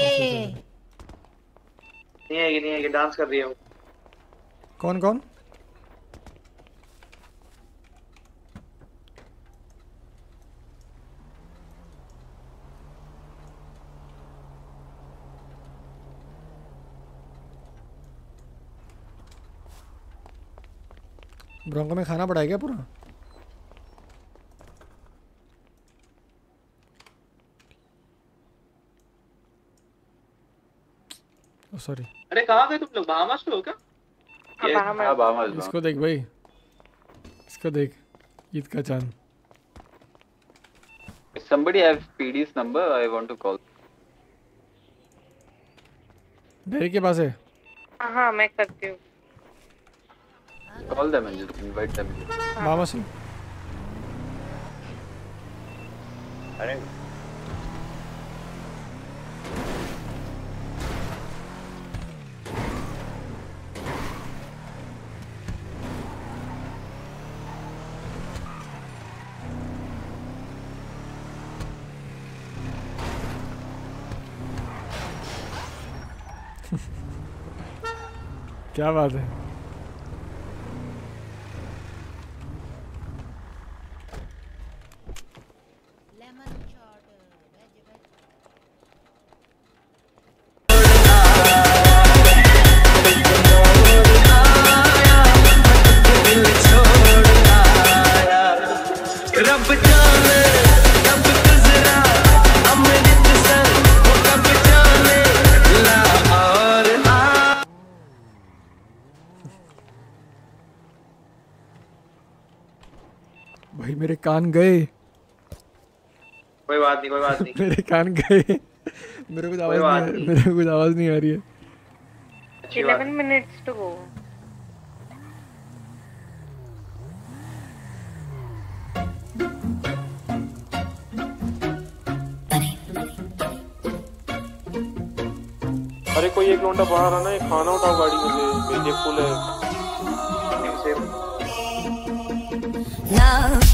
नहीं आएगी नहीं आएगी डांस कर रही है वो कौन कौन ब्रोंको में खाना पड़ा क्या पूरा? सॉरी अरे कहाँ गए तुम लोग? बहामास पे हो क्या? हाँ बाहमास। इसको देख भाई। इसको देख ईद का चाँद। Somebody have PD's number, I want to call. Dairy के पास है हाँ मैं करती हूँ। Call them and just invite them. Mama Singh. अरे क्या बात है कान गए। कोई बात नहीं कोई बात नहीं। मेरे कान गए। मेरे कुछ आवाज़ नहीं नहीं। मेरे को आवाज़ नहीं आ रही है। 11 minutes to go. अरे कोई एक लौंडा बाहर आना है खाना उठाओ गाड़ी में से मेरे फुल है। Love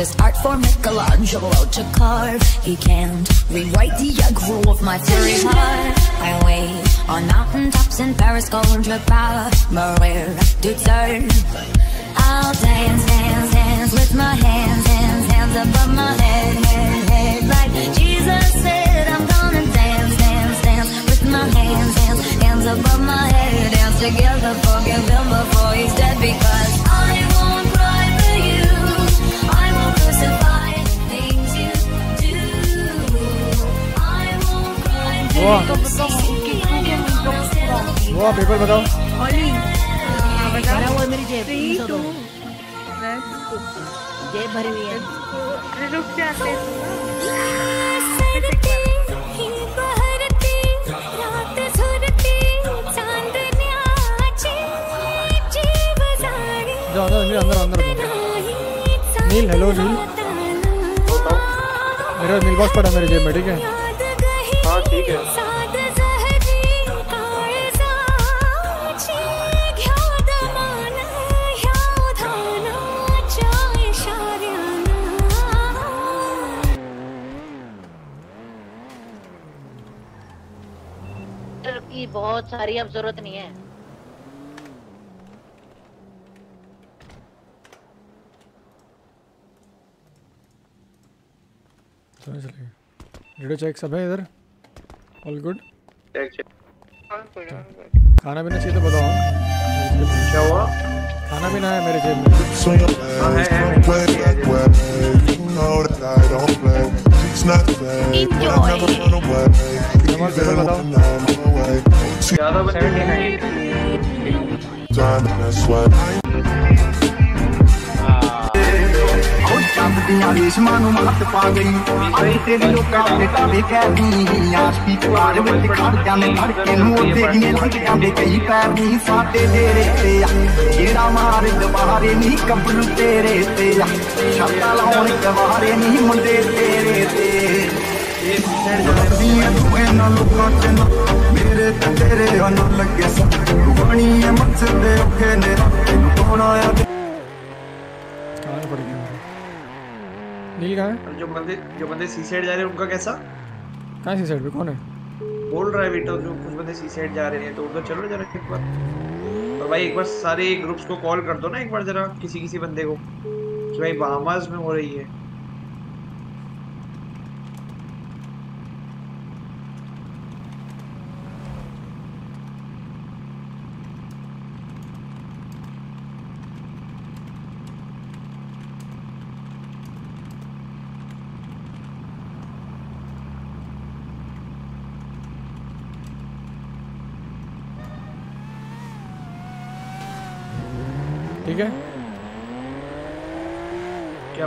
Just art for Michelangelo to carve. He can't rewrite the aggro of my fury heart. I wait on mountaintops in Paris, going to power, Maria turn. I'll dance, dance, dance with my hands, hands, hands above my head, head, head. Like Jesus said, I'm gonna dance, dance, dance with my hands, hands, hands above my head. Dance together, forgive him before he's dead because वाह paper बताओ भरा मेरी जेब तीन सौ दो जेब भरी हुई है रुक जाते जाओ जाओ नील अंदर अंदर नील हेलो नील मेरा नील बॉक्स पड़ा मेरे जेब में ठीक हाँ? ठीक है बहुत सारी अब ज़रूरत नहीं है। चलो चलिए चेक सब है इधर? ऑल गुड खाना पीना चाहिए तो बताओ क्या हुआ? खाना पीना है मेरे जेब में। हाँ है ਰੱਬ ਦੀਆਂ ਰੇਸ਼ਮਾਂ ਨੂੰ ਮੱਤ ਪਾ ਗਈ ਆਈ ਤੇਰੀ ਲੋਕਾਂ ਦੇ ਟਾਵੇ ਕਹਿਦੀ ਹੀਆਂ ਸਪੀਕ ਪਾਰ ਵਿੱਚ ਖੜ ਜਾਂਦੇ ਧੜਕੇ ਨੂੰ ਉੱਤੇ ਜਿਵੇਂ ਲੱਗ ਜਾਂਦੇ ਕਈ ਪੈਰ ਨਹੀਂ ਸਾਡੇ ਤੇਰੇ ਤੇ ਆ ਜਿਹੜਾ ਮਾਰ ਦਵਾਰੇ ਨਹੀਂ ਕਬਰ ਤੇਰੇ ਤੇ ਆ ਛੱਤਾਂ ਲਾਉਣ ਕਵਾਰੇ ਨਹੀਂ ਮੁੰਡੇ ਤੇਰੇ ਤੇ ਇਹ ਸਰਦੀਆਂ ਤੂੰ ਇਹਨਾਂ ਲੋਕਾਂ ਚ ਨਾ ਮੇਰੇ ਤੇ ਤੇਰੇ ਹਨ ਲੱਗੇ ਸਭ ਰੁਕਣੀ ਹੈ ਮੱਛ ਦੇ ਔਖੇ ਨੇ ਤੈਨੂੰ ਕੋਣ ਆਇਆ नील कहाँ है? जो बंदे जो बंदे सी साइड जा रहे हैं उनका कैसा? कहाँ सी साइड पे? कौन है? बोल रहा है बेटा जो कुछ बंदे सी साइड जा रहे हैं तो उधर चलो जरा एक बार। और भाई एक बार सारे ग्रुप्स को कॉल कर दो ना एक बार जरा किसी किसी बंदे को कि भाई बहामास में हो रही है ठीक है क्या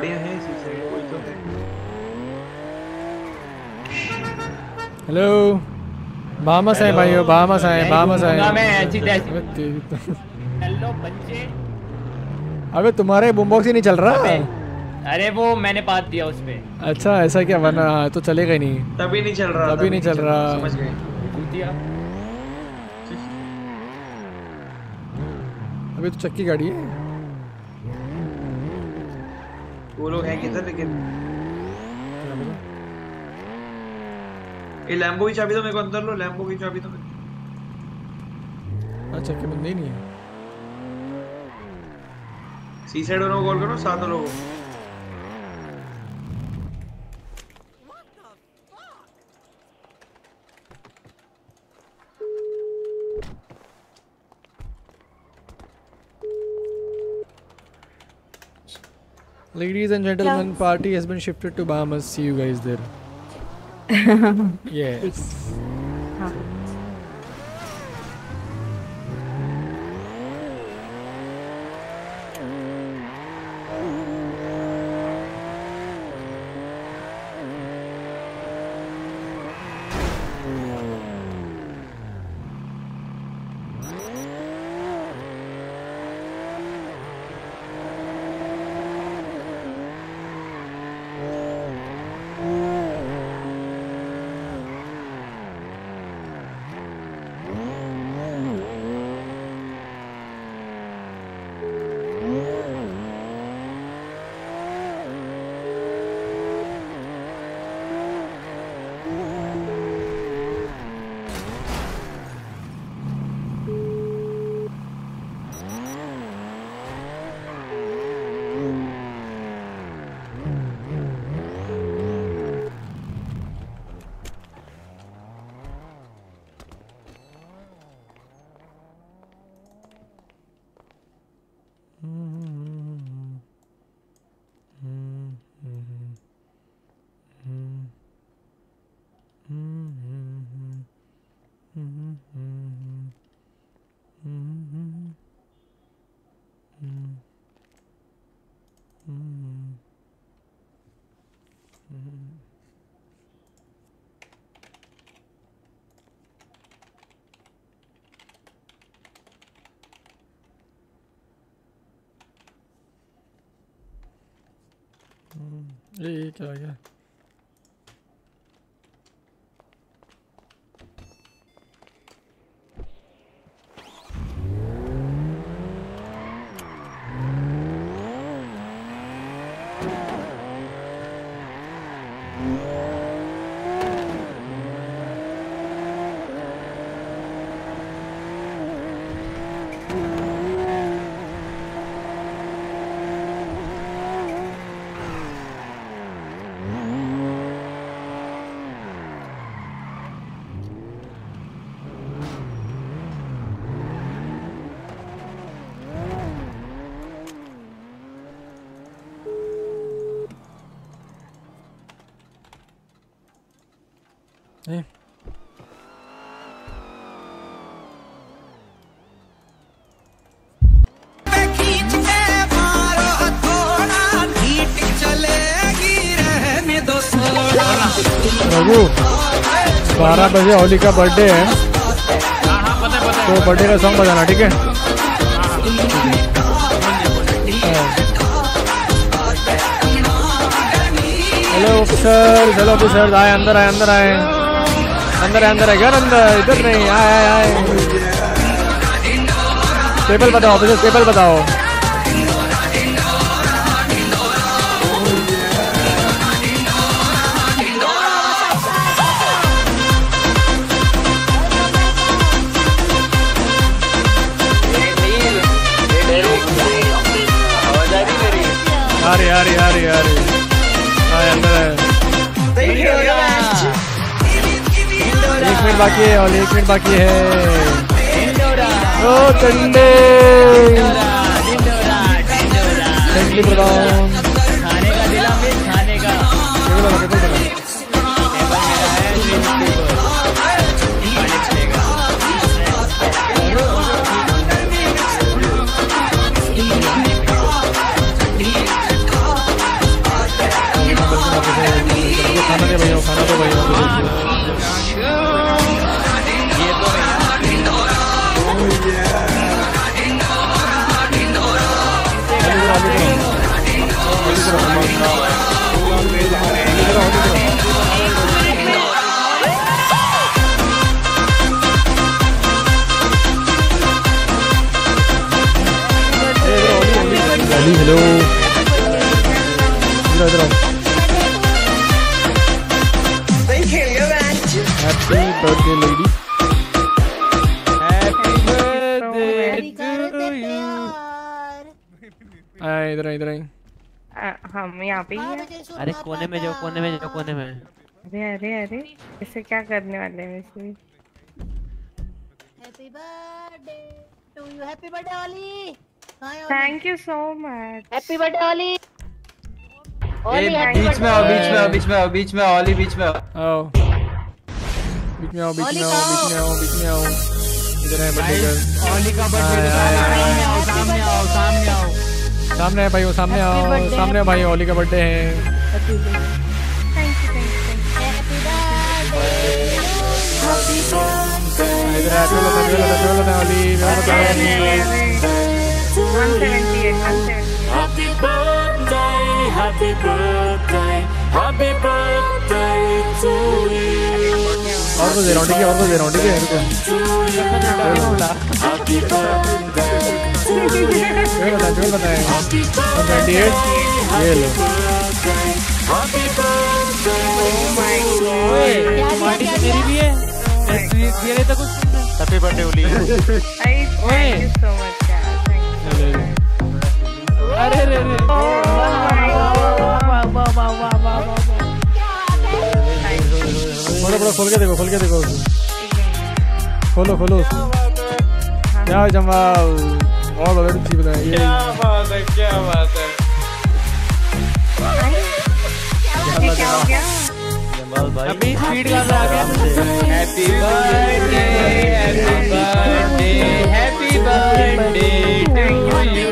गाड़ियाँ हैं इसी साइड कोई तो है। हेलो बामस है भाइयों बामस आए बामस आए घूमूँगा मैं ऐसी तैसी। अबे तेरी तो- हेलो बच्चे। अबे तुम्हारे बूमबॉक्स ही नहीं चल रहा? अरे वो मैंने बात दिया उस पे अच्छा ऐसा क्या वरना तो चलेगा ही नहीं। तभी नहीं चल रहा तभी नहीं चल रहा समझ गए। अभी तो चक्की गाड़ी है। वो लोग हैं किधर लेकिन? ये लैम्बो की चाबी तो मेरे को अंदर लो लैम्बो की चाबी तो मेरे हाँ बंदे बंद नहीं है। सी साइड वालों को कॉल करो सात लोगों को। Ladies and gentlemen, party has been shifted to Bahamas. See you guys there. yes. ये ये क्या आ बारह बजे होली का बर्थडे है। तो बर्थडे का सॉन्ग बजाना, ठीक है? हेलो ऑफिसर हेलो ऑफिसर आए, अंदर आए अंदर आए। अंदर आए अंदर आए, घर अंदर, इधर नहीं, आए आए आए। टेबल बताओ ऑफिसर टेबल बताओ। अरे अरे अंदर है। एक मिनट बाकी है और एक मिनट बाकी है। ओ चंडे। चंडी प्रधान भैया अली हेलो इधर इधर हैप्पी बर्थडे लेडी आए इधर आए इधर आए अ, हम यहाँ पे ही हैं। अरे कोने में जाओ कोने में जाओ कोने में। अरे अरे अरे इसे क्या करने वाले हैं वैसे भी? Happy birthday to you happy birthday Olly thank you so much happy birthday Olly ए, बीच में आओ बीच में आओ बीच में आओ बीच में आओ ओली बीच में आओ। बीच में आओ बीच में आओ बीच में आओ बीच में आओ इधर है बर्थडे गर्ल ओली का बर्थडे सामने आओ सामने आओ सामने आओ सामने है भाई वो सामने आओ सामने है भाई ओली का बर्थडे है इधर है ट्वेल्व होता है twelve Olly Happy birthday, happy birthday, happy birthday to you. और तो ठीक है और तो है रुको Happy birthday to you. Twelve बताए ट्वेल्व बताए और ट्वेंटी एट ये लो Happy birthday. My ओए पार्टी तो मेरी भी है ये ये नहीं तो कुछ happy birthday Olly Thank you so much, यार. Thank you. अरे रे रे बड़ा बड़ा खोल के देखो खोल के देखो उसको खोलो खोलो उसको क्या जमाल और बड़ा अच्छी बताए ये क्या बात है क्या बात है हो गया अभी स्पीड का आ गया happy birthday happy birthday happy birthday to you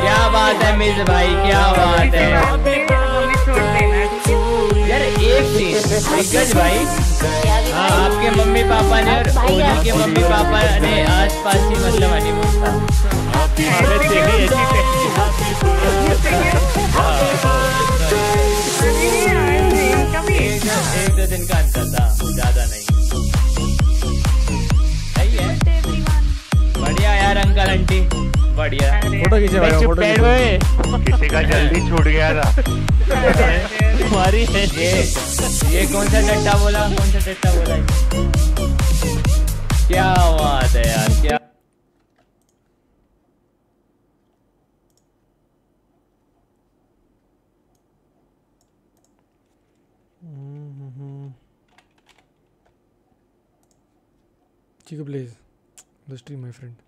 क्या बात है मिस भाई क्या बात है? दिग्गज भाई। हाँ आपके मम्मी पापा ने और ओली के मम्मी पापा ने आस पास ही मतलब हनीमून था एक एक दो दिन का अंतर था ज़्यादा नहीं। सही है। बढ़िया यार अंकल आंटी। बढ़िया फ़ोटो खींचे भाई, फ़ोटो खींचे। किसी का जल्दी छूट गया था तुम्हारी है ये ये कौन सा टट्टा बोला कौन सा टट्टा बोला क्या बात है यार क्या Chico, please. The stream, my friend.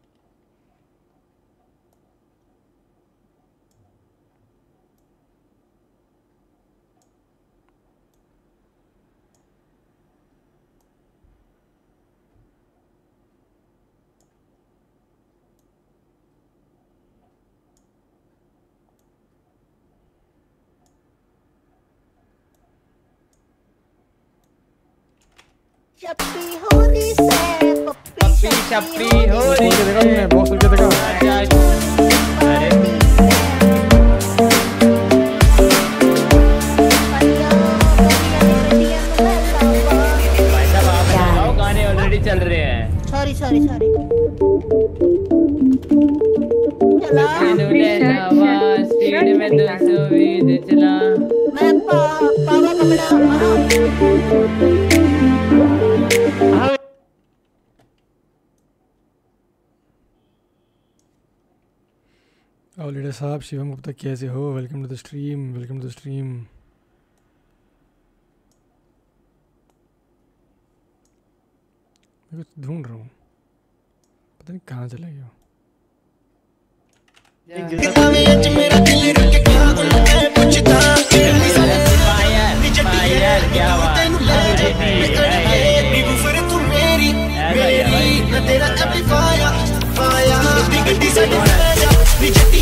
से शप्पी हो खोल के देखा बॉक्स के देखा बताओ गाने ऑलरेडी चल रहे हैं। Sorry sorry sorry. स्पीड में दो सौ बीस चला। मैं पावा लीडर साहब, शिवम गुप्ता, कैसे हो? Welcome to the stream welcome to the stream मैं कुछ ढूंढ रहा हूँ। पता नहीं कहाँ चला गया तेरा एम्पलीफायर मेरी गड्डी साडी फायर नी जट्टी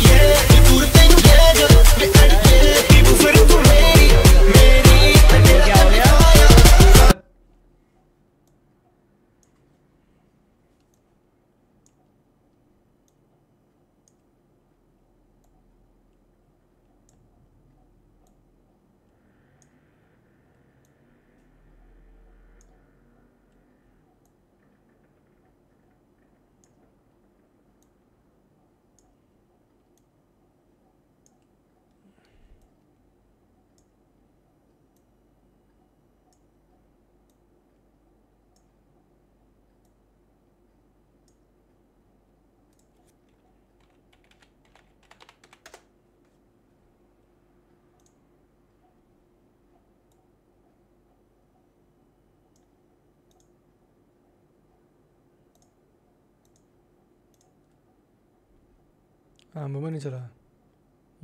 हाँ मोबाइल नहीं चला।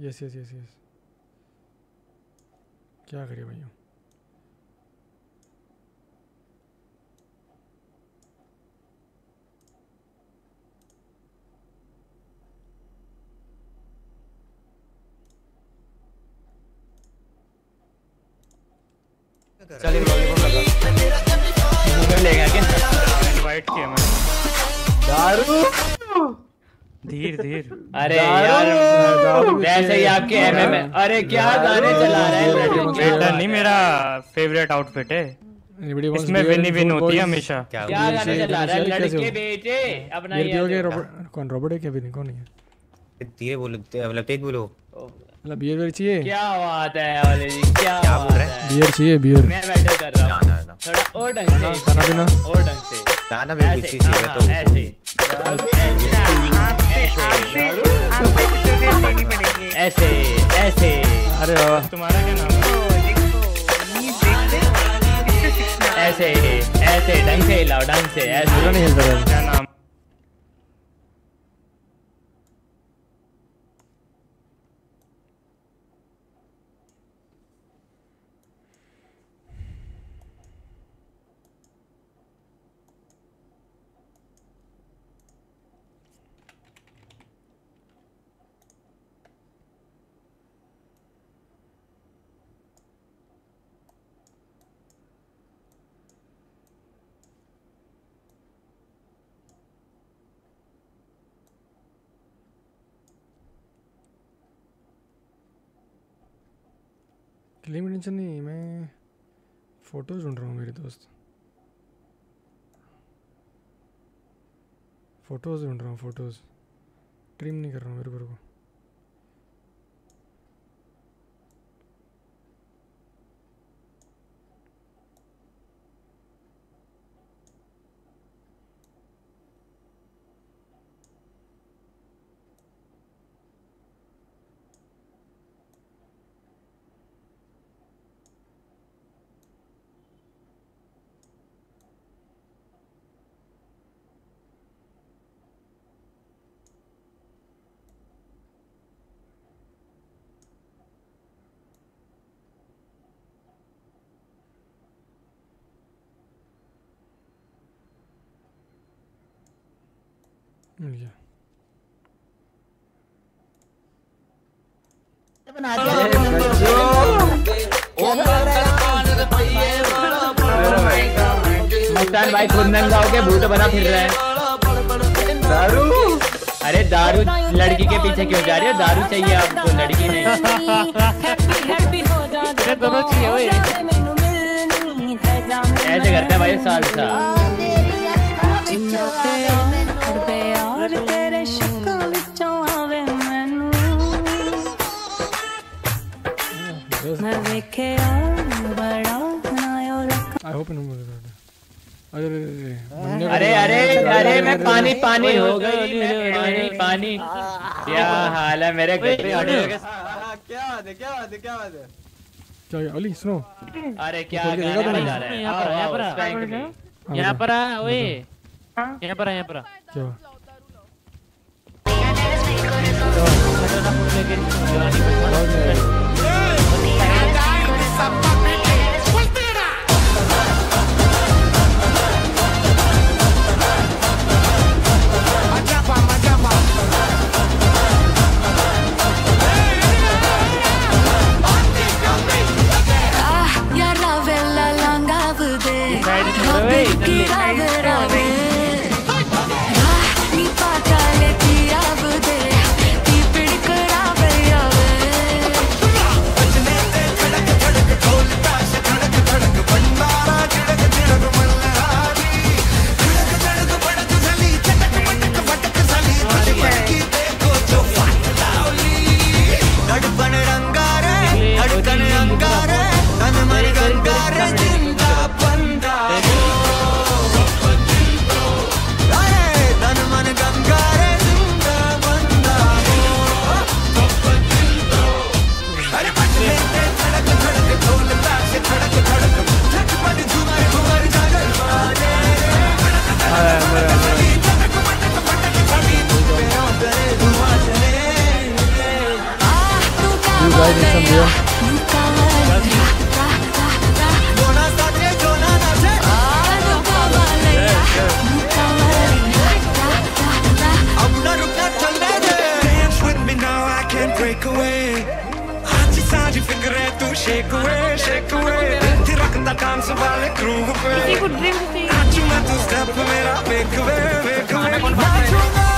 यस यस यस यस क्या करिए भैया चलिए लो गया क्या? इनवाइट किया मैंने। दारू? धीर धीर। अरे यार वैसे ही आपके एमएम है अरे क्या गाने चला रहे हैं? बेटा नहीं मेरा फेवरेट आउटफिट है। इसमें विनी विन होती है हमेशा। क्या गाने चला रहा है? लड़के बेटे अपना ये कौन रॉबर्ट है क्या भी नहीं कौन है? धीरे बोलो मतलब तेज बोलो। मतलब बियर वियर चाहिए? क्या बात है वाले जी क्या बात है? बियर चाहिए बियर मैं कर रहा हूँ। थोड़ा और ढंग से खाना पीना? और ढंग से। गाना भी कुछ है तो। ऐसे। ऐसे ऐसे। अरे तुम्हारा क्या नाम है? ऐसे ऐसे ढंग से हिलाओ ढंग से ऐसे। नहीं हिलता रहा क्या नाम? क्लेम टेंशन नहीं, मैं फ़ोटोज़ ढूंढ रहा हूँ मेरे दोस्त। फ़ोटोज़ ढूंढ रहा हूँ फ़ोटोज़ ट्रिम नहीं कर रहा हूँ मेरे को। दिया। मुस्तान भाई खुद नंगा होके भूत बना फिर रहा है। दारू? अरे दारू लड़की के पीछे क्यों जा रही है? दारू चाहिए आपको लड़की नहीं। वही ऐसे करते हैं भाई सालसा आई होप नो अरे अरे अरे अरे अरे अरे मैं पानी पानी हो गई पानी पानी। क्या हाल है मेरे ओए, अरे। क्या बात है क्या बात है क्या बात है? क्या? अली सुनो। अरे क्या हैं। यहाँ पर, यहाँ पर आ। spank हाँ, यहाँ पर आ ओए। बताओ। यहाँ पर आ यहाँ पर क्या? हुआ? फिक्रें तू shake away, shake away. थिरकता डांस वाले groove पे. नाचूं मैं तू step मेरा wake away, wake away. नाचूं मैं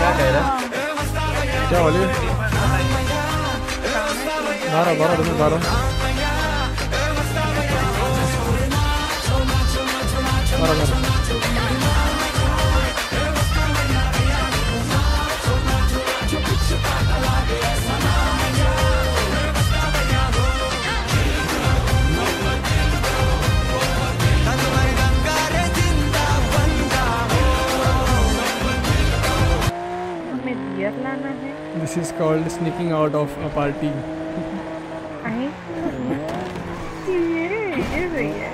इधर आ कहरा क्या वाली बारह बारह तुम्हें बारह बारह This is called sneaking out of a party. ये ये है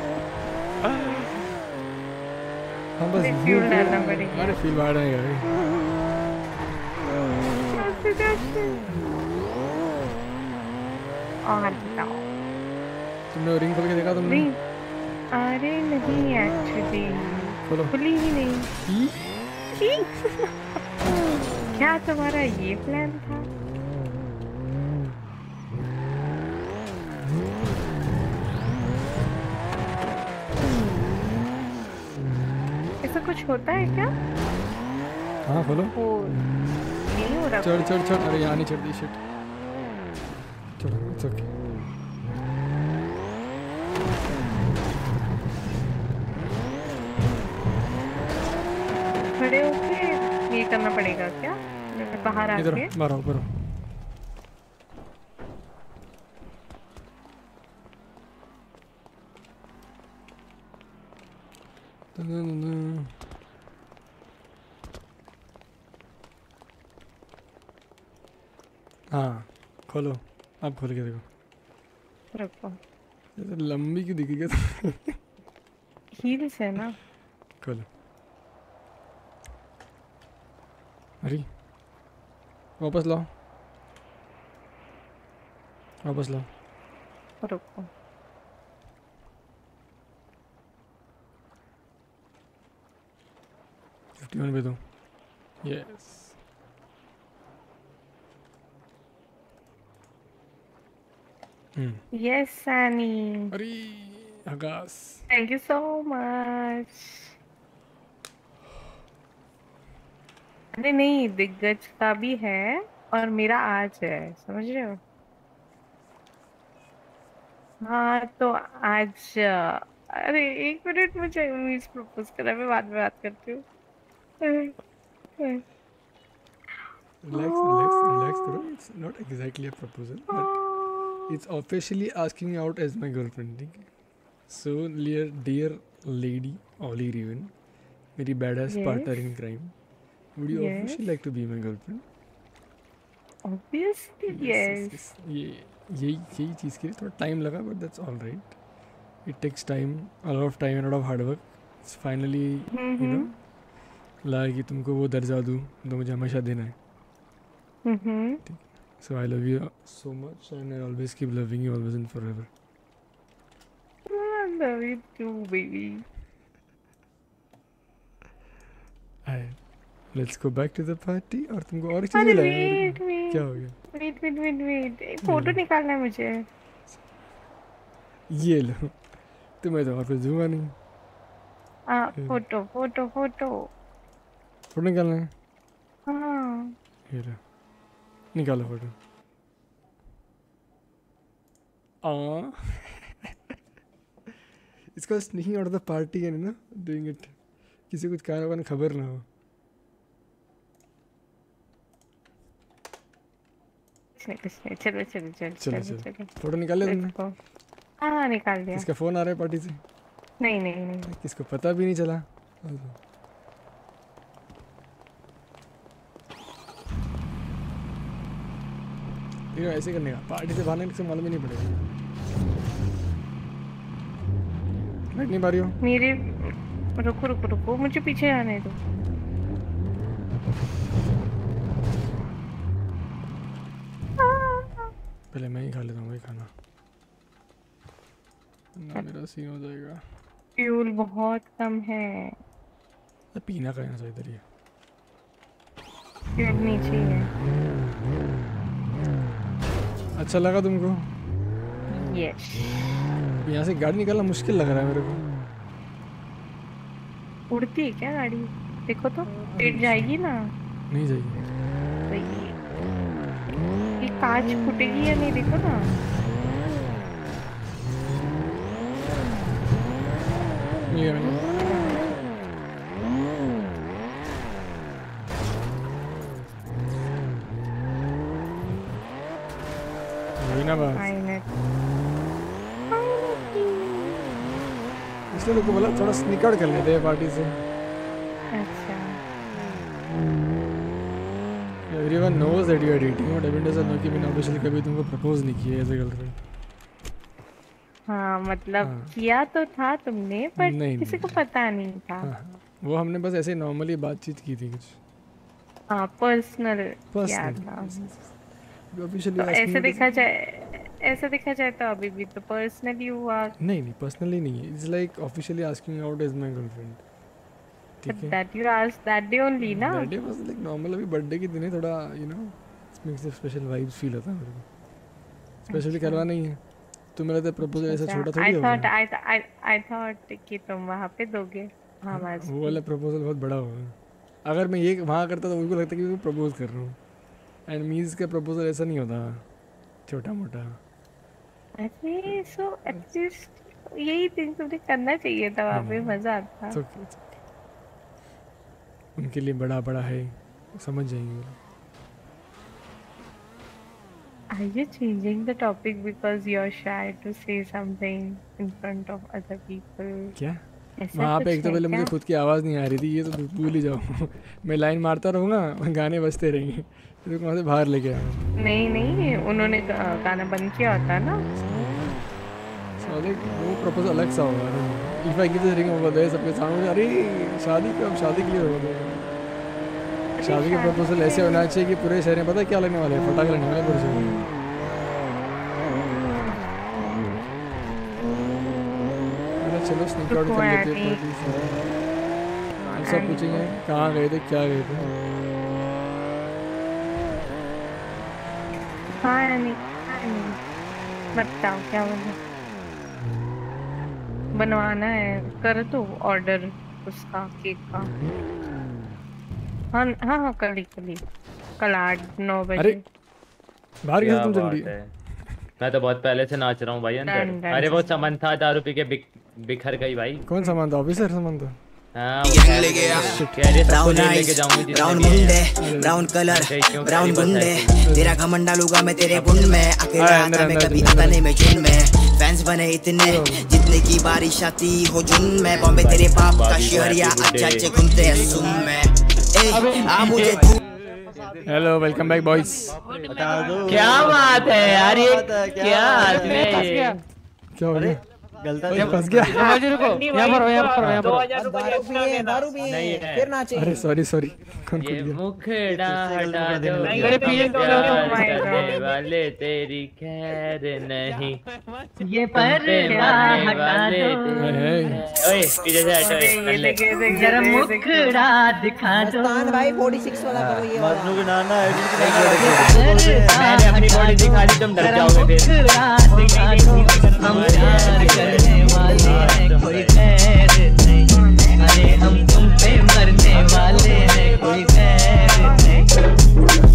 हाँ बस Fuel डालना पड़ेगा। अरे गई कैसे कैसे और बताओ तुमने रिंग खोल के देखा तुमने? नहीं अरे नहीं एक्चुअली खोलो। खुली ही नहीं क्या तुम्हारा ये प्लान था। ऐसा कुछ होता है क्या? हाँ नहीं हो रहा चढ़ चढ़ चढ़। अरे यहाँ नहीं चढ़ दी शिट चलो इट्स ओके खड़े होके ये करना पड़ेगा क्या? बाहर आके। बाहर आओ ऊपर हाँ खोलो। अब खोल के देखो। ये तो लंबी क्यों दिखी क्या हील्स है ना? खोलो। अरे। वापस लाओ वापस लाओ रुको फिफ्टी वन पे दो यस हम्म यस सैनी अरे Akash thank you so much अरे नहीं दिग्गज का भी है और मेरा आज है समझ रहे हो हाँ तो आज अरे एक मिनट मुझे उम्मीद प्रपोज करा मैं बाद में बात करती हूँ Relax, relax, relax, bro. It's not exactly a proposal, but it's officially asking me out as my girlfriend. ठीक है? So, dear, dear lady Ollie Raven, मेरी badass Yes. partner in crime, would you Yes. officially like to be my girlfriend? Obviously yes. yes. ये यही यही चीज़ के लिए थोड़ा time लगा but that's all right it takes time a lot of time and a lot of hard work. It's finally you know hmm. लगा कि तुमको वो दर्जा दूँ जो मुझे हमेशा देना है हम्म So I love you so much and I always keep loving you always and forever. I love you too, baby. Alright, let's go back to the party और तुमको और चीज़ wait. क्या हो गया? Wait, wait, wait. एक photo निकालना है मुझे। ये लो। तुम्हें तो और कुछ दूँगा नहीं। हाँ फ़ोटो फ़ोटो फ़ोटो फ़ोटो निकालना है? हाँ। ये लो। निकालो फ़ोटो आ। इसका sneaking out of the party है ना डूइंग इट किसी कुछ कारण खबर ना हो। कुछ नहीं कुछ नहीं। चलो चलो चलो चलो चलो चलो। चलो। फ़ोटो निकाल लिया तुमने? हाँ निकाल दिया। किसका फ़ोन आ रहा है पार्टी से? नहीं नहीं नहीं। किसको पता भी नहीं चला? ये ऐसे करने का। पार्टी से बाहर निकलने से मालूम ही नहीं पड़ेगा। बैठ नहीं पा रही हो? मेरे रुको रुको रुको। मुझे पीछे आने दो। पहले मैं ही खा लेता हूँ वही खाना। ना मेरा सीन हो जाएगा। फ्यूल बहुत कम है। अरे पीना का यहाँ से इधर ही फ्यूल नीचे ही है। अच्छा लगा तुमको? यस यहाँ से गाड़ी निकालना मुश्किल लग रहा है मेरे को। उड़ती है क्या गाड़ी? देखो तो जाएगी ना? नहीं जाएगी। तो कांच फूटेगी या नहीं देखो ना? ना फाइनल इसलिए लोग को बोला थोड़ा स्नीक आउट कर लेते हैं पार्टी से अच्छा everyone knows that you are dating but everyone doesn't know कि मैंने ऑफिशियली कभी तुमको प्रपोज नहीं किया एज अ गर्लफ्रेंड हाँ मतलब हाँ। किया तो था तुमने पर नहीं, किसी को पता नहीं था। हाँ. वो हमने बस ऐसे नॉर्मली बातचीत की थी कुछ। हाँ पर्सनल ऑफिशियली तो ऐसे देखा जाए ऐसे देखा जाए तो अभी भी तो पर्सनली हुआ। नहीं नहीं पर्सनली नहीं है। It's like officially asking out as my girlfriend ठीक है। That you ask that day only ना बर्थडे वाज लाइक नॉर्मल अभी बर्थडे के दिन है थोड़ा you know makes a special vibes feel होता है मेरे को। स्पेशली करवा नहीं है तो मेरा तो प्रपोजल ऐसा छोटा थोड़ी आई होगा? Thought I I I thought कि तुम वहाँ पे दोगे। हाँ बस वो वाला प्रपोजल बहुत बड़ा होगा। अगर मैं ये वहाँ करता तो उनको लगता कि मैं प्रपोज कर रहा हूँ। एंड मीन्स का प्रपोजल ऐसा नहीं होता। छोटा मोटा। अरे सो एटलीस्ट यही थिंग तुमने करना चाहिए था वहाँ पे मज़ा आता It's okay, it's okay. उनके लिए बड़ा बड़ा है समझ जाएँगे। Are you changing the topic because you're shy to say something in front of other people? क्या? वहाँ पे एक तो पहले मुझे खुद की आवाज़ नहीं आ रही थी ये तो भूल ही जाओ मैं लाइन मारता रहूँगा गाने बजते रहेंगे। फिर वहाँ से बाहर लेके आऊँ नहीं नहीं उन्होंने गाना बंद किया होता ना। वो प्रपोजल अलग सा होगा। Give the ring over there सबके सामने अरे शादी कब शादी के लिए होगा शादी का प्रपोजल ऐसे होना चाहिए कि पूरे शहर में पता क्या लगने वाला है? पटाखे लगने वाले पूरे शहर में। चलो स्नीक आउट कर लेते हैं सब पूछेंगे कहाँ गए थे क्या गए थे? हाँ नहीं हाँ नहीं बताओ क्या बोलो बनवाना है कर तो ऑर्डर उसका केक का। हाँ हाँ हाँ कल ही कल ही कल आठ नौ अरे बजे बाहर गए क्या तुम जल्दी? मैं तो बहुत पहले से नाच रहा हूँ भाई अंदर। अरे वो सामान था दारू पी के बिखर गई भाई। कौन सामान था ऑफिसर सामान था सबको ले लेके जाऊँगी जिसने ब्राउन मुंडे ब्राउन कलर ब्राउन गुंडे तेरा घमंड डालूँगा मैं तेरे गुंड में। अकेला आता मैं कभी आता नहीं मैं जुन में। फैंस बने इतने जितने की बारिश आती हो जुन में। बॉम्बे तेरे बाप का शहरिया आती अच्छे है। घूमते हैं सुन में। ए आ मुझे हेलो वेलकम बैक बॉयज़ क्या बात है यार ये क्या आदमी क्या हो? गया। गलता ओए, फंस गया। बाजू रुको यहाँ पर हो यहाँ पर हो यहाँ पर। हो। दारू पिए दारू पिए नहीं है। फिर नाचे अरे सॉरी सॉरी कौन ये कूद गया? मुखड़ा हटा दो। अरे पीए तो प्यार लो, my करने वाले तेरी खैर नहीं। ये तुम पे हटा वाले ओए पीछे से हटो ले। जरा मुखड़ा दिखा दो। भाई 46 वाला करो ये मजनू की नाना एडिट मैंने अपनी बॉडी दिखा दी तुम डर जाओगे फिर। करने वाले हैं, कोई खैर नहीं। अरे हम तुम पे मरने वाले हैं, कोई खैर नहीं।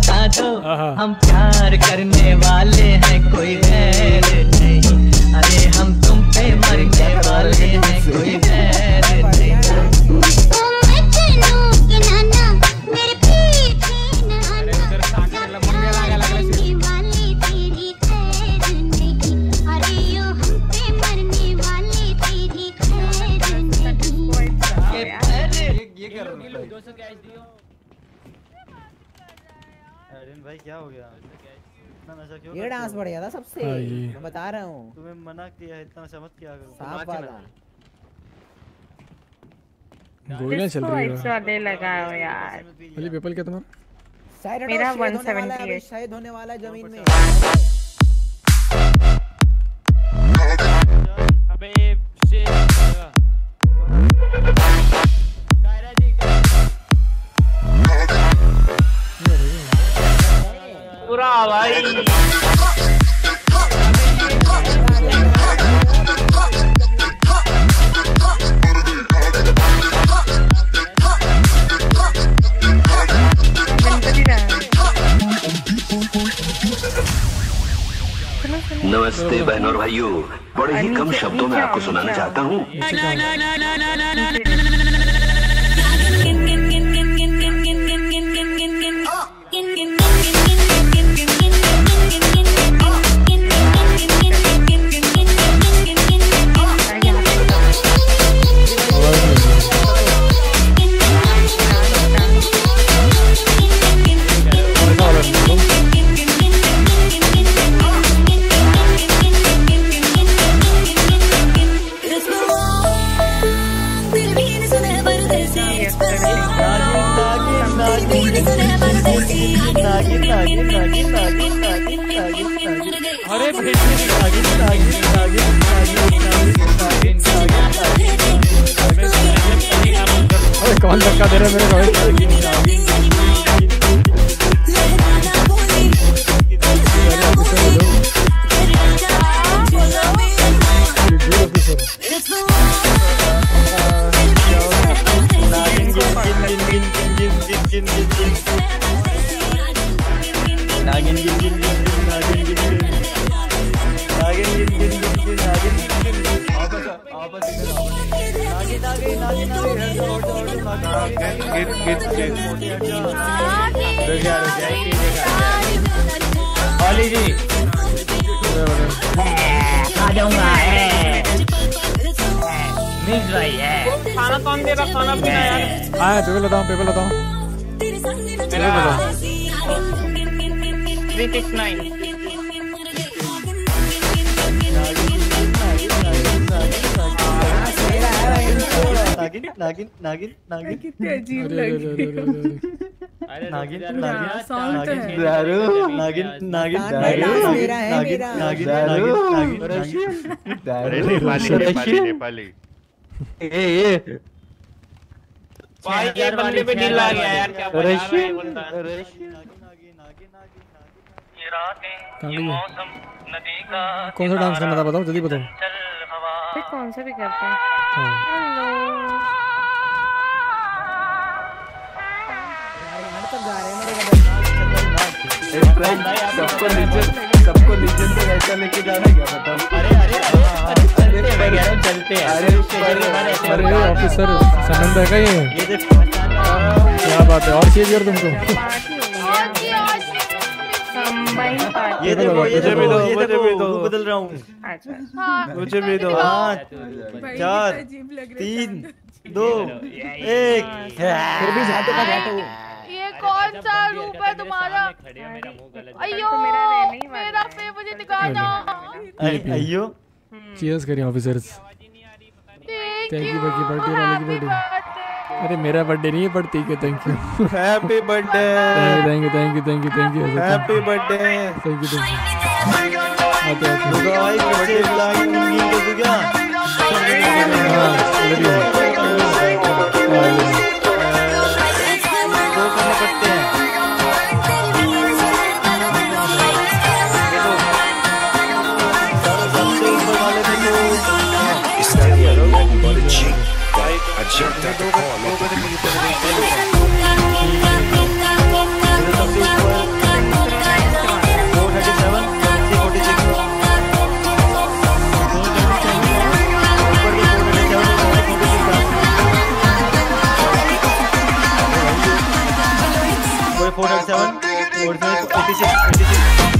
बता दो हम प्यार करने वाले हैं कोई गैर क्या हो गया? इतना नशा क्यों ये डांस बढ़ बढ़िया था सबसे। हाँ, मैं बता रहा हूँ। तुम्हें मना किया है इतना नशा मत किया करो। सांप वाला गोलियाँ चल रही इस है वाले लगाओ यार। अली पेपल क्या तुम्हारा? मेरा शेद होने वाला है, शायद होने वाला है ज़मीन में। भाई नमस्ते बहनों और भाइयों बड़े ही कम शब्दों में आपको सुनाना चाहता हूँ कौन धक्का दे रहा है मेरे रोहित आ जाऊँगा मिस भाई है खाना कौन दे रहा खाना पीना यार आए पेपर बताऊँ पेपर बताऊँ पेपर बताऊँ 369 नागिन नागिन नागिन नागिन। कितनी अजीब अरे नागिन हाँ, नागिन दारू नागिन नागिन दारू मेरा है, नागिन मेरा। नागिन नागिन नागिन नेपाली नेपाली नेपाली। ए ए। भाई ये बंदे पे दिल आ गया यार क्या बजा रहा है बंदा कहाँ गई है? कौन सा डांस करना था बताओ जल्दी बताओ। अरे कौन सा भी करते हैं। हेलो सबको सबको ऐसा लेके जाना क्या बताओ अरे अरे अरे चलते हैं चलते अरे अरे। ऑफिसर है क्या ये? बात है और चाहिए तुमको? ये देखो ये मुझे देखो दो, ये देखो दो। रूप बदल रहा हूँ। अच्छा। मुझे भी दो। पाँच चार कितना अजीब लग रहा है तीन दो एक। फिर भी जाते का जाते हो ये कौन सा रूप है तुम्हारा? अयो मेरा रहने ही। पे मुझे दिखाना अय- अयो चीयर्स करिए ऑफिसर्स थैंक यू बाकी बर्थडे वाले की बर्थडे अरे मेरा बर्थडे नहीं है पर ठीक है thank you happy birthday thank you thank you thank you thank you happy birthday thank you आते आते रुको भाई बर्थडे उनकी कर दूँ क्या हाँ। दो करने पड़ते हैं It's not but a. I jumped out the car, four thirty seven four four eighty six eighty six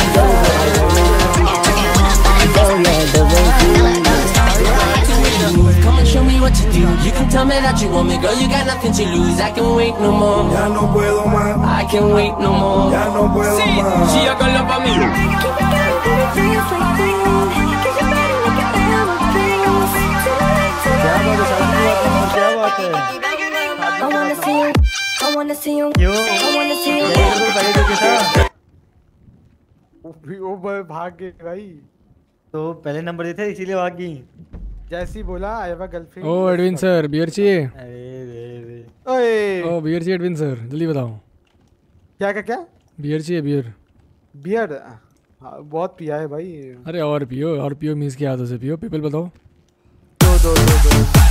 you do. You can tell me that you want me, girl. You got nothing to lose. I can wait no more. Ya no puedo más. I can wait no more. Ya no puedo más. She a girl love me. I wanna see you, I wanna see you, क्यों I wanna see you. ये बिल्कुल पहले जो था वो ब- भाग गए भाई तो पहले नंबर देते थे इसीलिए भाग गई जैसे ही बोला आई हैव अ गर्लफ्रेंड ओ एडविन सर बियर चाहिए अरे रे रे। ओए। ओ बियर चाहिए एडविन सर जल्दी बताओ। क्या क्या क्या? बियर चाहिए बियर बियर हाँ, बहुत पिया है भाई। अरे और पियो और पियो मींस की आदत से पियो। पीपल बताओ। दो दो दो दो।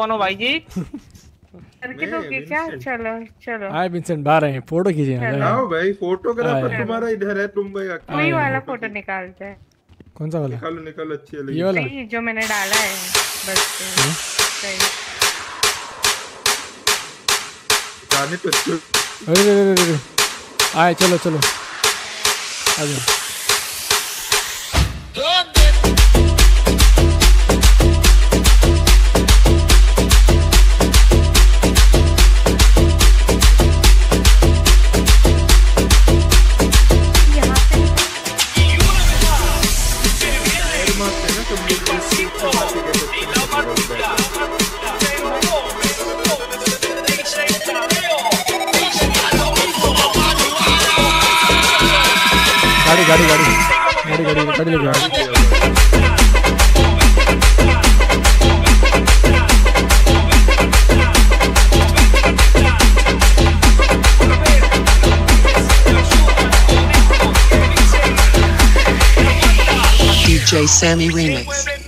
कौन हो भाई जी? करके क्या? चलो चलो। हाय विंसेंट बाहर आए। फ़ोटो खींचे। आओ भाई फोटोग्राफर तुम्हारा इधर है तुम भाई हो। वाला फ़ोटो निकालते हैं। कौन सा वाला? निकालो निकालो अच्छी है ये वाला? जो मैंने डाला है बस। सही। गाने तो अरे अरे अरे अरे। आए चलो चलो। आ जाओ। गाड़ी गाड़ी गाड़ी गाड़ी गाड़ी गाड़ी लेके आओ DJ Sammy Remix.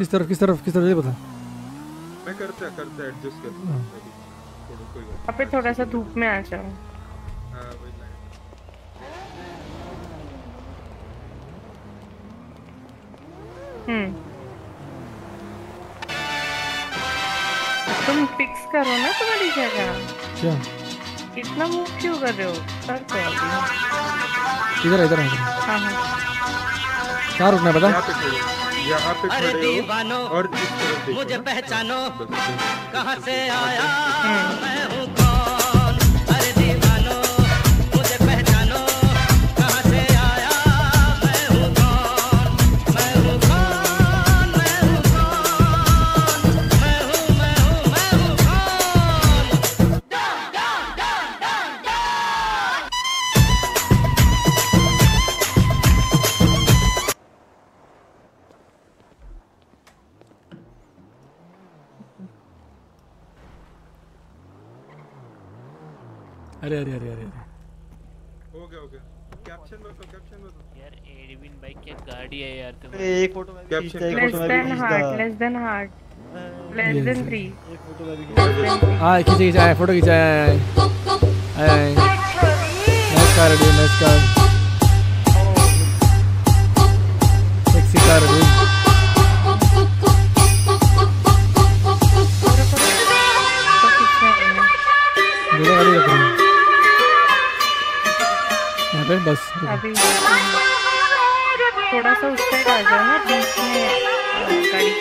किस तरफ़ किस तरफ़ किस तरफ़ ये बता। मैं करता करता एडजस्ट करता हाँ। थोड़ा कोई बात पे थोड़ा सा धूप में आ जाओ। हाँ। हम्म। तुम फिक्स करो ना तुम्हारी जगह। क्या? इतना मूव क्यों कर रहे हो सर पे अभी इधर इधर हाँ हाँ हाँ कहाँ रुकना है बता यहाँ पे खड़े हो, अरे दीवानो और इस तरफ़ मुझे पहचानो। कहाँ से आया मैं हूँ अरे अरे अरे अरे अरे। हो गया हो गया। कैप्शन बताओ कैप्शन बताओ यार एडविन भाई क्या गाड़ी है यार तुम एक फ़ोटो में भी कैप्शन एक लेस फ़ोटो में heart less than heart less than three एक फ़ोटो में हाँ। खींचे खींचे आए फ़ोटो खींचा आए आए। आए नाइस कार नाइस कार पे बस। अभी थोड़ा सा उस साइड आ जाओ ना बीच में गाड़ी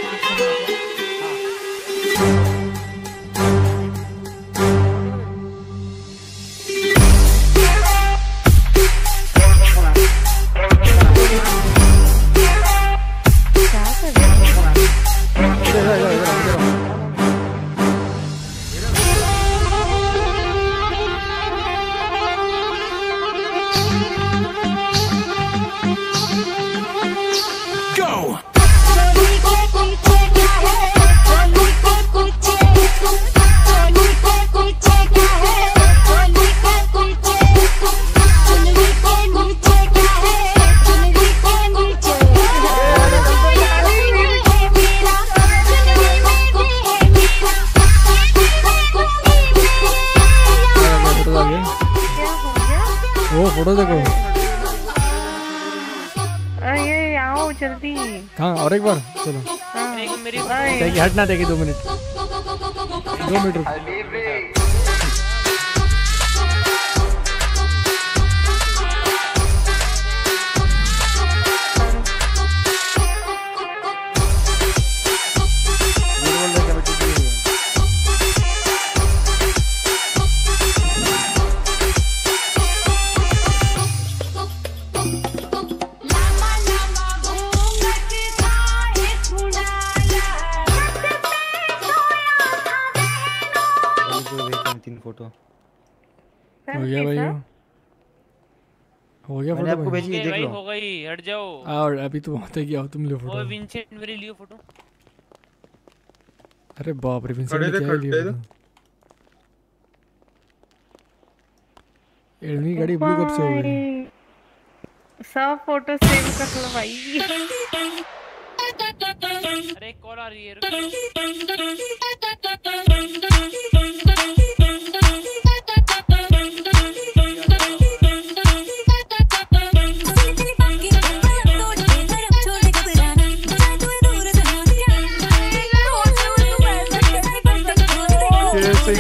देखिए हटना देखिए दो अभी तो वहाँ तक ही आओ तुम लो फ़ोटो विंसेंट मेरी लियो फ़ोटो अरे बाप रे विंसेंट ने क्या लिया। एडमी गाड़ी ब्लू कब से हो गई सब फ़ोटो सेव कर लो भाई अरे कॉल आ रही है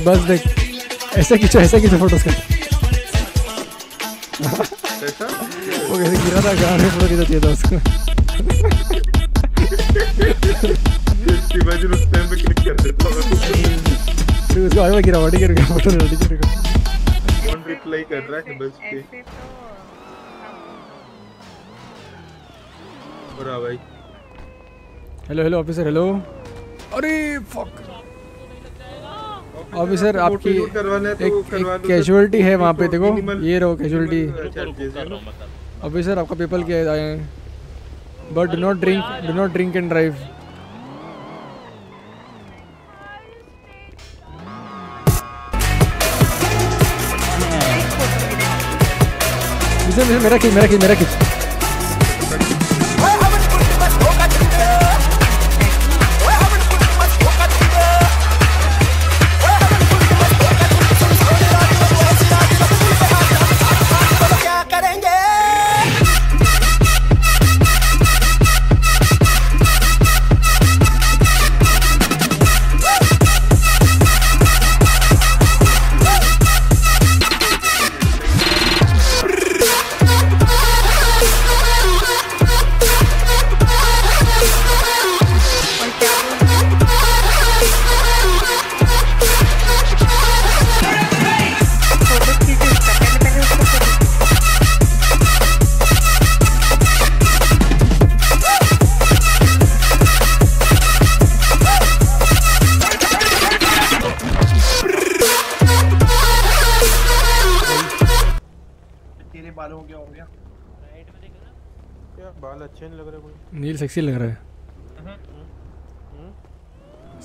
देख बस देख ऐसे खींचो ऐसे खींचो फ़ोटोज़ का। वो कैसे गिरा था गाने फ़ोटो खींचा चाहिए था उसको। शिवाजी उस टाइम पे क्लिक कर देता हूँ फिर उसको आगे गिरा वाटी गिर गया फ़ोटो कौन रिप्लाई कर रहा है बस पे बुरा भाई। Hello hello officer hello officer आपको आपकी है तो एक, करवा एक दो, कैजुअलिटी है तो वहाँ पे देखो ये रहो कैजुअलिटी अच्छा, जैसे ऑफिसर आपका पेपर किया आए हैं but do not drink do not drink and drive मेरा खींच मेरा खींच मेरा खींच।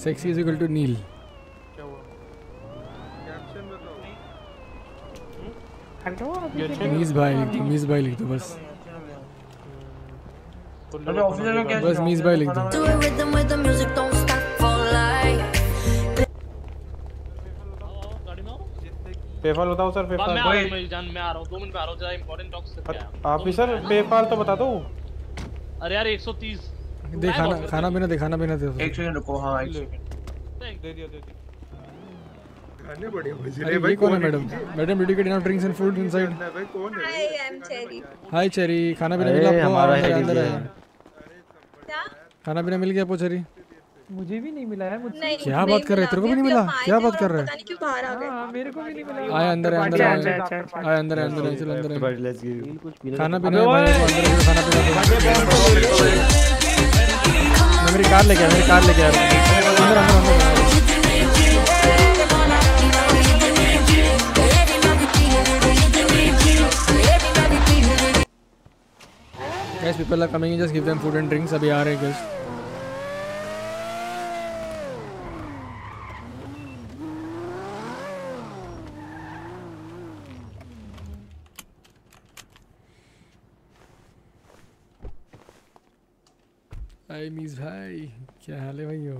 Sexy is equal to Neel क्या हुआ? कैप्शन बताओ। हेलो मीज भाई लिख दो। मीज भाई लिख दो बस। अरे ऑफिसर का क्या बस मीज भाई लिख दो. पेपाल बताओ सर मैं पेपाल आ रहा हूँ जान मैं आ रहा हूँ। दो मिनट में आ रहा हूँ जरा इंपॉर्टेंट टॉक्स करके आया हूँ। ऑफिसर पेपाल तो बता दो। अरे यार 130 दे खाना खाना पीना दे खाना पीना दे एक सेकंड रुको हाँ एक सेकंड दे दिया दे दिया। खाने मुझे अरे ये कौन है मैडम? मैडम ड्यूटी के ड्रिंक्स एंड फ़ूड इनसाइड भाई कौन है? I am Cherry hi Cherry खाना पीना मिला आपको? हमारा अंदर है। अंदर। है खाना पीना मिल गया आपको चेरी मुझे भी नहीं मिला है मुझसे क्या बात कर रहे हैं? तेरे को भी नहीं मिला? क्या बात कर रहे पता नहीं क्यों बाहर आ गए। मेरे को भी नहीं मिला। आए अंदर है अंदर है अच्छा, अच्छा, अच्छा, आए अंदर है अंदर है चल अंदर है खाना पीना है। भाई है, खाना पीना है। मेरी कार लेके मेरी कार लेके अंदर अंदर अंदर Guys, people are coming in, just give them food and drinks. अभी आ रहे हैं guys. हाय मीज भाई क्या हाल है भाइयों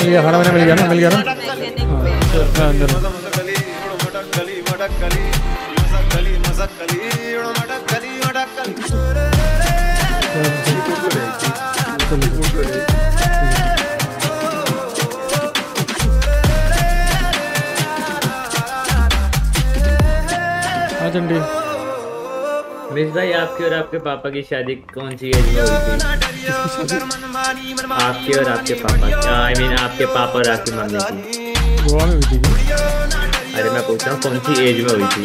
गया खाना मैंने मिल गया ना मिल गया ना हाँ हाँ, अंदर हाँ मिस भाई आपकी और आपके पापा की शादी कौन सी एज में हुई थी? आपकी और आपके पापा आई मीन आपके पापा और आपकी मम्मी की। गोवा में हुई थी अरे मैं पूछ रहा हूँ कौन सी एज में हुई थी?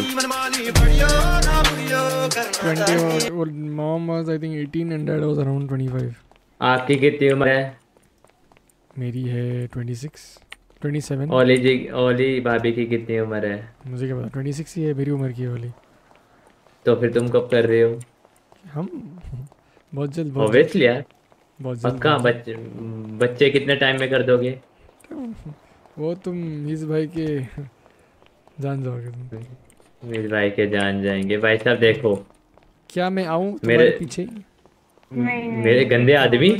20 और mom was 18 and dad was around 25 आपकी कितनी उम्र है? मेरी है 26 27 ओली जी ओली भाभी की कितनी उम्र है? मुझे क्या पता 26 ही है मेरी उम्र की है वाली तो फिर तुम कब कर रहे हो? हम बहुत जल्द बहुत ऑब्वियसली यार। बहुत जल्द पक्का? बच्चे बच्चे कितने टाइम में कर दोगे? वो तुम इस भाई के जान जाओगे तुम। मेरे भाई के जान जाएँगे। भाई साहब देखो। क्या मैं आऊँ मेरे- तुम्हारे पीछे मेरे गंदे आदमी?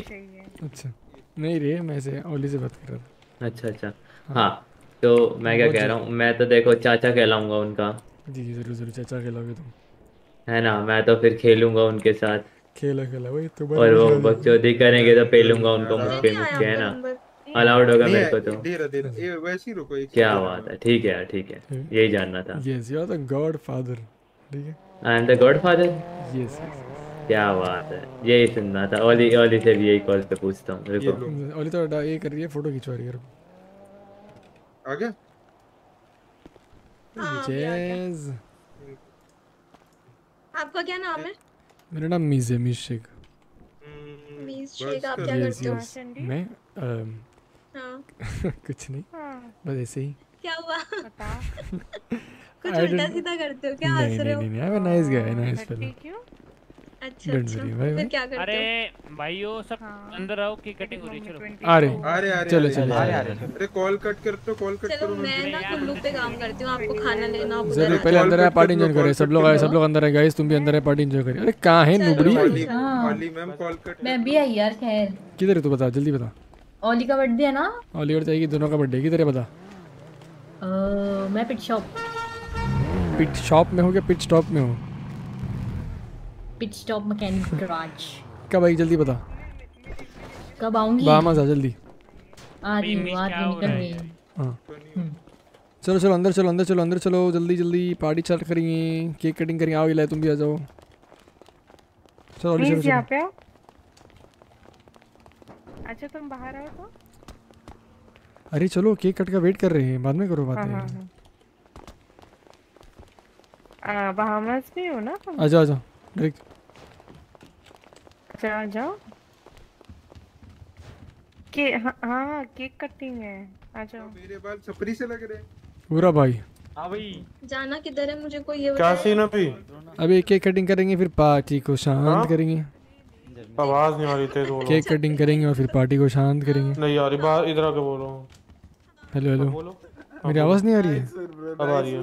अच्छा। नहीं रे मैं से ओली से बात कर रहा था। अच्छा अच्छा। हाँ। तो मैं क्या कह रहा हूँ? मैं तो देखो चाचा कहलाऊँगा उनका। जी जी ज़रूर ज़रूर। चाचा कहलाओगे तुम। है ना मैं तो फिर खेलूँगा उनके साथ। खेला खेला वही तो और वो बकचोदी करेंगे तो पेलूँगा उनको मुक्के मुक्के है ना? अलाउड होगा मेरे को तो। ये वैसे ही रुको क्या बात है ठीक है ठीक है यही जानना था। Yes you are the god father ठीक है? I am the god father yes क्या बात है यही सुनना था। ओली ओली से भी यही कॉल पे पूछता हूँ रुको। ओली तो ये कर रही है फ़ोटो खिंचवा रही है आ गया। जैज आपका क्या नाम है? मेरा नाम मीज है मीज शेख। मीज शेख आप क्या करते हो? मैं हाँ। कुछ नहीं। बस ऐसे ही। क्या हुआ? कुछ उल्टा सीधा करते हो क्या हंस रहे हो? नहीं नहीं I am nice guy nice fellow अच्छा अच्छा। फिर क्या करते हो? अरे भाइयों सब अंदर आओ की कटिंग हो रही है चलो आ रहे आ रहे चलो चलो। आ रहे। अरे कॉल कट कर तो कॉल कट करो मैं ना। कुल्लू पे काम करती हूँ आपको खाना लेना आप ज़रूर पहले अंदर आए पार्टी एंजॉय करें। सब लोग आए सब लोग अंदर आए। गाइस तुम भी अंदर आए पार्टी एंजॉय करें। अरे कहाँ है नुबड़ी हाँ। मैम कॉल कट मैं भी आई यार खैर। किधर है तू बता जल्दी बता। ओली का बर्थडे है ना? ऑलिवर जाएगी दोनों का बर्थडे किधर है बता? मैं पिट शॉप पिट शॉप में हो क्या? पिट स्टॉप में हो? पिट स्टॉप मैकेनिक गैराज कब आई? जल्दी बता। कब आऊँगी? बाहर आ जल्दी। आ रही हूँ आ रही हूँ निकल रही हूँ? हाँ। चलो चलो अंदर चलो अंदर चलो अंदर चलो जल्दी जल्दी पार्टी स्टार्ट करेंगे केक कटिंग करेंगे आओ इलाय तुम भी आ जाओ। चलो चलो चलो। पे आओ। अच्छा तुम बाहर आओ तो। अरे चलो केक कट का वेट कर रहे हैं बाद में करो हाँ बातें हाँ। हाँ बहामस भी हो ना तुम? आ जाओ आ जाओ डायरेक्ट अच्छा जाओ। के हाँ हाँ केक कटिंग है। आ जाओ। मेरे बाल छपरी से लग रहे हैं। पूरा भाई। हाँ भाई। जाना किधर है? मुझे कोई ये क्या। सीन है अभी अभी केक कटिंग करेंगे फिर पार्टी को शांत हाँ? करेंगे। आवाज़ नहीं आ रही तेज बोलो। केक कटिंग करेंगे और फिर पार्टी को शांत करेंगे। नहीं आ रही बाहर इधर आके बोलो। हेलो हेलो बोलो। मेरी आवाज़ नहीं आ रही है? अब आ रही है।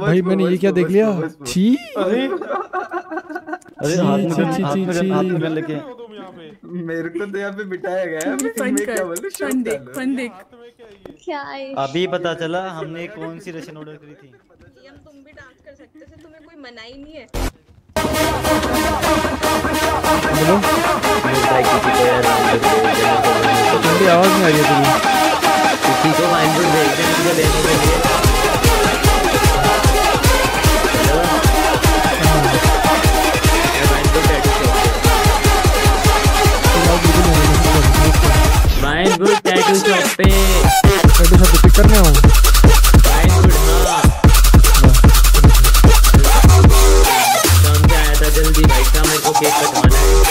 भाई मैंने ये क्या देख लिया? छी। अरे अरे हाथ में छी, छी, हाथ में छी, हाथ छी। में लेके। मेरे को तो यहाँ पे बिठाया गया है। क्या बोलूँ? फन देख फन देख। क्या है? अभी पता चला हमने कौन सी रशन ऑर्डर करी थी? हम तुम भी डांस कर सकते थे तुम्हें कोई मना ही नहीं है। बोलो। ठंडी आवाज़ नहीं आ रही है तेरी। किसी को माइंड भेज दे मुझे लेने के लिए टैटू शॉप पे टैटू शॉप पे पिक करने आऊँ हाँ से आया था जल्दी भाई का मेरे को केक कटवाना है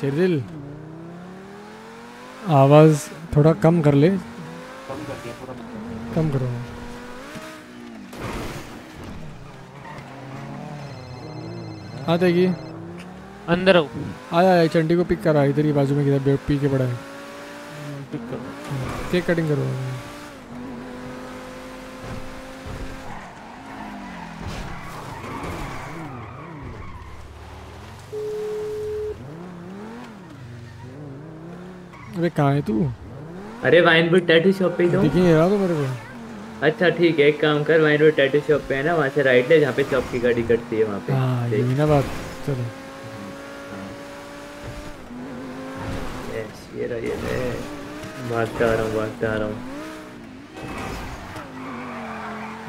शेरिल आवाज़ थोड़ा कम कर ले। कम करो। आ जाएगी। अंदर आओ। आया आया चंडी को पिक करा इधर ही बाजू में किधर पी के पड़ा है। पिक करो। केक कटिंग करो। अबे कहाँ है तू? अरे वाइनवुड टैटू शॉप पे दिख नहीं रहा तो मेरे को। अच्छा ठीक है एक काम कर वाइनवुड टैटू शॉप पे है ना वहाँ से राइट ले जहाँ पे चौक की गाड़ी कटती है वहाँ पे। हाँ ये ना बात चलो। ये रहा ये रहा। भागता आ रहा हूँ भागता आ रहा हूँ।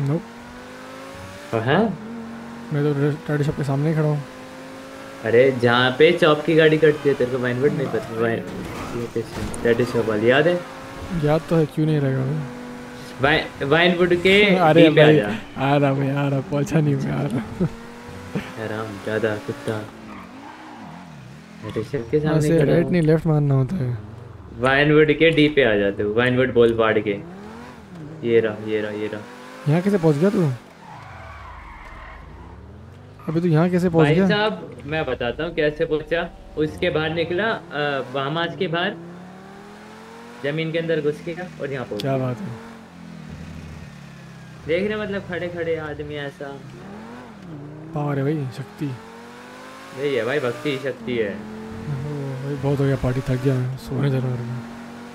नोप और हाँ? मैं तो टाटा शॉप के सामने खड़ा हूँ। अरे जहाँ पे चौक की गाड़ी कटती है तेरे को वाइनवुड नहीं पता। वाइन ये टैटू शॉप वाली याद है? याद तो है क्यों नहीं रहेगा भाई? वाइन वाइनवुड के अरे भाई आ रहा भाई आ रहा पहुँचा नहीं मैं आ रहा। आराम ज़्यादा कुत्ता। के सामने राइट नहीं लेफ़्ट मारना होता है। वाइनवुड के डी पे आ जाते हो वाइनवुड बोल पाड़ के। ये रहा ये रहा ये रहा। यहाँ कैसे पहुँच गया तू? अबे तू यहाँ कैसे पहुँच गया? साहब मैं बताता हूँ कैसे पहुँचा। उसके बाहर निकला अ, के बाहर। ज़मीन के अंदर घुस गया और यहाँ पहुँच। क्या बात है। देख रहे मतलब खड़े खड़े आदमी ऐसा। पावर है भाई शक्ति। यही है भाई भक्ति शक्ति है। भाई बहुत हो गया पार्टी थक गया मैं सोने जा रहा हूँ।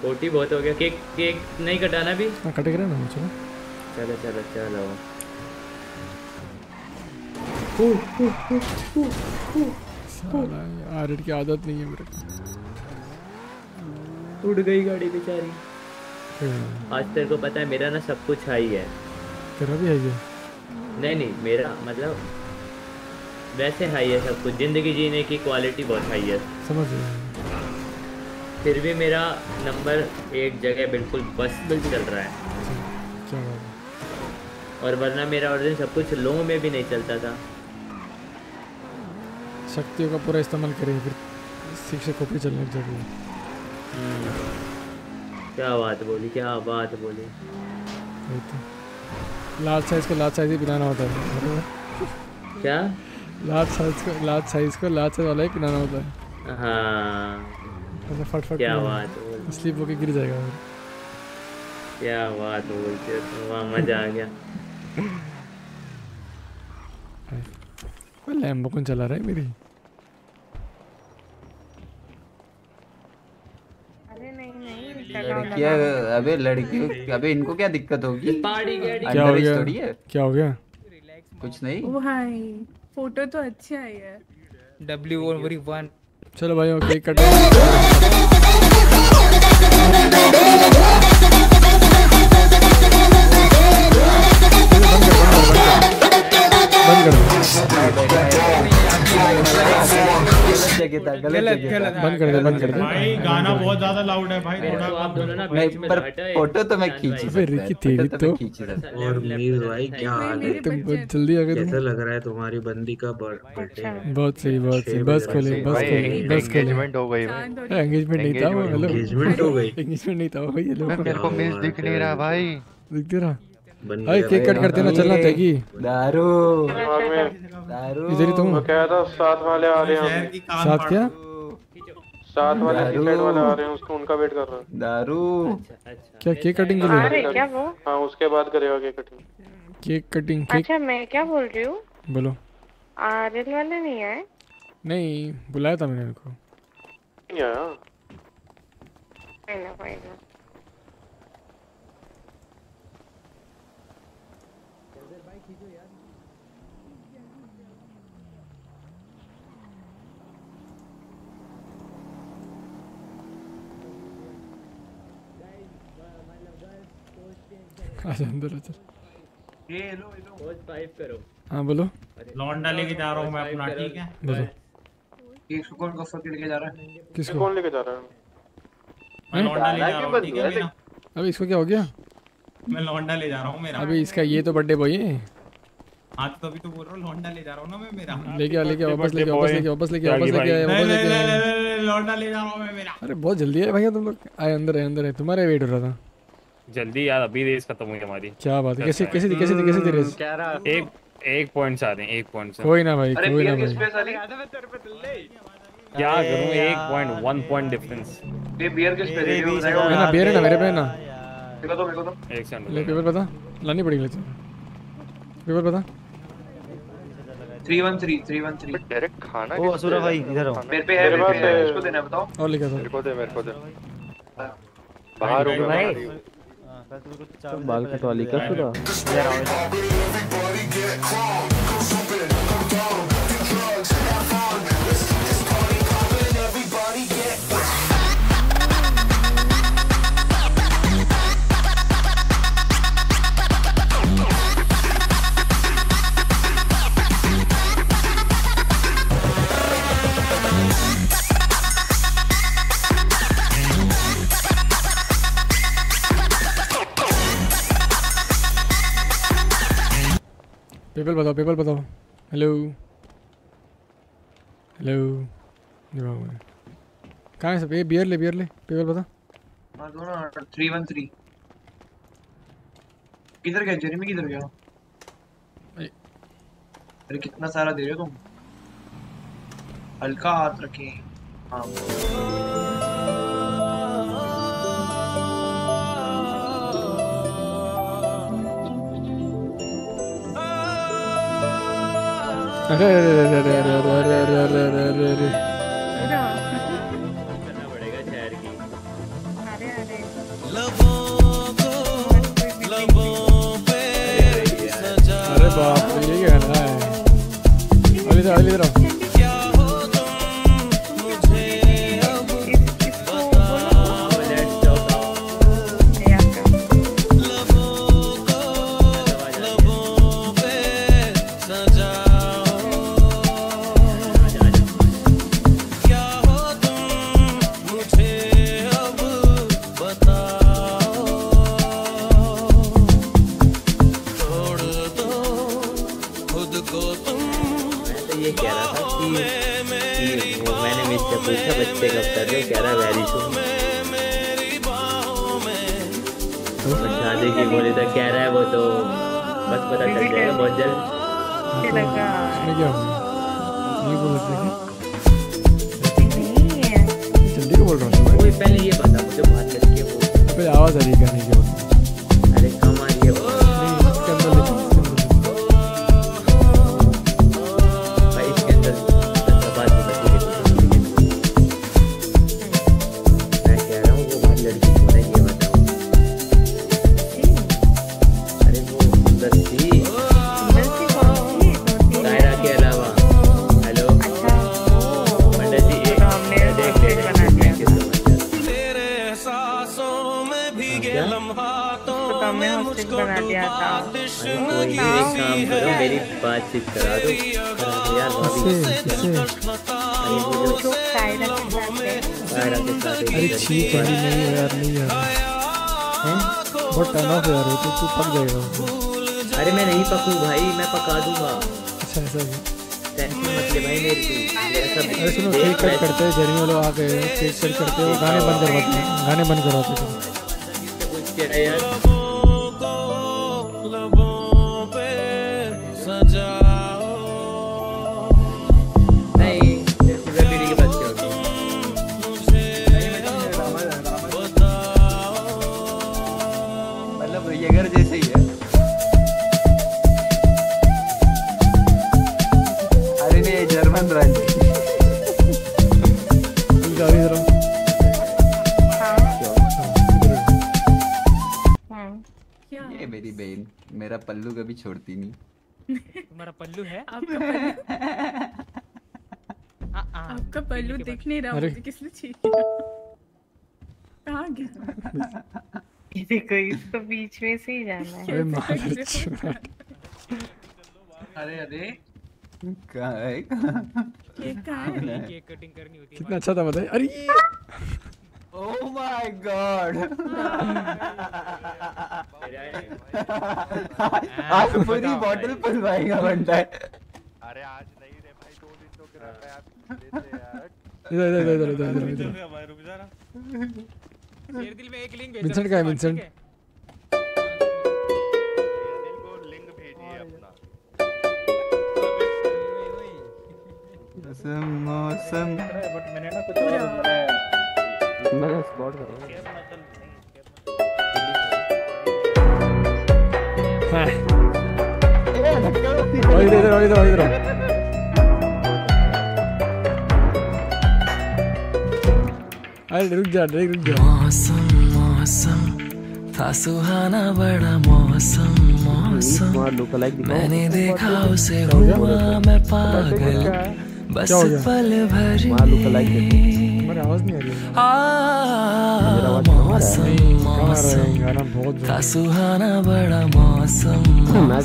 कोटी बहुत हो गया। केक केक नहीं कटाना भी हाँ कटे करे ना चलो। चलो चलो चलो। साला आरएड की आदत नहीं है मेरे को। उड़ गई गाड़ी बेचारी। हम्म, आज तेरे को पता है मेरा ना सब कुछ हाई है। तेरा भी हाई है? नहीं नहीं मेरा मतलब वैसे हाई है सब कुछ। ज़िंदगी जीने की क्वालिटी बहुत हाई है। समझ फिर भी मेरा नंबर एक जगह बिल्कुल बस बिल चल रहा है। क्या है। और वरना मेरा ऑर्डर सब कुछ लो में भी नहीं चलता था। शक्तियों का पूरा इस्तेमाल करें फिर शिक्षक को भी चलने लग जाएगी क्या बात बोली क्या बात बोली। तो। लार्ज साइज़ को लार्ज साइज़ ही पिलाना होता है। क्या? लार्ज साइज़ को लार्ज साइज़ को लार्ज साइज़ वाला ही पिलाना होता है। हाँ। फट फट क्या बात बोली। स्लिप होके गिर जाएगा। क्या बात बोलते हो वहाँ मज़ा आ गया। कोई लैम्बो कौन चला रहा है मेरी अरे नहीं नहीं लड़कियाँ अबे लड़कियों अबे इनको क्या दिक्कत होगी? पार्टी क्या हो गया? थोड़ी है। क्या हो गया? कुछ नहीं। ओ हाय फ़ोटो तो अच्छी आई है। डब्ल्यू ओवर वन चलो भाई ओके कट बंद कर गलत गलत बंद कर दे बंद कर दे। भाई गाना बहुत ज़्यादा लाउड है भाई थोड़ा आप दोनों ना नहीं पर फ़ोटो तो मैं खींच अबे रिकी तेरी तो सकता और मीर भाई क्या हाल है? तुम जल्दी आ गए कैसा लग रहा है तुम्हारी बंदी का बर्थडे बहुत सही बहुत सही। बस खोले बस खोले बस खोले। एंगेजमेंट हो गई। भाई एंगेजमेंट नहीं था वो हेलो। Engagement हो गई। एंगेजमेंट नहीं था वो ये लोग। मेरे को मिस दिख नहीं रहा भाई। दिख रहा? भाई केक कट करते ना चलना तैगी दारू। दारू। इधर ही तो हूँ। वो कह रहा साथ वाले आ रहे हैं। साथ क्या? साथ वाले। साइड वाले आ रहे हैं उसको उनका वेट कर रहा है। दारू। क्या केक कटिंग के आ रहे लिए क्या वो? हाँ उसके बाद करेगा cake cutting cake cutting cake अच्छा मैं क्या बोल रही हूँ? बोलो। आर्यन वाले नहीं आए? नहीं बुलाया था मैंने उनको। नहीं आया। कोई ना कोई ना आजा अंदर आजा हेलो हेलो फाइव करो। हाँ बोलो। लौंडा लेके जा रहा हूँ मैं अपना ठीक है? बोलो। इसको कौन कफर के लेके जा रहा है? किसको? कौन लेके जा रहा है? मैं लौंडा ले जा रहा हूँ ठीक है अबे इसको क्या हो गया? मैं लौंडा ले जा रहा हूँ मेरा। अबे इसका ये तो बर्थडे बॉय है। हाँ तो तभी तो बोल रहा हूँ लौंडा ले जा रहा हूँ ना मैं मेरा। लेके आ लेके वापस लेके वापस लेके वापस लेके वापस लेके आए नहीं वापस लेके लौंडा ले जा रहा हूँ मैं मेरा। अरे बहुत जल्दी है भैया तुम लोग। आए अंदर है अंदर है तुम्हारे वेट हो रहा था। जल्दी यार अभी रेस खत्म हुई हमारी। क्या बात है कैसे कैसे थी कैसे थी कैसे थी रेस एक एक पॉइंट से आ रहे हैं एक पॉइंट से। कोई ना भाई कोई ना भाई। क्या करूँ एक पॉइंट वन पॉइंट डिफरेंस ये बियर किस पे दे रही हो? है ना बियर है ना मेरे पे है ना। मेरे को दो मेरे को दो एक सेकंड ले पेपर बता। लानी पड़ेगी ले चल। पेपर बता। 313 313 डायरेक्ट खाना ओ असुरा भाई इधर आओ। मेरे पे है मेरे पे है है। इसको देना बताओ। और लिखा था मेरे को दे मेरे को दे। बाहर हो गया तो बाल कटवाली का सुधा यार पेपर बताओ पेपर बताओ। हेलो हेलो कहाँ है? सब? ये बियर ले बियर ले। पेपर बता हाँ दो ना 313 किधर गया जेरेमी किधर गया? अरे। अरे कितना सारा दे रहे हो तुम? हल्का हाथ रखे। हाँ। अरे बाप ये क्या है? अली इधर अली इधर इसमें क्या हो ये बोल रहे थे जल्दी को बोल रहा हूँ पहले ये बता मुझे बात करके वो अबे आवाज़ आ रही है गाने की तो तुमने बना दिया था। कोई एक काम करो मेरी बातचीत करा दो। यार भाभी अरे ठीक है। नहीं यार नहीं यार बहुत टर्न ऑफ़ यार तो तू पक जाएगा अरे मैं नहीं पकूँ भाई मैं पका दूँगा। अच्छा ऐसा टेंशन मत ले भाई मेरी मेरा सब अरे सुनो देख कट करते हैं जर्नी वालों आ गए कट करते हैं गाने बंद करवाते हैं। गाने बंद करवाते हैं। कुछ कह मेरा पल्लू कभी छोड़ती नहीं। तुम्हारा पल्लू है? आपका पल्लू आपका पल्लू दिख नहीं रहा अरे। मुझे किसने छीन कहाँ गया? ये देखो इसको बीच में से ही जाना है। अरे मार अरे अरे। कहाँ है? कहाँ केक कहाँ केक कटिंग करनी होती है। कितना अच्छा था बताइए अरे! ओह माय गॉड आज पूरी बॉटल पलवाएगा बनता है अरे आज नहीं रे भाई दो दिन तो आप देते यार। इधर इधर इधर इधर इधर इधर। भाई रुक जा ना। शेर दिल में एक लिंक भेजो विंसेंट का है विंसेंट है? दिल को लिंक भेजिए अपना। मौसम। बट मैंने ना कुछ और मैंने मैं स्पॉट कर हाँ। इधर इधर इधर इधर अरे रुक जा रुक जा। मौसम मौसम था सुहाना बड़ा मौसम मौसम। मैंने देखा उसे हुआ मैं पागल। बस हो? पल भर है। है? था सुहाना बड़ा मौसम मैं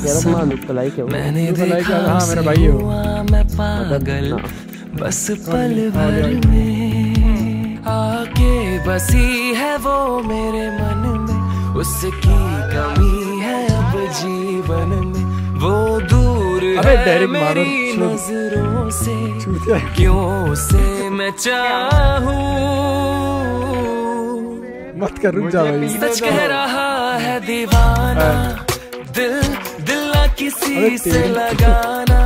हूँ है। मैंने देखा है, हाँ, मेरा भाई है। हुआ मैं पागल। बस पल भर में आके बसी है वो मेरे मन में। उसकी कमी है अब जीवन में। वो दूर अबे डायरेक्ट मारो, नज़रों से। क्यों उसे मैं चाहूँ? मत कर रुक जा भाई। सच कह रहा है दीवाना दिल दिल ना किसी से लगाना।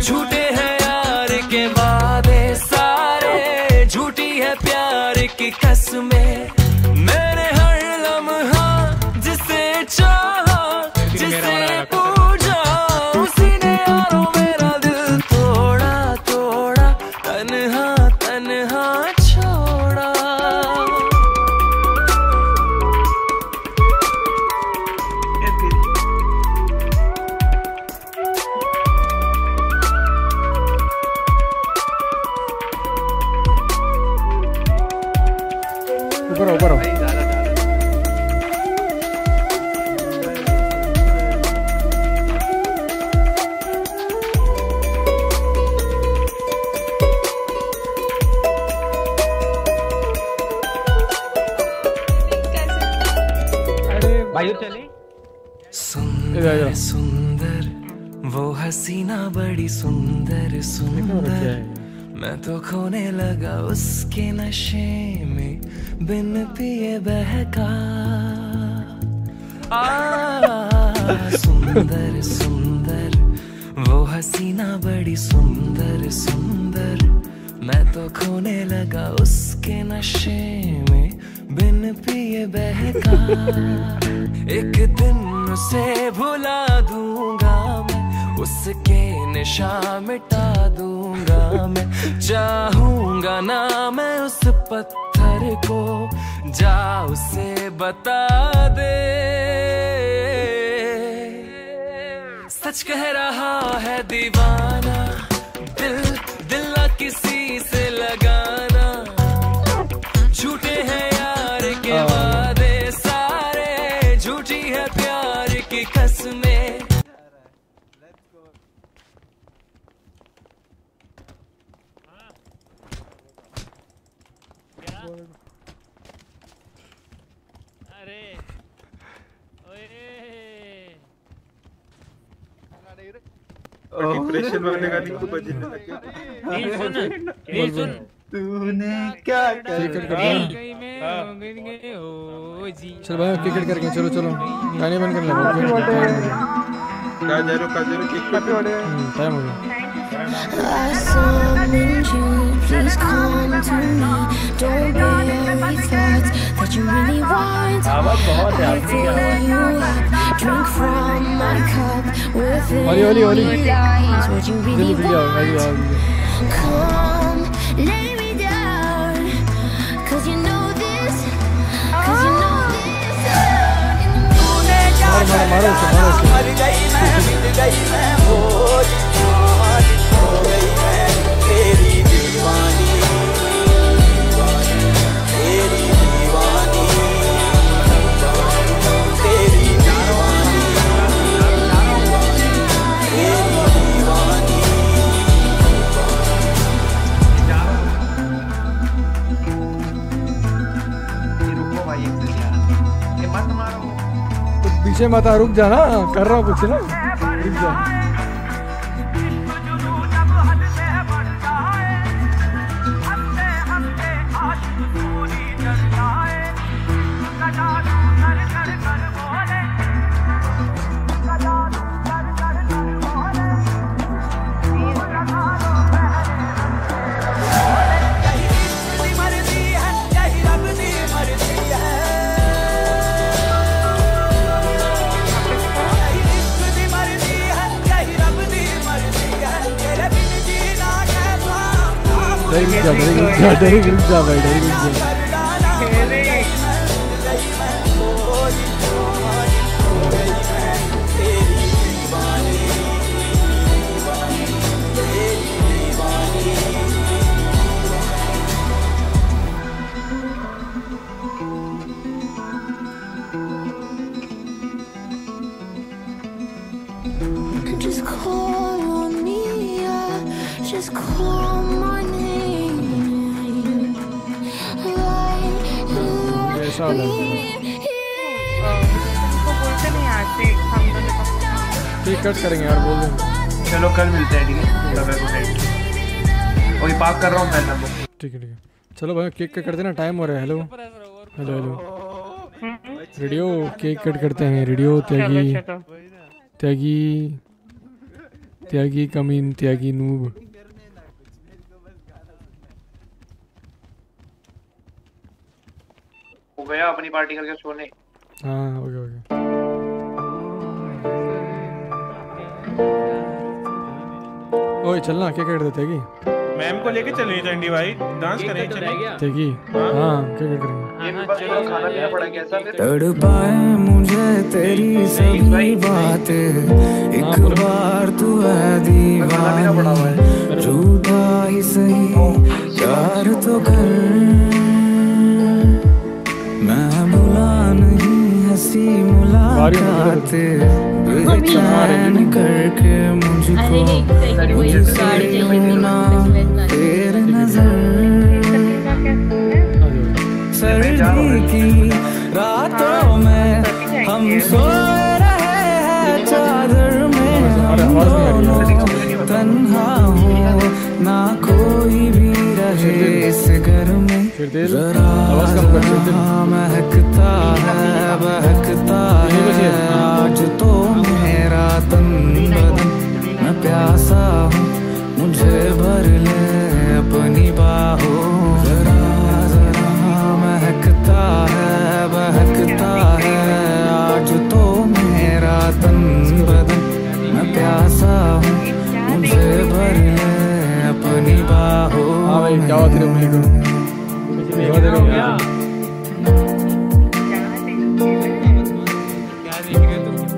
झूठे हैं यार के वादे सारे झूठी है प्यार की कसमें सुंदर सुंदर। मैं तो खोने लगा उसके नशे में बिन पिए बहका। सुंदर सुंदर वो हसीना बड़ी सुंदर सुंदर। मैं तो खोने लगा उसके नशे में बिन पिए बहका। एक दिन उसे भुला दूँगा मैं उसके निशा मिटा दूँगा मैं। चाहूँगा ना मैं उस पत्थर को, जा उसे बता दे। सच कह रहा है दीवाना डिप्रेशन वाले गाने को बजने लगे नहीं सुन तूने क्या क्रिकेट कर करना चल भाई क्रिकेट करके चलो चलो। गाने बंद कर ले। हो हो टाइम हो गया। I summoned you, please come to me. Don't bury thoughts that you really want. I fill you up, drink from my cup. Within Oli, Oli, Oli. lies what you really जल्दी जल्दी आओ जल्दी आओ want. Come, lay me down. Cause you know this, cause you know this. मारो मारो मारो उसे मारो उसे मर गई मैं मिट गई मैं बोझ दीवानी पीछे मत रुक जाना। कर रहा हूँ कुछ ना रुक जा। डरी रुक जा डरी जा डरी जा भाई डरी जा ठीक कट करेंगे यार बोल देंगे चलो कल मिलते हैं ठीक है? लव वही पार्क कर रहा हूँ मैं ठीक है ठीक है। चलो भाई केक कट करते ना टाइम हो रहा है hello hello hello radio cake cut करते हैं रेडियो त्यागी त्यागी त्यागी कमीन त्यागी नूब। गया अपनी पार्टी करके सोने हाँ हो हो गया। ओए चलना केक कट देते हैं मैम को लेके चलिए चंडी भाई। डांस करें तो गया। त्यागी हाँ। केक कट करेंगे ये भी बस थोड़ा खाना पीना पड़ा कैसा फिर तड़पाए मुझे तेरी सभी बातें। एक बार तू है दीवानी। झूठा ही सही प्यार तो कर। भुला नहीं हँसी मुलाकात बेचैन करके मुझको मुझसे होना तेरे नज़र। सर्दी की रातों में हम सोए रहे हैं चादर में हम दोनों तन्हा हो ना कोई भी रहे इस घर में। महकता है बहकता है। आज तो मेरा तन बदन मैं प्यासा हूँ मुझे भर ले अपनी बाहों। जरा जरा महकता है। बाहों हाँ भाई क्या बात है मेरे क्या बात है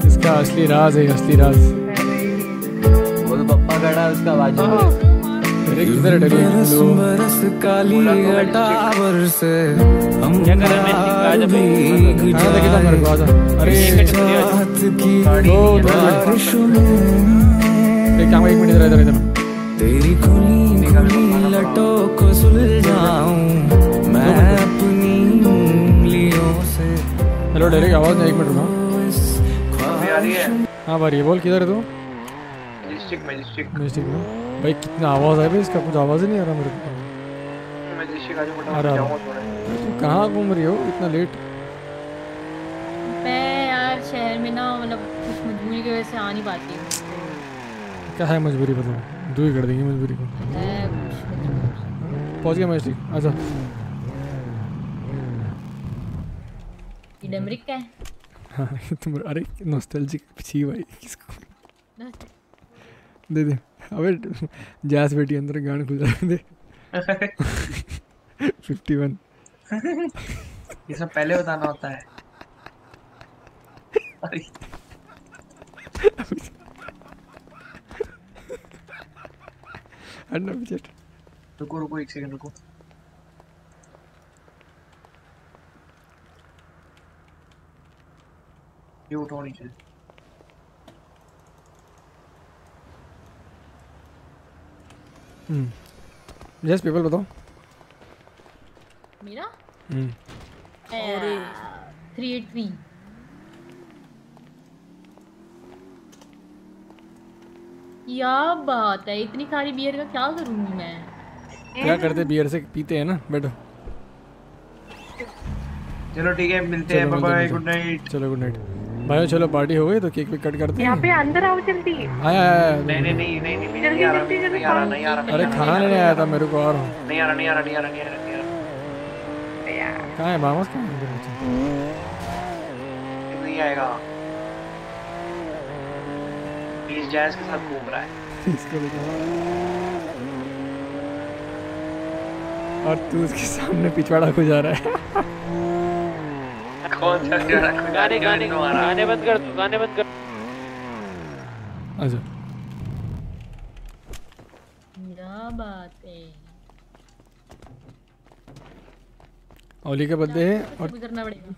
इसका असली राज है असली राज। वो तो पप्पा खड़ा उसका बाजू किधर है बरस बरस काली अटावर से हम अरे एक मिनट इधर इधर इधर। तेरी खुली खुली लटों को सुलझाऊं मैं अपनी उंगलियों से हेलो डायरेक्ट आवाज़ नहीं एक मिनट रुका। अभी आ रही हाँ। है बोल किधर है तू? मैजिस्टिक मैजिस्टिक मिस्टेक में भाई कितना आवाज़ है भाई इसका कुछ आवाज़ ही नहीं आ रहा मेरे को। मैजिस्टिक आज आ रहा है। तू कहाँ घूम रही हो? इतना लेट मैं यार शहर में ना मतलब कुछ मजबूरी की वजह से आ नहीं पाती हूँ। क्या है मजबूरी बताओ। दूर कर देंगे मजबूरी को। पहुँच गया मैजिस्टिक अच्छा ये डमरिक का है? हाँ तुम अरे नॉस्टैल्जिक छी भाई किसको? दे दे। अबे जैस बेटी अंदर गान खुल जाने दे। फिफ्टी वन ये सब पहले बताना होता है। हटना पीछे रुको रुको एक सेकंड रुको ये उठाओ नीचे हम्म यस पीपल बताओ। मेरा हम्म अरे 383 क्या बात है इतनी सारी बियर का क्या करूँगी मैं क्या करते बियर से पीते हैं ना बैठो चलो ठीक है मिलते हैं चलो, बाय गुड नाइट चलो गुड नाइट भाई चलो पार्टी हो गई तो केक वेक कट करते हैं यहाँ पे अंदर आओ जल्दी आया। नहीं नहीं नहीं नहीं नहीं जल्दी आ रहा जल्दी जल्दी नहीं आ रहा नहीं आ रहा अरे खाना लेने आया था मेरे को हूँ नहीं आ रहा नहीं आ रहा नहीं आ रहा नहीं आ रहा कहाँ है बामस कहाँ है नहीं आएगा प्लीज़ जैज के साथ घूम रहा है। इसको और तू उसके सामने पिछवाड़ा को जा रहा है। कौन सा गाने गाने गाने बंद कर दो गाने बंद कर अच्छा क्या बात है? ओली का बर्थडे है और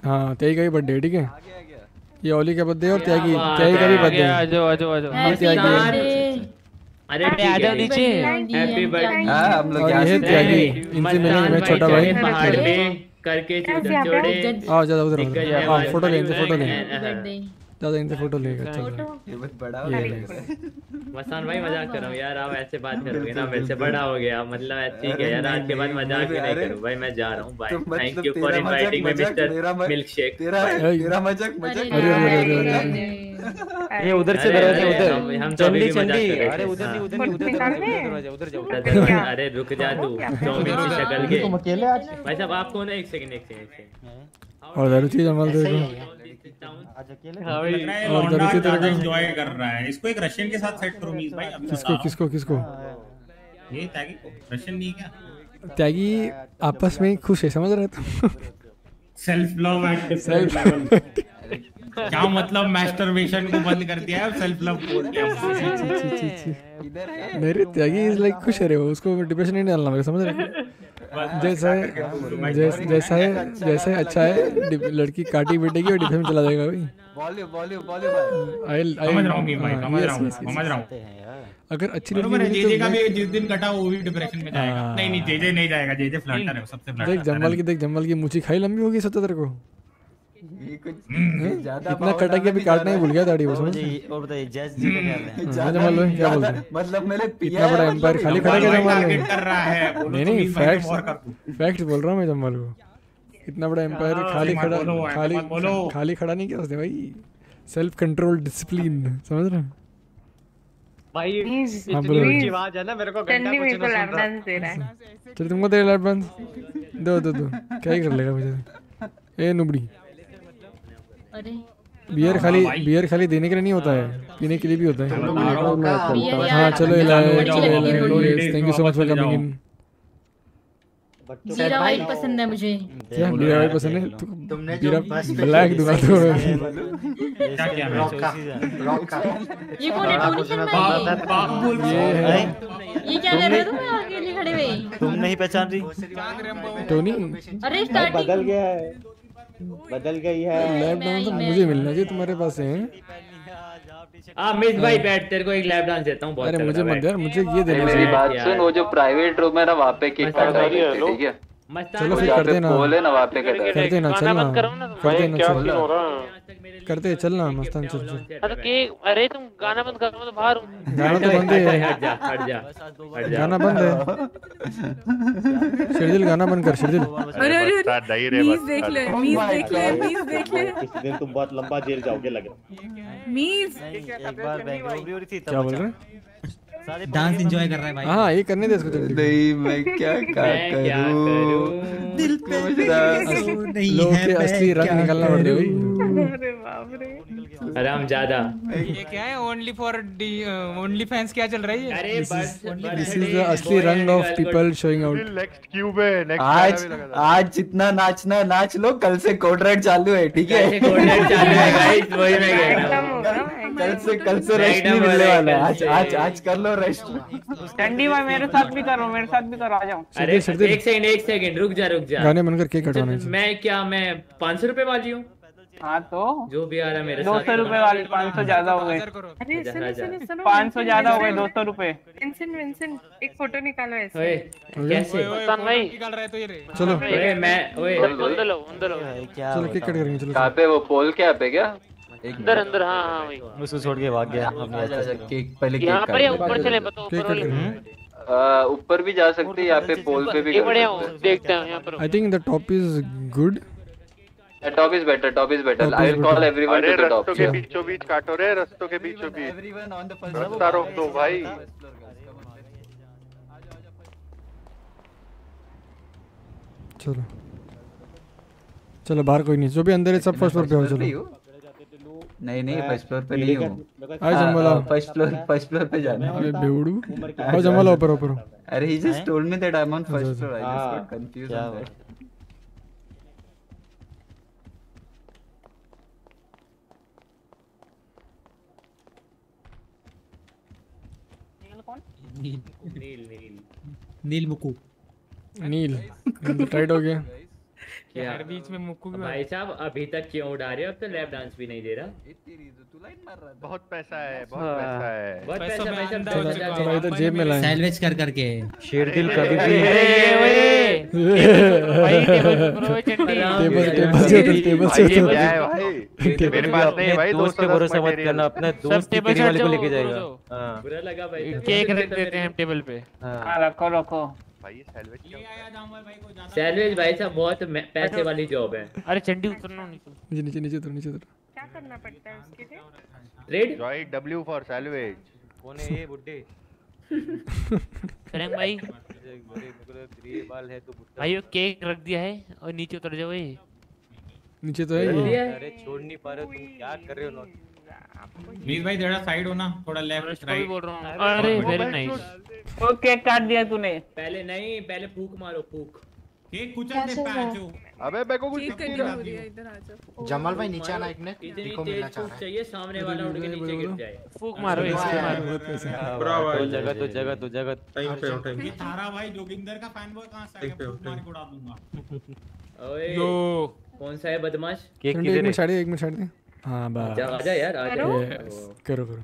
हाँ त्यागी का ही बर्थडे है ठीक है? ये ओली का बर्थडे और त्यागी। त्यागी का भी बर्थडे आ जाओ आ जाओ आ जाओ हम त्यागी अरे आ जाओ नीचे। हैप्पी बर्थडे हाँ हम लोग यहाँ से त्यागी। इनसे मिले मैं छोटा भाई। पहाड़ पे करके चूड़े जोड़े आओ जाओ उधर आओ। है हाँ फ़ोटो ले फ़ोटो ले बर्थडे। ज़्यादा इनसे फ़ोटो लेगा चलो ये बहुत बड़ा हो गया। मसान भाई मज़ाक कर रहा हूँ यार आप ऐसे बात करोगे ना मेरे से बड़ा हो गया मतलब ऐसे ठीक है यार आज के बाद मज़ाक ही नहीं करूँ। भाई मैं जा रहा हूँ बाय तो मतलब thank you for inviting me mister मजाक- मिल्क शेक तेरा तेरा मज़ाक मज़ाक। अरे अरे अरे अरे ये उधर से दरवाज़ा अरे, उधर। हम- तो चंडी चंडी। अरे थे। उधर नहीं हाँ। उधर नहीं उधर दरवाज़ा उधर दरवाज़ा उधर जाओ अरे रुक जा तू चाउमीन की शक्ल के। तुम अकेले आज? भाई साहब आप कौन है? एक सेकंड एक सेकंड और दारू चीज़ जमाल तेरे को आज अकेले हाँ है और लौंडा दरअसल ज़्यादा तेरे को- एंजॉय कर रहा है। इसको एक रशियन के साथ सेट करो मीज भाई किसको किसको किसको? ये टैगी को रशियन नहीं क्या? त्यागी आपस में खुश है समझ रहे तुम? Self love at different level क्या मतलब मास्टरबेशन को बंद कर दिया है? सेल्फ लव बोल दिया छी। त्यागी इज़ लाइक खुश है रे उसको डिप्रेशन नहीं डालना मेरे समझ रहे जैसा है जैसा है जैसा है अच्छा है लड़की काटी बेटेगी और डिफेंस में चला जाएगा भाई। वॉल्यूम वॉल्यूम वॉल्यूम आई समझ रहा हूँ मीम भाई समझ रहा हूँ समझ रहा हूँ। अगर अच्छी लड़की है जेजे का तो भी जिस दिन कटा वो भी डिप्रेशन में जाएगा। हाँ। नहीं नहीं जेजे नहीं जाएगा जेजे फ्लर्टर है वो सबसे देख जम्बल की देख जम्बल की मुछी खाई लंबी होगी सत्तर तेरे को। ये कुछ ज़्यादा इतना कटा के अभी काटना ही। भूल गया दाढ़ी वो और बताइए जैस जी का क्या हाल है? हाँ, जमाल भाई क्या बोलते हैं? मतलब मैंने पिया इतना बड़ा है, एम्पायर मतलब खाली जमाल खड़ा जमाल कर रहा है नहीं नहीं फैक्ट्स और कर दूँ। फैक्ट्स बोल रहा हूँ मैं जम्मल को। इतना बड़ा एम्पायर हाँ, खाली खड़ा खाली खाली खड़ा नहीं किया उसने भाई। सेल्फ कंट्रोल डिसिप्लिन समझ रहे हैं? भाई हाँ, इतनी ऊँची आवाज़ है ना मेरे को घंटा कुछ को ना सुन रहा दे रहा है। चल तुमको तेरे लैप दो दो दो। क्या ही कर लेगा मुझे? ए नुबड़ी। अरे। बियर खाली बियर खाली देने के लिए नहीं होता है पीने के लिए भी होता है। हाँ चलो है, चलो thank you so much for coming in जीरा वाइट पसंद है मुझे। क्या पसंद है? तू तुमने जो बीरा बस पे ब्लैक दूँगा तो क्या क्या रॉक का रॉक का। ये कौन है ये? ये है। ये क्या कर रहे हो तुम अकेले खड़े हुए? तुम नहीं पहचान रही टोनी? अरे स्टार्टिंग गया है। बदल गई है। लैब डांस तो मुझे मिलना चाहिए तुम्हारे पास है? आ मिस भाई बैठ तेरे को एक लैब डांस देता हूँ बहुत अरे मुझे मत यार मुझे ये देना मेरी चाहिए। बात सुन वो जो प्राइवेट रूम है ना वहाँ पे किक कर है ठीक है चलो फिर करते ना। बोले ना वहाँ पे कहते करते ना गाना चलना बंद करो ना तुम। करते ना क्या चल सीन हो रहा करते चलना मस्तान चल चल हाँ तो केक अरे तुम गाना बंद करो मैं तो बाहर हूँ। गाना तो बंद है हट जा हट जा हट जा गाना बंद है। शिरदिल गाना बंद कर शिरदिल। अरे अरे बता अरे बस। देख ले बता। मीज देख ले मीज देख ले। किसी दिन तुम बहुत लंबा जेल जाओगे लग। रहा मीज एक बार बैंक रोबरी हो रही थी क्या बोल रहे हैं डांस एंजॉय कर रहा है भाई। हाँ ये करने दे इसको जल्दी। नहीं मैं क्या करूँ? दिल पे नहीं लोग है के मैं असली रंग निकलना पड़ता है भाई। अरे बाप रे। आराम ज़्यादा। ये क्या है? ओनली फॉर ओनली फैंस क्या चल रही है? अरे बस दिस इज़ द असली रंग of people showing out next cube है नेक्स्ट आज आज जितना नाचना नाच लो कल से कोड रेड चालू है ठीक है? कोऑर्डिनेट चालू है गाइस वही मैं कह रहा हूँ। कल से कल से रेस्ट नहीं मिलने वाला है। आज आज आज कर लो रेस्ट चंडी भाई मेरे साथ भी करो मेरे साथ भी करो आ जाओ। अरे एक सेकंड एक सेकंड रुक जा रुक जा। गाने बनकर केक कटवाना है। मैं क्या मैं पाँच सौ रुपए वाली हूँ? हाँ तो? जो भी आ रहा है मेरे दो सौ रूपए वाले पाँच सौ ज़्यादा हो गए। पाँच सौ ज़्यादा हो गए दो सौ रूपए। एक फ़ोटो निकालो ऐसे। कैसे? भाई। निकाल रहा है तो ये रे। चलो। मैं ओए। अंदर लो अंदर लो चलो केक कट करेंगे चलो। कहाँ पे वो पोल क्या पे क्या? एक अंदर अंदर हाँ हाँ भाई उसको छोड़ के भाग गया। आजा, केक पहले केक यहाँ पर या ऊपर चले बताओ ऊपर वाले। करेंगे आ, ऊपर भी जा सकते हैं यहाँ पे पोल पे भी बढ़िया देखते हैं यहाँ पर। I think the top is good top is better top is better I will call everyone to the top रस्तों के बीचों बीच काटो रे रस्तों के बीचों बीच रास्ता रोक दो भाई। चलो। चलो बाहर कोई नहीं। जो भी अंदर है सब फ़र्स्ट फ्लोर पे आओ चलो। नहीं नहीं फ़र्स्ट फ्लोर पे नहीं हूँ। आज जंगल आओ। फ़र्स्ट फ्लोर फ़र्स्ट फ्लोर पे जाना अरे बेवड़ू। आओ जंगल आओ ऊपर ऊपर। अरे he just told me that I'm on first अच्छा, floor. I just हाँ, got confused क्या on that. नील नील। नील मुकू। नील। टाइट हो गया। क्या? यार बीच में मुक्कू भी भाई साहब अभी तक क्यों उड़ा रहे हो? अब तो लैप डांस भी नहीं दे रहा। बहुत पैसा है बहुत पैसा है। बहुत पैसा पैसा भाई साहब हो हज़ार चुका चलो हूँ। इधर जेब में लाएँ सैंडविच कर करके। शेरदिल अरे, कभी भी ओए, भाई टेबल टेबल टेबल टेबल से भाई है भाई? मेरे पास नहीं है भाई दोस्त 210 भरोसा मत करना अपने दोस्त टेबल तेरी वाले को लेके जाएगा। हाँ। बुरा लगा भाई केक रख देते हैं हम टेबल पे। हाँ। हाँ रखो रखो। भाई ये? सैलवेज भाई साहब बहुत पैसे वाली जॉब है। अरे चंडी उतरना नीचे नीचे नीचे उतर नीचे उतर। क्या करना पड़ता है उसके लिए? Red joy W for sandwich कौन है ये बुड्ढे? करेंगे भाई। बड़े बड़े ग्रे बाल है तो बुड्ढा भाई वो केक रख दिया है और नीचे उतर जाओ ये। नीचे तो है ये। है? अरे छोड़ नहीं पा रहे तुम क्या कर रहे हो मीज भाई थोड़ा साइड होना थोड़ा लेफ़्ट राइट बोल रहा हूँ अरे वेरी नाइस केक काट दिया तूने। पहले नहीं पहले फूक मारो फूक। केक कुचल दे पैचो अबे मेरे को कुछ दिख नहीं रहा हो रही है इधर आ जाओ। जमाल भाई नीचे आना एक मिनट देखो मिलना चाह रहा है। चाहिए सामने वाला उड़ के नीचे गिर जाए। फूक मारो इसको मारो बहुत पैसे हैं। तो जगत तो तो। जगत टाइम पे हो टाइम ये थारा भाई जोगिंदर का फ़ैन बॉय कहाँ से आ गया? फूक मार के उड़ा दूँगा। ओए यो। कौन सा है बदमाश? केक एक किधर मिनट है एक मिनट साइड दे हाँ बस। जा आजा यार आजा। Yes, करो करो।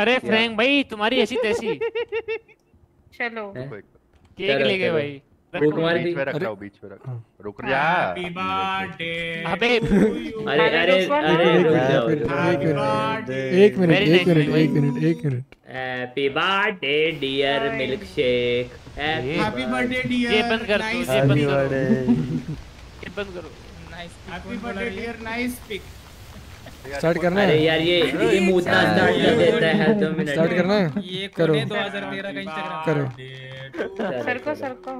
अरे फ्रैंक भाई तुम्हारी ऐसी तैसी। चलो। केक ले गए भाई। बीच में रख रहा हूँ बीच में रख हाँ। रुक जा। हैप्पी बर्थडे अबे अरे अरे अरे रुक जाओ एक मिनट एक मिनट। एक मिनट एक minute happy birthday dear milk shake happy birthday dear ये बंद कर दो ये बंद करो ये बंद करो nice happy birthday dear nice pic start करना है। यार ये ये मुतना स्टार्ट कर देता है दो मिनट स्टार्ट करना है। ये करो। करो 2013 का इंस्टाग्राम करो सरको सरको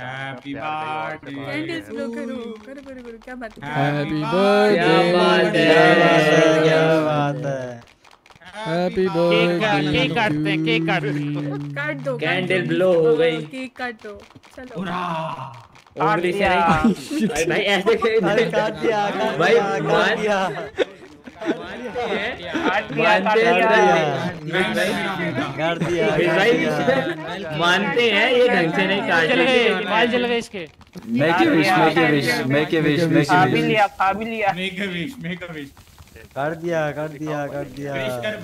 हैप्पी बर्थडे कैंडल्स ब्लो करो करो करो करो क्या बात है? हैप्पी बर्थडे क्या बात है क्या बात है? हैप्पी केक का- बर्थडे केक काटते हैं केक काटते हैं। काट दो कैंडल ब्लो हो गई। केक काट। दो चलो उंगली से नहीं भाई ऐसे भाई मान दिया मानते हैं काट दिया काट मानते हैं काट दिया भाई काट दिया भाई मानते हैं ये ढंग से नहीं काट जल गए गए इसके। Make a wish make a wish make खा a भी wish. लिया खा भी लिया make wish make a wish काट दिया काट दिया काट दिया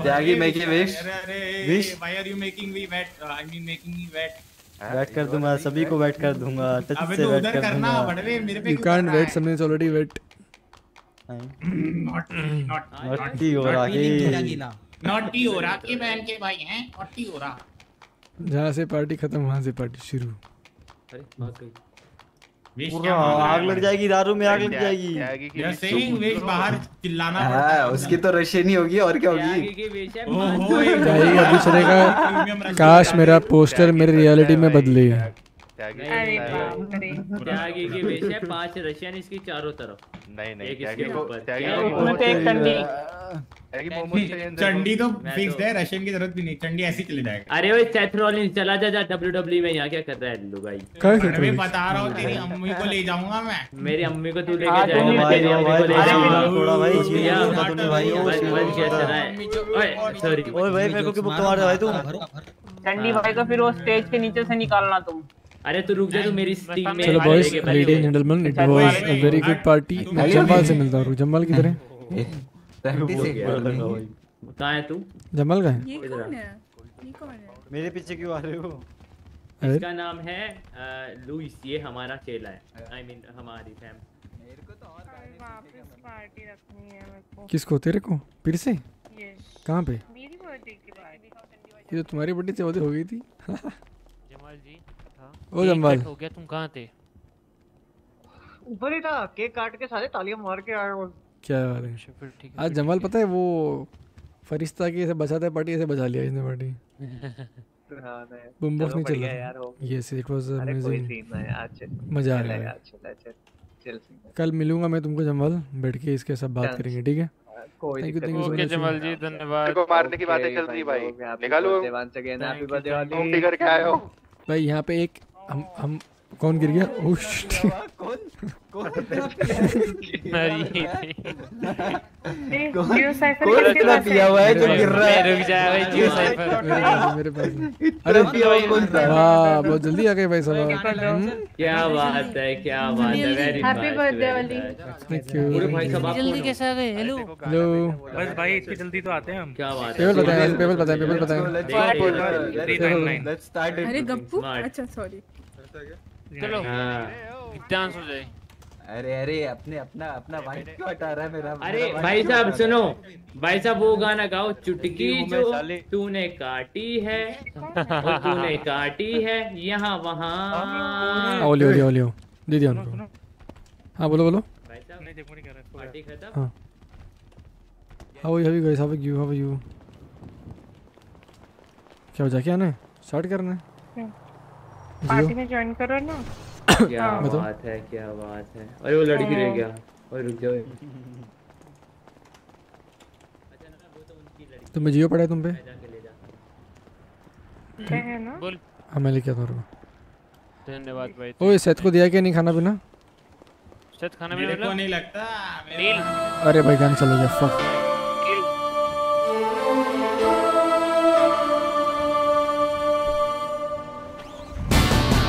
त्यागी wish. अरे अरे Wish? why are you making me wet? I mean making me wet. बैठ कर दूँगा सभी को वेट कर दूँगा टच अबे से तो बैठ उधर कर करना दूँगा। बड़वे मेरे पे you can't You is already wet not not not naughty हो। रहा है नॉटी हो रहा के बहन के भाई हैं। नॉटी हो रहा जहाँ से पार्टी खत्म वहाँ से पार्टी शुरू। अरे भाग गई वेश पूरा क्या बोल रहा आग लग जाएगी दारू में आग लग जाएगी। बाहर चिल्लाना हाँ उसकी तो रशियन ही होगी और क्या होगी? अभी चलेगा काश मेरा पोस्टर मेरी रियलिटी में बदले। अरे बाप रे त्यागी की वेश है पाँच रशियन इसकी चारों तरफ़। नहीं नहीं त्यागी को त्यागी को? एक चंडी। त्यागी मोमोज चंडी तो फिक्स तो- है रशियन की ज़रूरत भी नहीं चंडी ऐसे चले जाएगा। अरे ओए सेथ रॉलिंस चला जा जा डब्ल्यूडब्ल्यू में यहाँ क्या कर रहा है लुगाई अरे मैं बता रहा हूँ तेरी अम्मी को ले जाऊँगा मैं। मेरी अम्मी को तू हाँ, लेके जाएगा भाई, तेरी अम्मी को ले जाऊँगा थोड़ा भाई, कुछ किया? ये बोला तुमने भाई, बस क्या। चला है? ओए सॉरी ओए भाई मेरे को क्यों मुक्का मार रहा है भाई तू? चंडी भाई को फिर वो स्टेज के नीचे से निकालना तुम। अरे तू रुक जा तू मेरी टीम में चलो boys ladies gentleman it was a very good party मैं जम्बाल से मिलता हूँ। जम्बाल किधर है? कहाँ है? तू जम्बाल का है ये कौन है? ये कौन है? मेरे पीछे क्यों आ रहे हो? इसका नाम है लुइस ये हमारा चेला है। आई मीन हमारी फैम मेरे को तो वापस पार्टी रखनी है मेरे को। किसको तेरे को? फिर से? यस कहाँ पे? मेरी बर्थडे की पार्टी ये तो तुम्हारी बर्थडे चौदह हो गई थी। जमाल जी। था ओ हो गया तुम कहाँ थे? ऊपर ही था केक काट के सारे तालियाँ मार के आए वो क्या बात है? अच्छा, फिर ठीक है, आज जमाल पता है वो फरिश्ता की ऐसे बचाता है पार्टी ऐसे बचा लिया इसने पार्टी। हाँ, नहीं, बूम बॉक्स नहीं चल रहा यार, यस इट वाज अमेजिंग मज़ा आ चल चल कल मिलूँगा मैं तुमको जमाल बैठ के इसके सब बात करेंगे ठीक है? कोई thank you thank you okay Jamal ji धन्यवाद। को मारने की बातें चल रही भाई। निकालो। वंस अगेन हैप्पी बर्थडे तुम करके आए हो। भाई यहाँ पे एक हम हम कौन गिर गया? ओह शिट जियो कौन? पास पिया हुआ है जो गिर रहा है? रुक जा भाई जियो साइफर मेरे पास। अरे पिया हुआ कौन सा वाह बहुत जल्दी आ गए भाई साहब हम्म, क्या बात है क्या बात है वेरी Happy birthday, वाली। थैंक यू पूरे भाई साहब आप जल्दी कैसे आ गए? हेलो हेलो बस भाई इतनी जल्दी तो आते हैं हम। क्या बात है। पेपर बताएँ पेपर बताएँ पेपर बताएँ। लेट्स स्टार्ट अरे गप्पू? अच्छा सॉरी चलो। हाँ। डांस हो जाए। अरे अरे अपने अपना अपना भाई क्यों हटा रहा है मेरा? अरे भाई साहब सुनो। भाई साहब वो गाना गाओ चुटकी जो तूने काटी है। तूने काटी है यहाँ वहाँ। आओ लियो लियो लियो दे दिया उनको। हाँ बोलो बोलो। भाई साहब नहीं देखो नहीं कर रहा पार्टी खत्म? हाँ। How how you guys how you how you क्या हो जाके आना स्टार्ट करना है? पार्टी में ज्वाइन करो ना। क्या बात है क्या बात है। अरे वो लड़की रह गया। और रुक जाओ। तुम्हें जियो पड़ा है तुम पे? क्या है ना? बोल। हाँ मैं लेके आता हूँ धन्यवाद भाई ओए सेट को दिया क्या नहीं खाना पीना? शायद खाना मेरे पीना को नहीं लगता नील। अरे भाई गाना चलो गया फक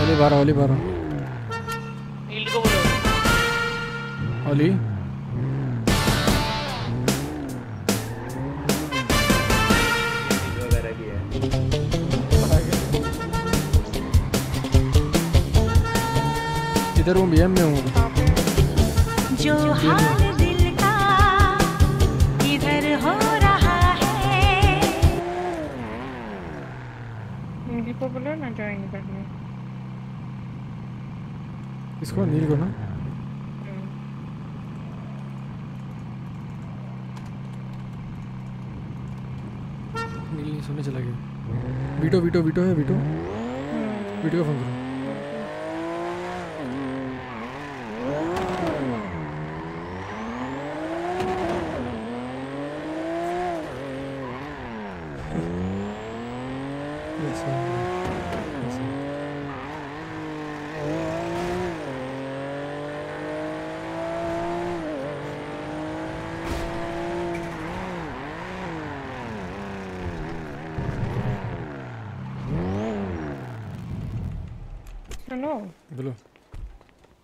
ओली बारह ओली बारह नील को बोलो ओली है इधर हूँ भैया मैं हूँ। जो हाल दिल का किधर हो रहा है। को बोलो ना ज्वाइन करने। इसको नील को ना नील नहीं सोने चला गया बीटो बीटो बीटो है बीटो बीटो का फ़ोन करो Yes, sir. Yes, sir. सुनो बोलो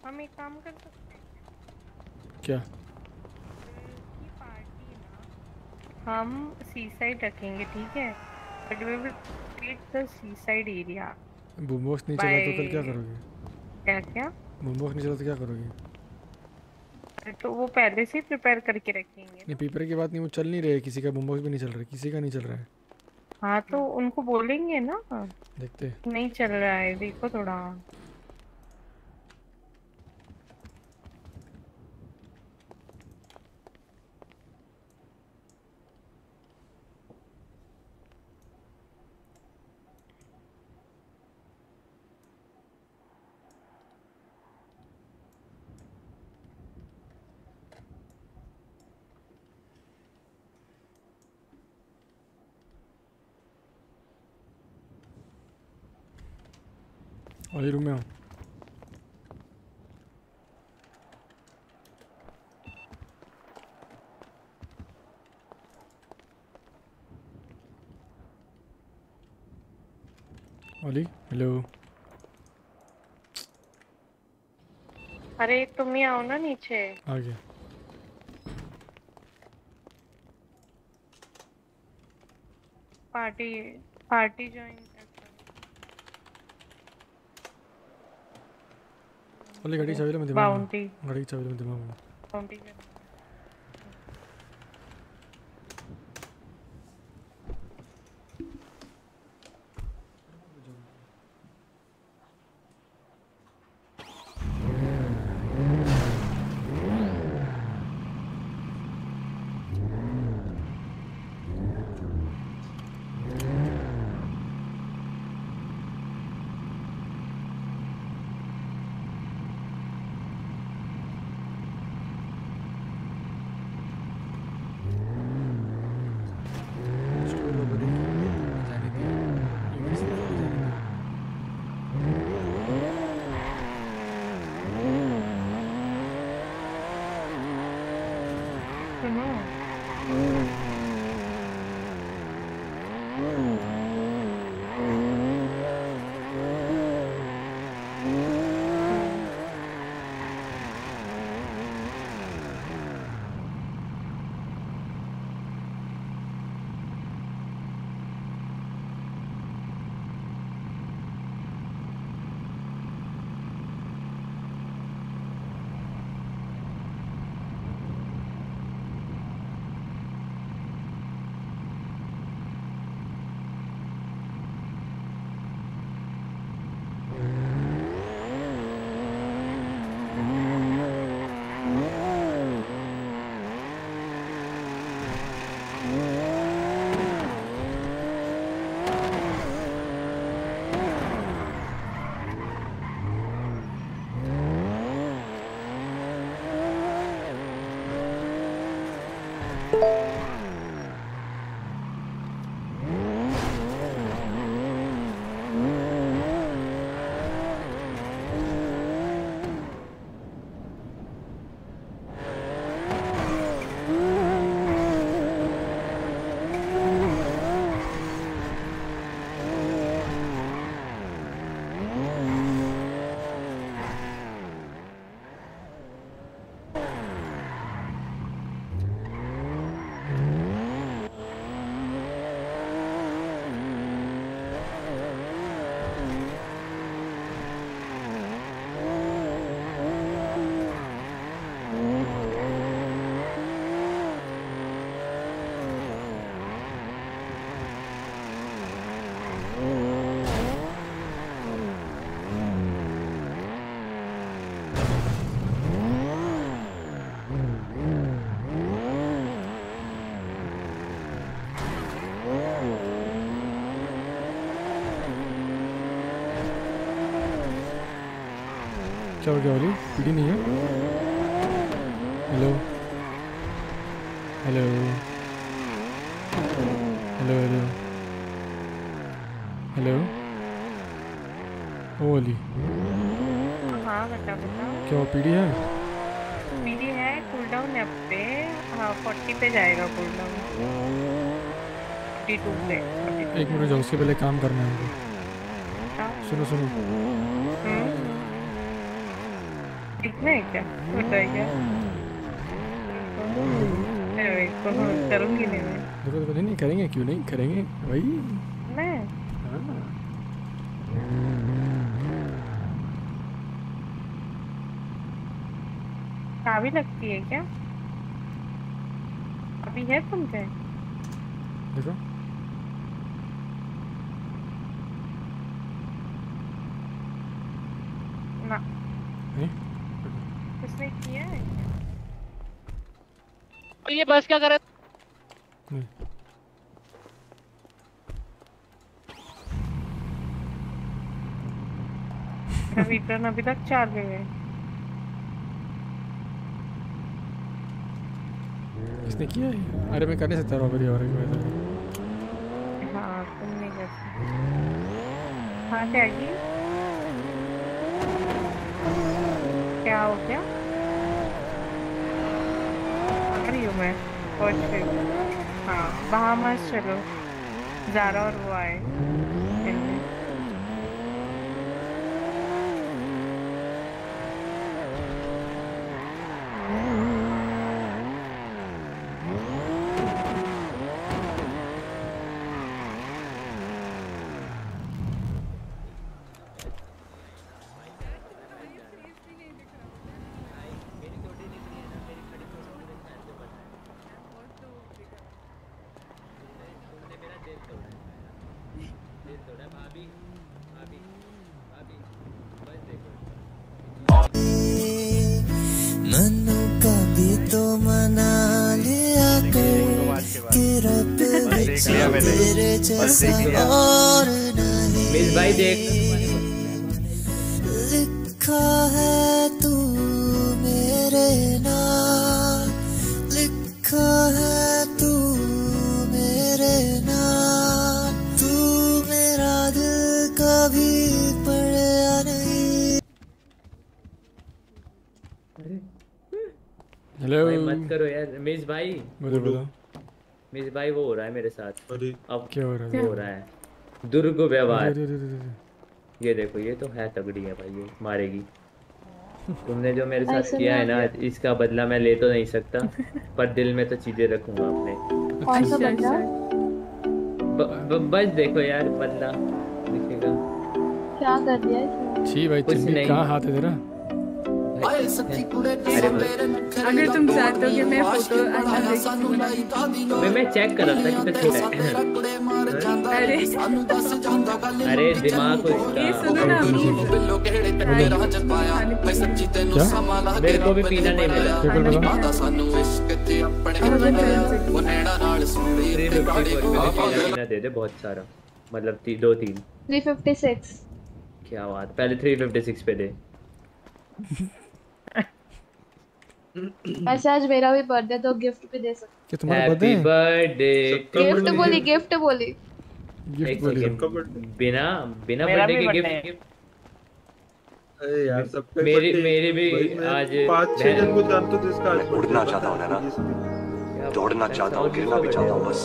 हम एक काम कर सकते हैं क्या की पार्टी ना हम सी साइड रखेंगे ठीक है? But we will click the sea side area boom box नहीं चला तो कल क्या करोगे? क्या क्या? बूम बॉक्स नहीं चला तो क्या करोगे? तो वो पहले से प्रिपेयर करके रखेंगे। नहीं पेपर की बात नहीं वो चल नहीं रहे किसी का बूम बॉक्स भी नहीं चल रहा किसी का नहीं चल रहा है। हाँ तो उनको बोलेंगे ना? देखते नहीं चल रहा है देखो थोड़ा। हूँ ओली हेलो अरे तुम ही आओ ना नीचे आ गया पार्टी पार्टी ज्वाइन ओली गाड़ी की चाबी लो मैं दिमाग में Bounty. की चाबी लो मैं दिमाग में क्या हो गया ओली पीडी नहीं है hello hello hello hello hello ओ ओली हाँ बता बताओ क्या वो पीडी है? मेरी है कूल डाउन पे। हाँ फोर्टी पे जाएगा कूल डाउन फोर्टी टू पे एक मिनट जाओ उसके पहले काम करना है। सुनो सुनो। इतना है क्या? तो नहीं करेंगे क्यों नहीं? करेंगे भाई मैं? हाँ। लगती है क्या? अभी है तुम क्या? देखो। बस क्या करे? रिटर्न अभी तक चालू है। किसने किया है अरे मैं कर नहीं सकता रॉबरी और एक वैसा हाँ तुम नहीं कर हाँ क्या की? क्या हो गया आ रही हूँ मैं। और फिर हूँ। बहामास चलो। जारा और वो आए। मिस भाई देख लिखा है तू मेरे नाम लिखा है तू मेरे नाम तू मेरा दिल कभी पढ़ा नहीं हेलो मत करो यार मिस भाई। मिस भाई वो हो रहा है मेरे साथ। अब क्या हो रहा है? हो रहा है। दुर्ग व्यवहार। ये देखो ये तो है तगड़ी है भाई ये मारेगी। तुमने जो मेरे साथ किया है ना इसका बदला मैं ले तो नहीं सकता पर दिल में तो चीज़ें रखूँगा अपने। अच्छा, बस देखो यार बदला दिखेगा। क्या कर दिया छी भाई कुछ नहीं। कहाँ हाथ है तेरा? अगर तुम चाहते हो कि मैं फ़ोटो अच्छा मैं चेक कर रहा था कि तो छोटा है। अरे। अरे दिमाग को इसका। ये सुनो ना क्या? मेरे को भी पीना नहीं मिला। पीना दे दे बहुत सारा। मतलब ती, दो तीन। 356 क्या बात पहले थ्री फिफ्टी सिक्स पे दे। अच्छा आज मेरा भी बर्थडे तो गिफ्ट भी दे सकते क्या तुम्हारा बर्थडे हैप्पी बर्थडे गिफ्ट बोली गिफ्ट बोली। गिफ्ट बोली। बिना बिना बर्थडे के गिफ्ट अरे यार सब पे मेरी भी आज पाँच छह जन को जानता हूँ जिसका आज उड़ना चाहता हूँ ना दौड़ना चाहता हूँ गिरना भी चाहता हूँ बस।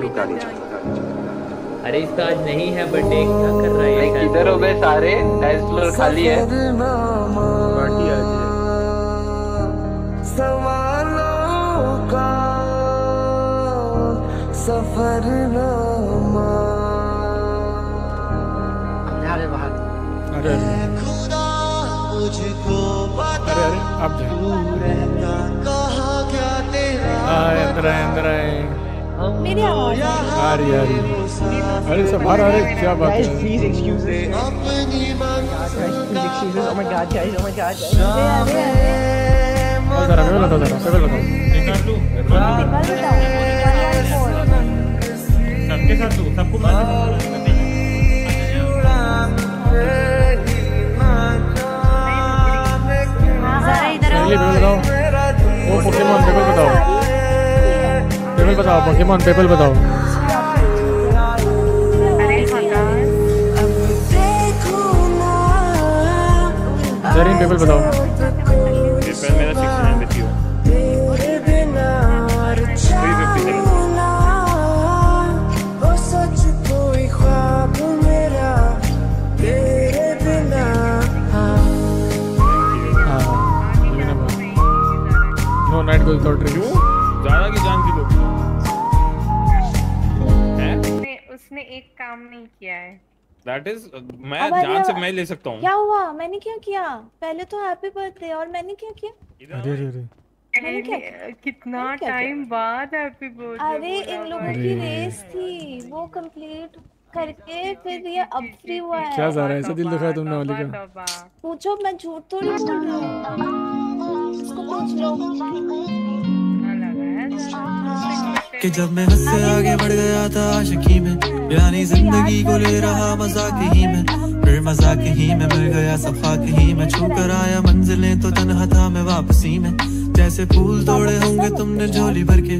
रुका नहीं चाहता। अरे इसका आज नहीं है बर्थडे क्या कर रहा है किधर हो गए सारे? डांस फ्लोर खाली है। पार्टी आज है। सवालों का सफरनामा अरे अरे। खुदा मुझको बता अरे रहता कहा क्या तेरा आए अंदर आए अंदर आए। मेरी आवाज़ आ रही आ रही अरे सब बाहर आ रहे क्या बात है? excuse me. अपनी excuse us. Oh my god, guys. Oh my god, चल जरा पेपर बताओ जरा पेपर बताओ सबके साथ लूँ सबको बताओ वो पोकेमोन पेपर बताओ पेपर बताओ पोकेमोन पेपर बताओ जरीन पेपर बताओ गोल विदाउट ड्रिंक्स ज़्यादा की जान की लोग उसने उसने एक काम नहीं किया है। दैट इज़ मैं अब जान से मैं ले सकता हूँ। क्या हुआ? मैंने क्या किया? पहले तो हैप्पी बर्थडे और मैंने क्या किया? अरे अरे अरे। मैंने क्या कितना टाइम बाद हैप्पी बर्थडे अरे इन लोगों की रेस थी वो कंप्लीट करके फिर ये अब फ्री हुआ है। क्या जा रहा है? ऐसा दिल दिखाया तुमने वाली का। पूछो मैं झूठ थोड़ी बोल रही हूँ। कि जब मैं हद से आगे बढ़ गया था आशिकी में यानी ज़िंदगी को ले रहा मज़ाक ही में, फिर मज़ाक ही में मिल गया सफ़ा कहीं में छू कर आया मंजिलें तो तनहा था मैं वापसी में, जैसे फूल तोड़े होंगे तुमने झोली भर के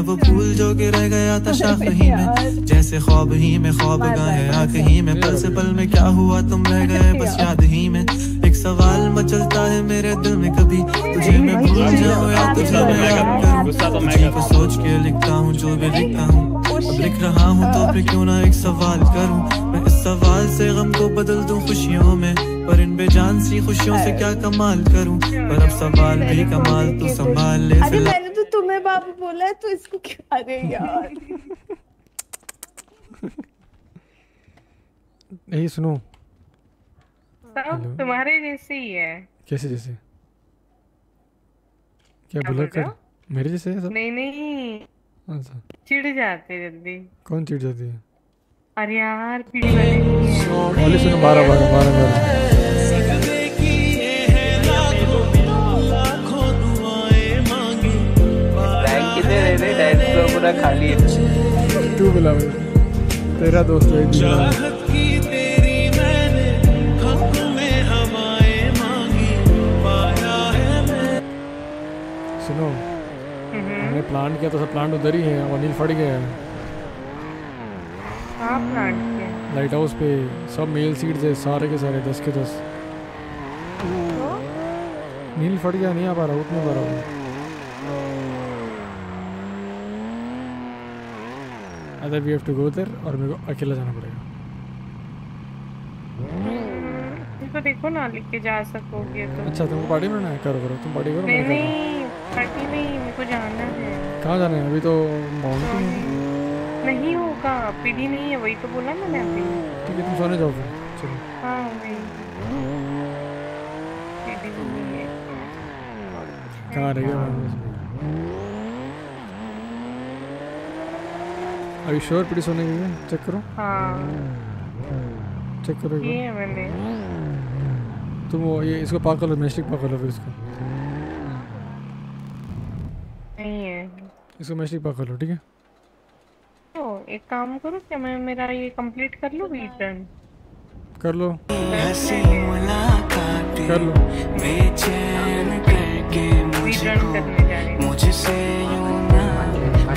मैं वो फूल जो के रह गया था शाख ही में। जैसे ख्वाब ही में ख्वाब गाए आँख ही में। पल से पल में क्या हुआ तुम रह गए बस याद ही में। एक सवाल मचलता है मेरे दिल में कभी। तुझे मैं भूल जाऊँ या तुझे मैं याद करूँ? तुझे को सोच के लिखता हूँ जो भी लिखता हूँ। अब लिख रहा हूँ तो फिर क्यों ना एक सवाल करूँ? मैं इस सवाल से गम को बदल दूँ खुशियों में। पर इन बेजान सी खुशियों से क्या कमाल करूँ? पर अब सवाल भी कमाल तू संभाल ले फ़िलहाल। बाबू बोला है तो इसको क्या अरे यार? यही सुनो। सब तुम्हारे जैसे ही है। कैसे जैसे? क्या बोला कर? मेरे जैसे है सब? नहीं नहीं। अच्छा। चिढ़ जाते जल्दी। कौन चिढ़ जाती है? अरे यार पीढ़ी वाले। वाली सुनो बारह बारह बारह बारह। पूरा खाली है। तू बुला तेरा दोस्त है दूसरा सुनो हमने प्लान किया तो सब प्लांट उधर ही है और अनिल फट गया है। हाँ लाइट हाउस पे सब मेल सीट्स है सारे के सारे दस के दस। नील फट गया नहीं आ पा रहा उठ नहीं पा रहा। Other we have to go there और मेरे को अकेला जाना पड़ेगा। इसको देखो ना लिख के जा सकोगे तो। अच्छा तुमको पार्टी में ना करो करो। तुम पार्टी करो नहीं मैं नहीं पार्टी नहीं मेरे को जाना है। कहाँ जाना है? अभी तो माउंटेन है। नहीं। होगा पीढ़ी नहीं है वही तो बोला मैंने अभी। ठीक है तुम सोने जाओ फिर। चलो। हाँ वही। पीढ़ी नहीं है। कहाँ अभी श्योर पीटी सोने के लिए चेक करो हाँ। चेक करो ये। है मैंने तुम वो ये इसको पाक कर लो मैस्टिक पाक कर लो फिर इसको। नहीं है। इसको मैस्टिक पाक कर लो ठीक है? तो एक काम करो क्या मैं मेरा ये कंप्लीट कर लूँ रिटर्न कर लो। कर लो। रिटर्न करने जा रही हूँ। मुझसे यूँ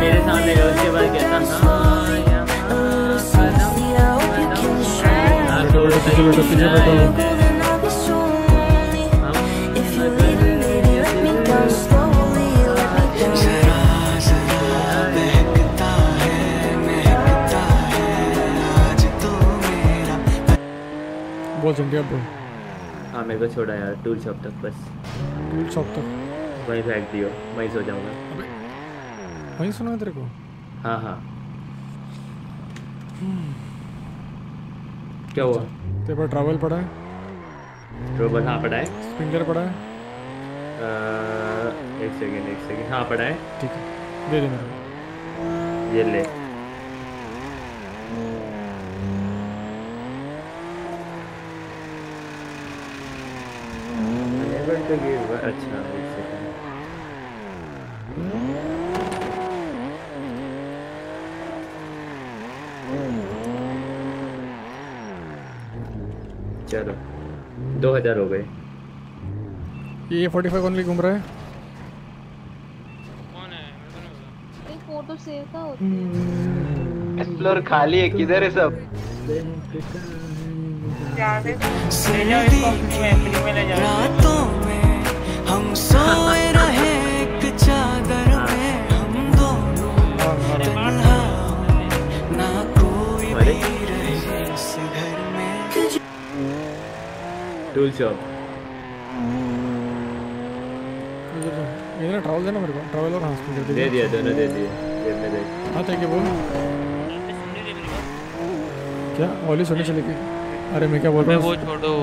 मेरे सामने उसके बाद कहता हाँ है है तो बोल चंडी अब हाँ। मेरे को छोड़ा यार टूल शॉप तक बस। टूल शॉप तक। वहीं फेंक दियो वहीं सो जाऊँगा। वहीं सुना तेरे को हाँ हाँ क्या हुआ? तेरे पास ट्रैवल पड़ा है? रोबल हाँ पड़ा है? स्पिंडर पड़ा है? अ, एक सेकेंड एक सेकेंड हाँ पड़ा है। ठीक है। दे दे मेरे को। ये ले। अच्छा एक सेकेंड चलो दो हज़ार हो गए। ये फोर्टी फाइव ओनली घूम रहा है? एक फ़ोटो सेव का होती है फ्लोर खाली है किधर है सब? रातों में हम सोए रहे। टूल शॉप इधर ट्रैवल देना मेरे को ट्रैवल और हॉस्पिटल दे दिया दोनों दे दिए जेब में दे हाँ तो क्या बोल क्या ओली सोने चले गई अरे मैं क्या बोल मैं रहा वो छोड़ो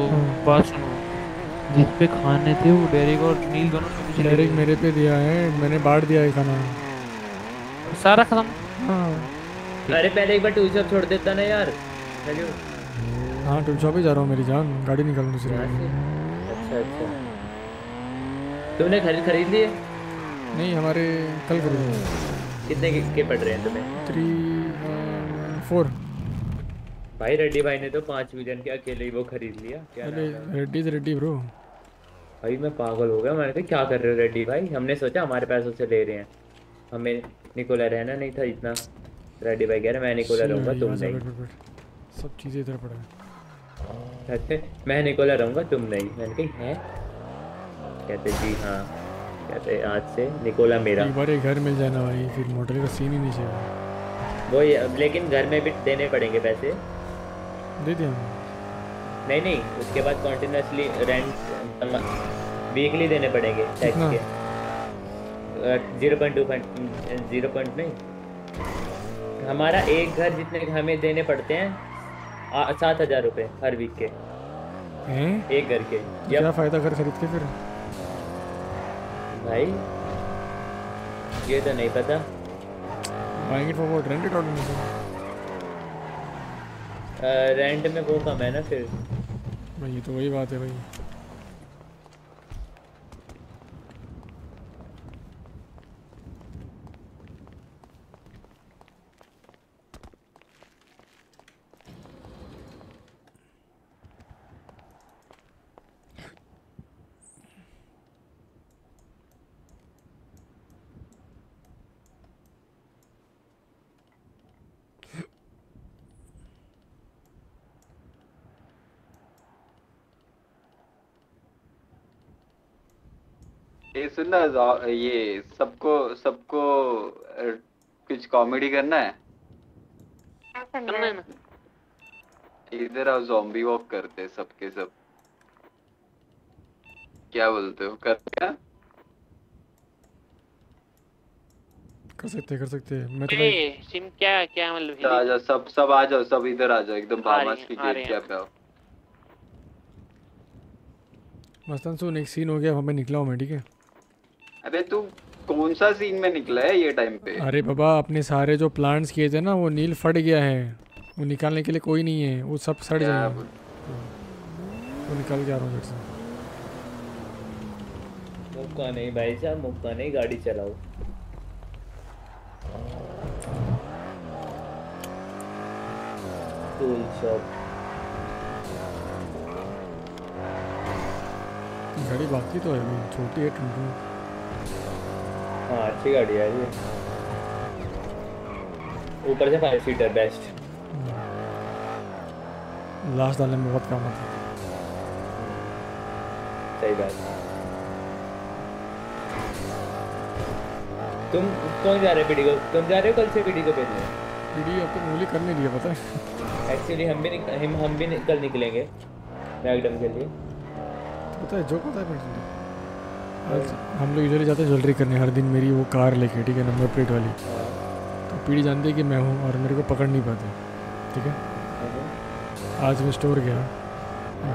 बात सुनो जिस पे खाने थे वो डेरिक और नील दोनों पे चले गए। मेरे पे दिया है मैंने बांट दिया है खाना सारा खत्म हाँ अरे पहले एक बार टूल शॉप छोड़ देता ना यार हेलो हाँ टूल शॉप ही जा रहा हूँ मेरी जान गाड़ी निकाल दूसरी अच्छा अच्छा। तुमने खरीद खरीद लिए? नहीं हमारे कल खरीदे। कितने के, पड़ रहे हैं तुम्हें? थ्री फोर भाई रेड्डी भाई ने तो पाँच मिलियन के अकेले ही वो खरीद लिया। क्या? रेड्डी रेड्डी ब्रो भाई मैं पागल हो गया। मैंने कहा क्या कर रहे हो रेड्डी भाई? हमने सोचा हमारे पैसों से ले रहे हैं। हमें निकोला रहना नहीं था इतना। रेड्डी भाई कह रहे मैं निकोला रहूँगा तुम नहीं। सब चीज़ें इधर पड़ा है कहते मैं निकोला रहूँगा तुम नहीं। मैंने कही है? कहते जी हाँ। कहते आज से निकोला मेरा। एक बार घर मिल जाए ना भाई फिर मोटर का सीन ही नहीं चाहिए वो ये- लेकिन घर में भी देने पड़ेंगे पैसे। दे दिया। नहीं नहीं उसके बाद कॉन्टिन्यूसली रेंट वीकली देने पड़ेंगे टैक्स के। Zero point two point zero point नहीं। हमारा एक घर जितने हमें देने पड़ते हैं सात हज़ार रुपये हर वीक के। हैं? एक घर के। तो क्या फ़ायदा घर खरीद के फिर? भाई ये तो नहीं पता। भाई इट फॉर व्हाट रेंट में आउट रेंट में वो कम है ना फिर। भाई ये तो वही बात है भाई। ये सुनना ये सबको सबको कुछ कॉमेडी करना है? है इधर आओ जॉम्बी वॉक करते हैं सबके सब। क्या बोलते हो? करते हैं कर सकते कर सकते मैं तो भाई सिम क्या क्या मतलब तो आ जाओ सब सब आ जाओ सब इधर आ जाओ एकदम भामास की गेट क्या पे आओ। मस्तन सुन एक सीन हो गया हमें निकला हूँ मैं ठीक है? अबे तू कौन सा सीन में निकला है ये टाइम पे? अरे बाबा अपने सारे जो प्लांट्स किए थे ना वो नील फट गया है। वो निकालने के लिए कोई नहीं है। वो सब सड़ जाएगा। वो निकाल के आ रहा हूँ से। मुक्का नहीं भाई साहब मुक्का नहीं गाड़ी चलाओ। टूल शॉप गाड़ी बाकी तो है छोटी है टुंटू। हाँ अच्छी गाड़ी है ये। ऊपर से फाइव सीटर बेस्ट लास्ट डालने में बहुत काम आता सही बात। तुम कौन जा रहे पीडी को? तुम जा रहे हो कल से पीडी को भेजने? पीडी अब तक मूली करने दिया पता है। एक्चुअली हम भी हम हम भी कल निकलेंगे। मैकडम के लिए। पता है जो पता है। हम लोग यूजुअली जाते हैं ज्वेलरी करने। हर दिन मेरी वो कार लेके ठीक है नंबर प्लेट वाली। तो पीढ़ी जानती है कि मैं हूँ और मेरे को पकड़ नहीं पाते ठीक है? आज मैं स्टोर गया।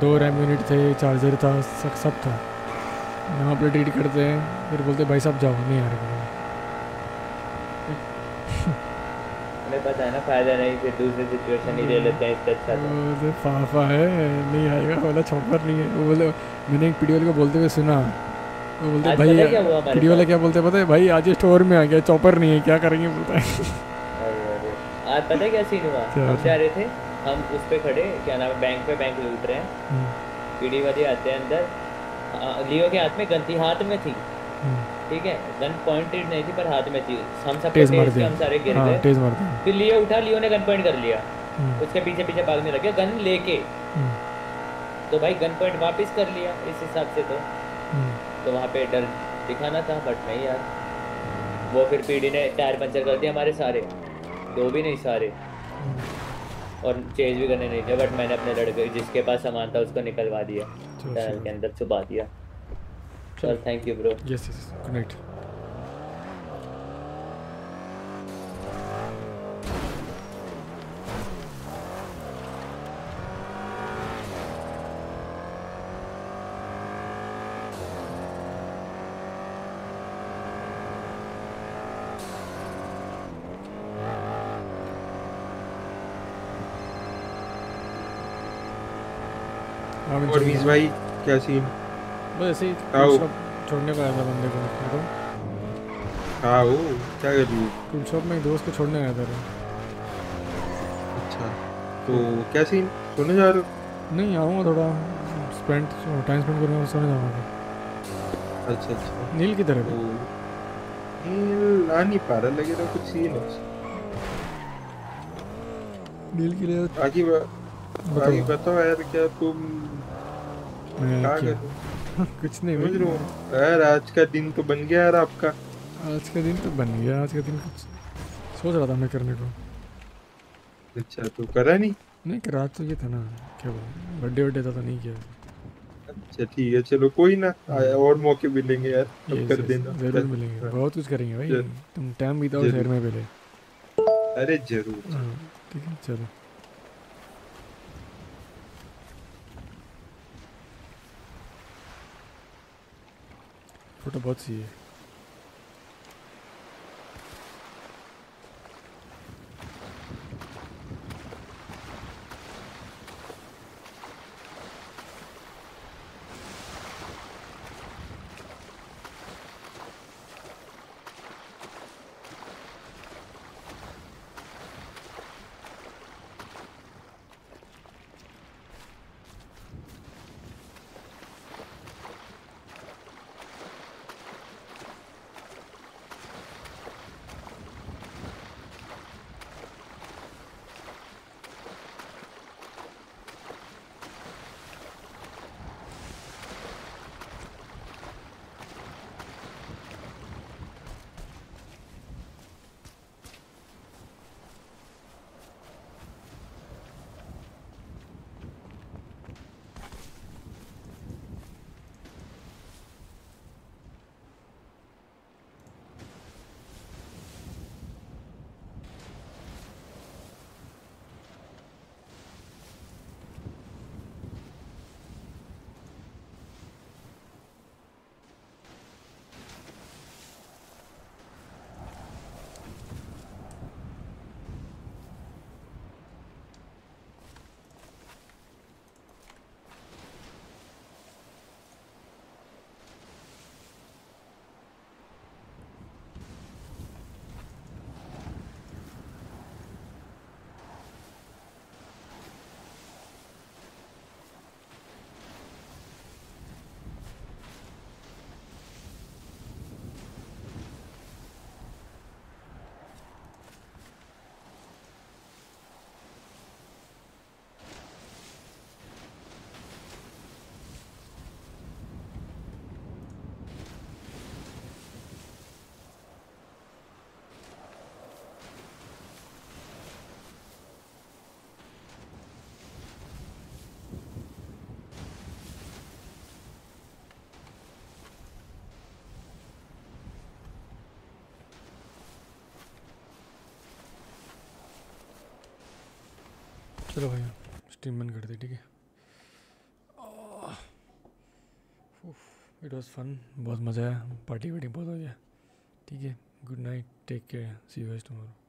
दो रैम यूनिट थे चार्जर था सब सब था। नंबर प्लेट रीड करते हैं फिर बोलते भाई साहब जाओ नहीं आ रहे पता है ना फ़ायदा नहीं फिर दूसरी सिचुएशन ही ले लेते हैं इससे अच्छा तो। फाफा है नहीं आएगा वाला चौपर नहीं है। वो बोले मैंने एक वाले को बोलते हुए सुना। वो बोलते भाई पीडी वाला? क्या बोलते पता है? भाई आज स्टोर में आ गया चॉपर नहीं है क्या करेंगे बोलता है? आज पता है क्या सीन हुआ? क्या? हम जा रहे थे हम उस पे खड़े क्या नाम है बैंक पे बैंक लूट रहे हैं। हम्म, पीडी वाले आते हैं अंदर। लियो के हाथ में गंती हाथ में थी। ठीक है? गन पॉइंटेड नहीं थी पर हाथ में थी। हम सब तेज मार थे। हम सारे गिर हाँ, गए। तेज मार फिर लियो उठा लियो ने गन पॉइंट कर लिया। हम्म। उसके पीछे पीछे भागने लगे गन लेके। हम्म, तो भाई गन पॉइंट वापस कर लिया इस हिसाब से तो। हम्म। तो वहाँ पे डर दिखाना था बट नहीं यार। वो फिर पीडी ने टायर पंचर कर दिया हमारे सारे। दो भी नहीं सारे। और चेंज भी करने नहीं दिया बट मैंने अपने लड़के जिसके पास सामान था उसको निकलवा दिया। टायर टनल के अंदर छुपा दिया। चल। Thank you bro yes yes good night चल भाई क्या सीन बस ऐसे ही आओ। छोड़ने को आया था बंदे को हाँ वो क्या कर रही हो? टूल शॉप में दोस्त को छोड़ने आया था अच्छा तो क्या सीन सोने जा रहे हो? नहीं आऊँगा थोड़ा। स्पेंड टाइम स्पेंड करूँगा सोने जाऊँगा। अच्छा अच्छा। नील किधर है? तो नील आ नहीं पा रहा लगे रहा कुछ सीन है नील के लिए आगे बताओ। यार क्या तुम कुछ नहीं समझ। रहे यार आज का दिन तो बन गया यार आपका। आज का दिन तो बन गया आज का दिन कुछ सोच रहा था मैं करने को। अच्छा तो करा नहीं? नहीं कि रात तो ये था ना क्या बोल बर्थडे वर्डे था तो नहीं किया। अच्छा ठीक है चलो कोई ना आया और मौके मिलेंगे यार Yes, कर देना। ज़रूर मिलेंगे बहुत कुछ करेंगे भाई। तुम टाइम बिताओ। शहर में पहले। अरे ज़रूर। हाँ, ठीक है चलो। फ़ोटो बहुत सी चलो भैया स्टीम बंद कर ठीक है? इट वॉज़ फन बहुत मज़ा आया। पार्टी वार्टी बहुत हो गया। ठीक है। Good night take care see you tomorrow